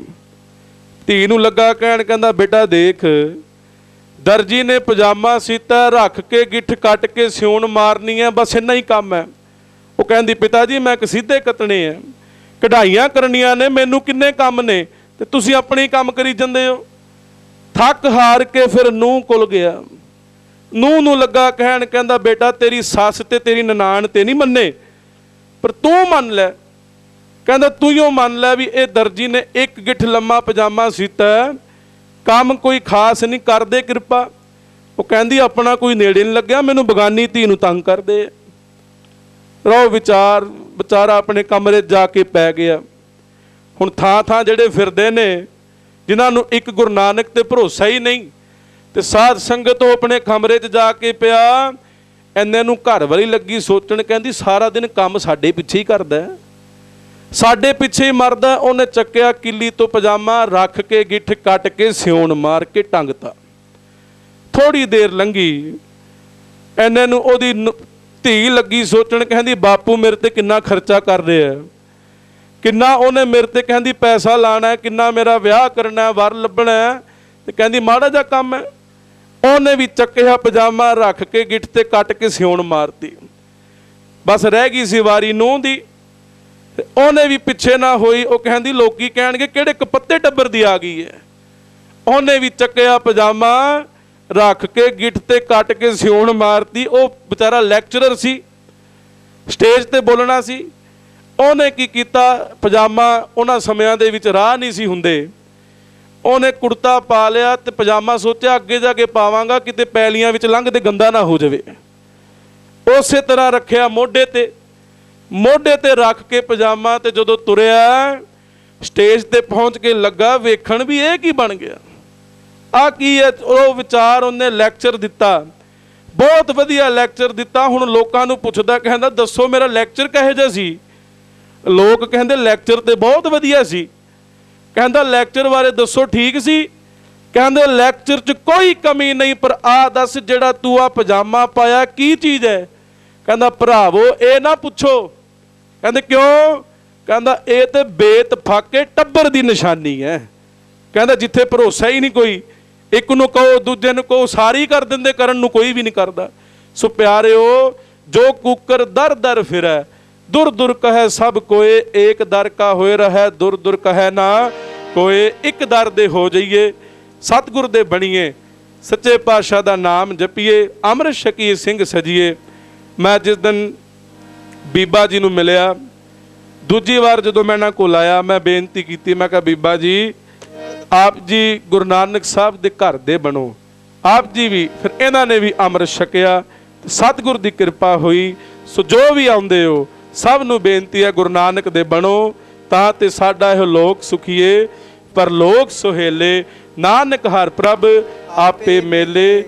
Speaker 1: ਧੀ ਨੂੰ ਲੱਗਾ ਕਹਿਣ, ਕਹਿੰਦਾ, ਬੇਟਾ ਦੇਖ ਦਰਜੀ ਨੇ ਪਜਾਮਾ ਸੀਤਾ ਰੱਖ ਕੇ ਗਿੱਠ ਕੱਟ ਕੇ ਸਿਉਣ ਮਾਰਨੀ ਹੈ, ਬਸ ਇੰਨਾ ਹੀ ਕੰਮ ਹੈ। ਉਹ ਕਹਿੰਦੀ, ਪਿਤਾ ਜੀ, ਮੈਂ ਕਸੀਦੇ ਕੱਟਣੇ ਆ ਕਢਾਈਆਂ ਕਰਨੀਆਂ ਨੇ, ਮੈਨੂੰ ਕਿੰਨੇ ਕੰਮ ਨੇ, ਤੇ ਤੁਸੀਂ ਆਪਣੇ ਕੰਮ ਕਰੀ ਜਾਂਦੇ ਹੋ। ਥੱਕ ਹਾਰ ਕੇ ਫਿਰ ਨੂੰ ਕੋਲ ਗਿਆ। ਨੂੰਹ ਨੂੰ ਲੱਗਾ ਕਹਿਣ, ਕਹਿੰਦਾ, ਬੇਟਾ, ਤੇਰੀ ਸੱਸ ਤੇ ਤੇਰੀ ਨਨਾਣ ਤੇ ਨਹੀਂ ਮੰਨੇ, ਪਰ ਤੂੰ ਮੰਨ ਲੈ। ਕਹਿੰਦਾ, ਤੂੰ ਹੀ ਮੰਨ ਲੈ ਵੀ ਇਹ ਦਰਜੀ ਨੇ ਇੱਕ ਗਿੱਠ ਲੰਮਾ ਪਜਾਮਾ ਸੀਤਾ ਕੰਮ ਕੋਈ ਖਾਸ ਨਹੀਂ ਕਰਦੇ ਕਿਰਪਾ। ਉਹ ਕਹਿੰਦੀ, ਆਪਣਾ ਕੋਈ ਨੇੜੇ ਨਹੀਂ ਲੱਗਿਆ, ਮੈਨੂੰ ਬਗਾਨੀ ਧੀ ਨੂੰ ਤੰਗ ਕਰਦੇ ਰੋ ਵਿਚਾਰ, ਵਿਚਾਰਾ ਆਪਣੇ ਕਮਰੇ 'ਚ ਜਾ ਕੇ ਪੈ ਗਿਆ। ਹੁਣ ਥਾਂ ਥਾਂ ਜਿਹੜੇ ਫਿਰਦੇ ਨੇ, ਜਿਨ੍ਹਾਂ ਨੂੰ ਇੱਕ ਗੁਰੂ ਨਾਨਕ ਤੇ ਭਰੋਸਾ ਹੀ ਨਹੀਂ, ਤੇ ਸਾਧ ਸੰਗਤ ਉਹ ਆਪਣੇ ਕਮਰੇ 'ਚ ਜਾ ਕੇ ਪਿਆ ਐਨੇ ਨੂੰ ਘਰ ਵਾਲੀ ਲੱਗੀ ਸੋਚਣ, ਕਹਿੰਦੀ, ਸਾਰਾ ਦਿਨ ਕੰਮ ਸਾਡੇ ਪਿੱਛੇ ਹੀ ਕਰਦਾ। ਹੈ ਸਾਡੇ ਪਿੱਛੇ ਹੀ ਮਰਦਾ, ਉਹਨੇ ਚੱਕਿਆ ਕਿੱਲੀ ਤੋਂ ਪਜਾਮਾ, ਰੱਖ ਕੇ ਗਿੱਠ ਕੱਟ ਕੇ ਸਿਉਣ ਮਾਰ ਕੇ ਟੰਗਤਾ ਥੋੜੀ ਦੇਰ ਲੰਘੀ, ਐਨੇ ਨੂੰ ਉਹਦੀ ਨ- ਧੀ ਲੱਗੀ ਸੋਚਣ, ਕਹਿੰਦੀ, ਬਾਪੂ ਮੇਰੇ ਤੇ ਕਿੰਨਾ ਖਰਚਾ ਕਰ ਰਿਹਾ ਕਿੰਨਾ ਉਹਨੇ ਮੇਰੇ ਤੇ ਕਹਿੰਦੀ ਪੈਸਾ ਲਾਣਾ ਕਿੰਨਾ ਮੇਰਾ ਵਿਆਹ ਕਰਨਾ ਵਰ ਲੱਭਣਾ ਹੈ? ਤੇ ਕਹਿੰਦੀ, ਮਾੜਾ ਜਿਹਾ ਕੰਮ ਹੈ। ਉਹਨੇ ਵੀ ਚੱਕਿਆ ਪਜਾਮਾ, ਰੱਖ ਕੇ ਗਿੱਠ ਤੇ ਕੱਟ ਕੇ ਸਿਉਣ ਮਾਰਤੀ। ਬਸ ਰਹਿ ਗਈ ਸੀ ਵਾਰੀ ਨੂੰਹ ਦੀ। ਉਹਨੇ ਵੀ ਪਿੱਛੇ ਨਾ ਹੋਈ, ਉਹ ਕਹਿੰਦੀ ਲੋਕੀ ਕਹਿਣਗੇ ਕਿਹੜੇ ਕਪੱਤੇ ਟੱਬਰ ਦੀ ਆ ਗਈ ਹੈ। ਉਹਨੇ ਵੀ ਚੱਕਿਆ ਪਜਾਮਾ, ਰੱਖ ਕੇ ਗਿੱਠ ਤੇ ਕੱਟ ਕੇ ਸਿਉਣ ਮਾਰਤੀ, ਉਹ ਵਿਚਾਰਾ ਲੈਕਚਰਰ ਸੀ ਸਟੇਜ ਤੇ ਬੋਲਣਾ ਸੀ। ਉਹਨੇ ਕੀ ਕੀਤਾ? ਪਜਾਮਾ ਉਹਨਾਂ ਸਮਿਆਂ ਦੇ ਵਿੱਚ ਰਾਹ ਨਹੀਂ ਸੀ ਹੁੰਦੇ। ਉਹਨੇ ਕੁੜਤਾ ਪਾ ਲਿਆ ਤੇ ਪਜਾਮਾ ਸੋਚਿਆ, ਅੱਗੇ ਜਾ ਕੇ ਪਾਵਾਂਗਾ, ਕਿਤੇ ਪੈਲੀਆਂ ਵਿੱਚ ਲੰਘਦੇ ਗੰਦਾ ਨਾ ਹੋ ਜਾਵੇ। ਉਸੇ ਤਰ੍ਹਾਂ ਰੱਖਿਆ ਮੋਢੇ ਤੇ। ਮੋਢੇ ਤੇ ਰੱਖ ਕੇ ਪਜਾਮਾ ਤੇ ਜਦੋਂ ਤੁਰਿਆ, ਸਟੇਜ ਤੇ ਪਹੁੰਚ ਕੇ ਲੱਗਾ, ਵੇਖਣ ਵੀ ਇਹ ਕੀ ਬਣ ਗਿਆ। ਆ ਕੀ ਹੈ? ਉਹ ਵਿਚਾਰ ਉਹਨੇ ਲੈਕਚਰ ਦਿੱਤਾ। ਬਹੁਤ ਵਧੀਆ ਲੈਕਚਰ ਦਿੱਤਾ। ਹੁਣ ਲੋਕਾਂ ਨੂੰ ਪੁੱਛਦਾ, ਕਹਿੰਦਾ, ਦੱਸੋ, ਮੇਰਾ ਲੈਕਚਰ ਕਿਹੋ ਜਿਹਾ ਸੀ? ਲੋਕ ਕਹਿੰਦੇ ਲੈਕਚਰ ਤੇ ਬਹੁਤ ਵਧੀਆ ਸੀ। ਕਹਿੰਦਾ ਲੈਕਚਰ ਬਾਰੇ ਦੱਸੋ, ਠੀਕ ਸੀ? ਕਹਿੰਦੇ ਲੈਕਚਰ 'ਚ ਕੋਈ ਕਮੀ ਨਹੀਂ, ਪਰ ਆ ਦੱਸ ਜਿਹੜਾ ਤੂੰ ਆ ਪਜਾਮਾ ਪਾਇਆ, ਕੀ ਚੀਜ਼ ਹੈ? ਕਹਿੰਦਾ, ਭਰਾਵੋ, ਇਹ ਨਾ ਪੁੱਛੋ। ਕਹਿੰਦੇ, ਕਿਉਂ? ਕਹਿੰਦਾ, ਇਹ ਤੇ ਬੇਤ ਫਾਕੇ ਟੱਬਰ ਦੀ ਨਿਸ਼ਾਨੀ ਹੈ। ਕਹਿੰਦਾ, ਜਿੱਥੇ ਭਰੋਸਾ ਹੀ ਨਹੀਂ ਕੋਈ। ਇੱਕ ਨੂੰ ਕਹੋ, ਦੂਜੇ ਨੂੰ ਕਹੋ, ਸਾਰੀ ਕਰ ਦਿੰਦੇ, ਕਰਨ ਨੂੰ ਕੋਈ ਵੀ ਨਹੀਂ ਕਰਦਾ। ਸੋ ਪਿਆਰਿਓ, ਜੋ ਕੁੱਕਰ ਦਰ ਦਰ ਫਿਰੈ, ਦੁਰ ਦੁਰ ਕਹੈ, ਸਭ ਕੋਏ ਏਕ ਦਰ ਕਾ ਹੋਏ ਰਹੈ, ਦੁਰ ਦੁਰ ਕਹੈ ਨਾ, ਕੋਏ ਇੱਕ ਦਰ ਦੇ ਹੋ ਜਾਈਏ। ਸਤਿਗੁਰ ਦੇ ਬਣੀਏ, ਸੱਚੇ ਪਾਤਸ਼ਾਹ ਦਾ ਨਾਮ ਜਪੀਏ, ਅੰਮ੍ਰਿਤ ਛਕੀਏ, ਸਿੰਘ ਸਜੀਏ। ਮੈਂ ਜਿਸ ਦਿਨ ਬੀਬਾ ਜੀ ਨੂੰ ਮਿਲਿਆ, ਦੂਜੀ ਵਾਰ ਜਦੋਂ ਮੈਂ ਇਹਨਾਂ ਕੋਲ ਆਇਆ, ਮੈਂ ਬੇਨਤੀ ਕੀਤੀ, ਮੈਂ ਕਿਹਾ, ਬੀਬਾ ਜੀ, ਆਪ ਜੀ ਗੁਰੂ ਨਾਨਕ ਸਾਹਿਬ ਦੇ ਘਰ ਦੇ ਬਣੋ। ਆਪ ਜੀ ਵੀ, ਫਿਰ ਇਹਨਾਂ ਨੇ ਵੀ ਅੰਮ੍ਰਿਤ ਛਕਿਆ, ਸਤਿਗੁਰ ਦੀ ਕਿਰਪਾ ਹੋਈ। ਸੋ ਜੋ ਵੀ ਆਉਂਦੇ ਹੋ, ਸਭ ਨੂੰ ਬੇਨਤੀ ਹੈ ਗੁਰੂ ਨਾਨਕ ਦੇ ਬਣੋ, ਤਾਂ ਤੇ ਸਾਡਾ ਇਹ ਲੋਕ ਸੁਖੀਏ। ਪਰ ਲੋਕ ਸੁਹੇਲੇ, ਨਾਨਕ ਹਰ ਪ੍ਰਭ, ਆਪੇ ਮੇਲੇ।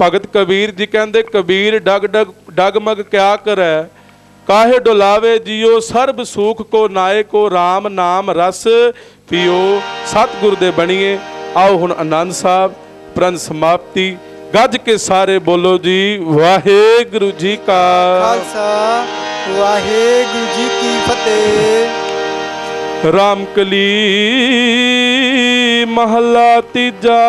Speaker 1: ਭਗਤ ਕਬੀਰ ਜੀ ਕਹਿੰਦੇ ਕਬੀਰ ਡਗ ਡਗ ਡਗਮਗ ਕਿਆ ਕਰੈ? ਕਾਹੇ ਡੁਲਾਵੇ ਜਿਉ ਸਰਬ ਸੂਖ ਕੋ ਨਾਏ ਕੋ RAM ਨਾਮ ਰਸ ਪੀਓ ਸਤਿਗੁਰ ਦੇ ਬਣੀਏ। ਆਓ ਹੁਣ ਆਨੰਦ ਸਾਹਿਬ ਪ੍ਰੰਨ ਸਮਾਪਤੀ। ਗੱਜ ਕੇ ਸਾਰੇ ਬੋਲੋ ਜੀ ਵਾਹਿਗੁਰੂ ਜੀ ਕਾ
Speaker 2: ਖਾਲਸਾ ਵਾਹਿਗੁਰੂ ਜੀ ਕੀ ਫਤਿਹ।
Speaker 1: ਰਾਮਕਲੀ ਮਹਲਾ ਤੀਜਾ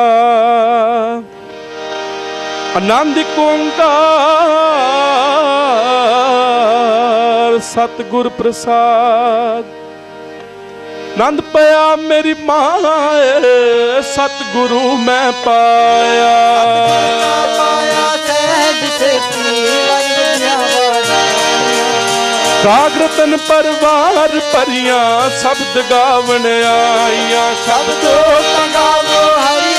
Speaker 1: ਆਨੰਦ ਓੰਕਾਰ ਸਤਿਗੁਰ ਪ੍ਰਸਾਦ। ਨੰਦ ਪਿਆ ਮੇਰੀ ਮਾਂ ਸਤਿਗੁਰੂ ਮੈਂ ਪਾਇਆ।
Speaker 2: ਪਾਇਆ ਸਹਿਜ ਸੇਤੀ ਵੰਦਿਆ
Speaker 1: ਪਰਵਾਰ ਭਰੀਆਂ, ਸ਼ਬਦ ਗਾਵਣ ਆਈਆਂ। ਸ਼ਬਦ
Speaker 2: ਸ਼ਬਦੋ ਤੰਗਾਵੋ ਹਰੀ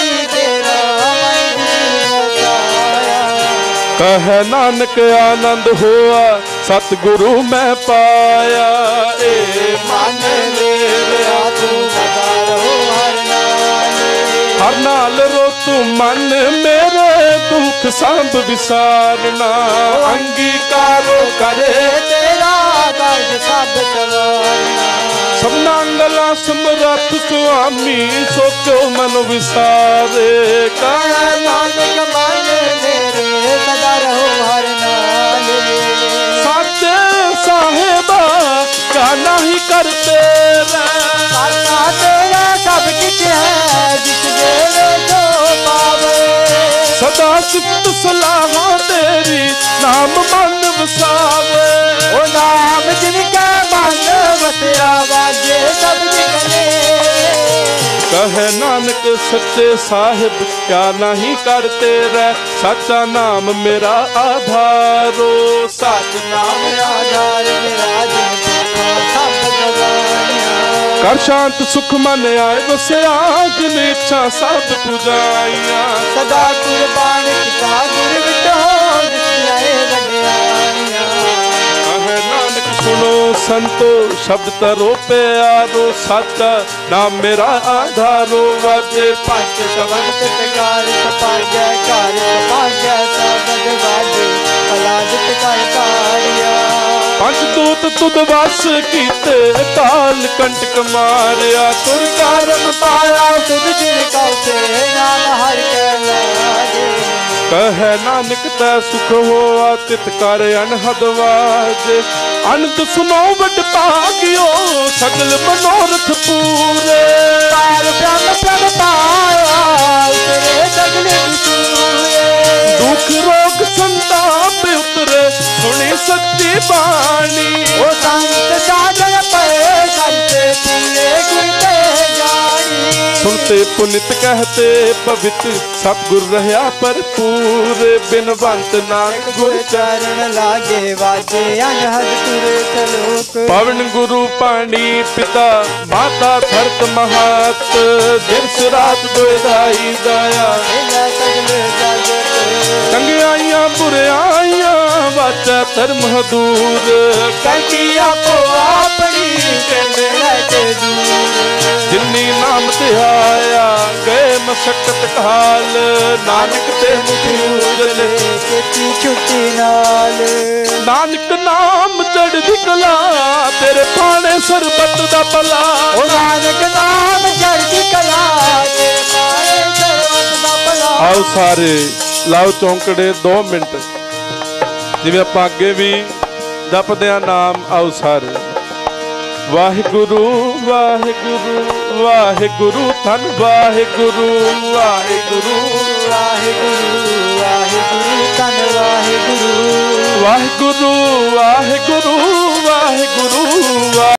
Speaker 1: ਕਹੈ ਨਾਨਕ ਆਨੰਦ ਹੋਆ, ਸਤਿਗੁਰੂ ਮੈਂ ਪਾਇਆ। ਏ
Speaker 2: ਮਨ ਮੇਰਿਆ ਤੂੰ ਸਦਾ ਰਹੋ ਹਰ ਨਾਮ।
Speaker 1: ਹਰ ਨਾਲ ਰੋ ਤੂੰ ਮਨ ਮੇਰੇ, ਦੁੱਖ ਸੰਭ ਵਿਸਾਰਨਾ। ਅੰਗੀਕਾਰੋ ਕਰੇ
Speaker 2: ਤੇਰਾ ਦਰਦ ਸਭ ਤਵਾਰਨਾ
Speaker 1: ਸਭਨਾ ਗਲਾ ਸਮਰੱਥ ਸੁਆਮੀ ਸੋ ਕਿਉ ਮਨ ਵਿਸਾਰੇ।
Speaker 2: ਕਹਿ ਨਾਨਕ ਮਨ
Speaker 1: ਕਾ ਨਹੀਂ ਕਰਤੇ ਰਹਿ
Speaker 2: ਕਰਤਾ ਤੇਰਾ ਸਭ ਕੁਝ ਹੈ ਜਿਸ ਦੇ ਜੋ ਪਾਵੇ।
Speaker 1: ਸਦਾ ਸਿਫਤ ਸਲਾਹਾਂ ਤੇਰੀ ਨਾਮ ਮਨ ਵਸਾਵੇ।
Speaker 2: ਉਹ ਨਾਮ ਜਿਨ ਕਾ ਮਨ ਵਸਿਆ ਵਾਜੇ ਸਭ ਨਿਕਲੇ।
Speaker 1: ਕਹੇ ਨਾਨਕ ਸੱਚੇ ਸਾਹਿਬ ਕਿਆ ਨਹੀਂ ਕਰਤੇ ਰਹਿ? ਸੱਚਾ ਨਾਮ ਮੇਰਾ ਆਧਾਰੋ। ਸੱਚ
Speaker 2: ਨਾਮ ਆਧਾਰ ਮੇਰਾ ਜਿਨ ਗਵਾਈਆਂ
Speaker 1: ਕਰ ਸ਼ਾਂਤ ਸੁਖ ਮਨ ਆਏ ਵਸਿਆ ਜਿਨ ਇੱਛਾ ਸਭ ਪੁਜਾਈਆਂ।
Speaker 2: ਸਦਾ ਕੁਰਬਾਨ ਕੀਤਾ ਗੁਰ ਵਿਟੋ ਨਿਸਿਆਏ ਵਡਿਆਈਆਂ।
Speaker 1: ਕਹੇ ਨਾਨਕ ਸੁਣੋ ਸੰਤੋ ਸ਼ਬਦ ਤਰੋ ਪਿਆਰੋ ਸੱਚਾ ਨਾਮ ਮੇਰਾ ਆਧਾਰੋ ਵਾਜੇ
Speaker 2: ਪੰਜ ਸ਼ਬਦ ਤਕਾਰ ਸਪਾਜੈ ਘਰ ਸਪਾਜੈ ਸਬਦ ਵਾਜੇ ਕਲਾਜਿਤ ਕਰ ਕਾਰਿਆ।
Speaker 1: ਪੰਜ ਦੂਤ ਤੁਧ ਵਸ ਕੀਤੇ ਕਾਲ ਕੰਟਕ ਮਾਰਿਆ, ਤੁਰ ਕਾਰਨ
Speaker 2: ਪਾਇਆ ਤੁਧ ਜਿਨ ਕਉ ਨਾਮ ਹਰਿ ਕੈ ਲਾਗੇ।
Speaker 1: ਕਹੈ ਨਾਨਕ, ਤੈ ਸੁਖ ਹੋਆ, ਤਿਤ ਕਰ ਅਨਹਦ ਵਾਜ। ਅਨੰਦ ਸੁਨੋ ਵਡ ਭਾਗਿਓ, ਸਗਲ ਮਨੋਰਥ ਪੂਰੇ।
Speaker 2: ਪਾਰ ਬ੍ਰਹਮ, ਪ੍ਰਭ ਪਾਇਆ ਉਤਰੇ ਸਗਲੇ ਵਿਸੂਰੇ
Speaker 1: ਦੁਖ ਰੋਗ ਸੰਤਾਪ ਸੁਣੀ ਸੱਚੀ ਬਾਣੀ।
Speaker 2: ਉਹ ਸੰਤ ਸਾਧਨ ਪਏ ਸੰਤੇ ਪੂਰੇ ਕੀਤੇ ਜਾਣੀ
Speaker 1: ਸੁਨਤੇ ਪੁਨਿਤ ਕਹਤੇ ਪਵਿੱਤ ਸਤਗੁਰ ਰਹਾ ਭਰਪੂਰ। ਬਿਨਵੰਤ ਨਾਨਕ ਗੁਰ
Speaker 2: ਚਰਨ ਲਾਗੇ ਵਾਜੇ ਅਨਹਦ ਤੁਰੇ ਚਲੋਕ
Speaker 1: ਪਵਨ ਗੁਰੂ ਪਾਣੀ ਪਿਤਾ ਮਾਤਾ ਧਰਤ ਮਹਾਤ। ਦਿਵਸ ਰਾਤ ਦੁਇਦਾਈ ਦਇਆ।
Speaker 2: ਮੇਲਾ ਸਗਲੇ
Speaker 1: ਚੰਗਿਆਈਆਂ ਬੁਰਿਆਈਆਂ ਵਾਚੈ ਧਰਮ ਹਦੂਰ।
Speaker 2: ਕੰਕੀ ਆਪੋ ਆਪਣੀ ਕਹਿੰਦੇ ਲੈ ਕੇ ਦੂਰ।
Speaker 1: ਜਿਨੀ ਨਾਮ ਤੇ ਆਇਆ ਗਏ ਮਸਕਤ ਕਾਲ ਨਾਨਕ ਤੇ ਮੁਖੂਜਲ
Speaker 2: ਕੀਤੀ ਛੁੱਟੀ ਨਾਲ।
Speaker 1: ਨਾਨਕ ਨਾਮ ਚੜ੍ਹਦੀ ਕਲਾ ਤੇਰੇ ਪਾਣੇ ਸਰਬੱਤ ਦਾ ਭਲਾ।
Speaker 2: ਉਹ ਨਾਨਕ ਨਾਮ ਚੜ੍ਹਦੀ ਕਲਾ ਤੇ ਪਾਏ ਸਰਬਤ ਦਾ ਭਲਾ।
Speaker 1: ਆਓ ਸਾਰੇ ਲਾਓ ਚੌਂਕੜੇ 2 ਮਿੰਟ। ਜਿਵੇਂ ਆਪਾਂ ਅੱਗੇ ਵੀ ਜਪਦੇ ਆ ਨਾਮ ਆਓ ਸਾਰੇ। ਵਾਹਿਗੁਰੂ ਵਾਹਿਗੁਰੂ ਵਾਹਿਗੁਰੂ ਧੰਨ ਵਾਹਿਗੁਰੂ ਵਾਹਿਗੁਰੂ
Speaker 2: ਵਾਹਿਗੁਰੂ ਵਾਹਿਗੁਰੂ ਧੰਨ ਵਾਹਿਗੁਰੂ।
Speaker 1: ਵਾਹਿਗੁਰੂ ਵਾਹਿਗੁਰੂ ਵਾਹਿਗੁਰੂ, ਵਾਹਿ-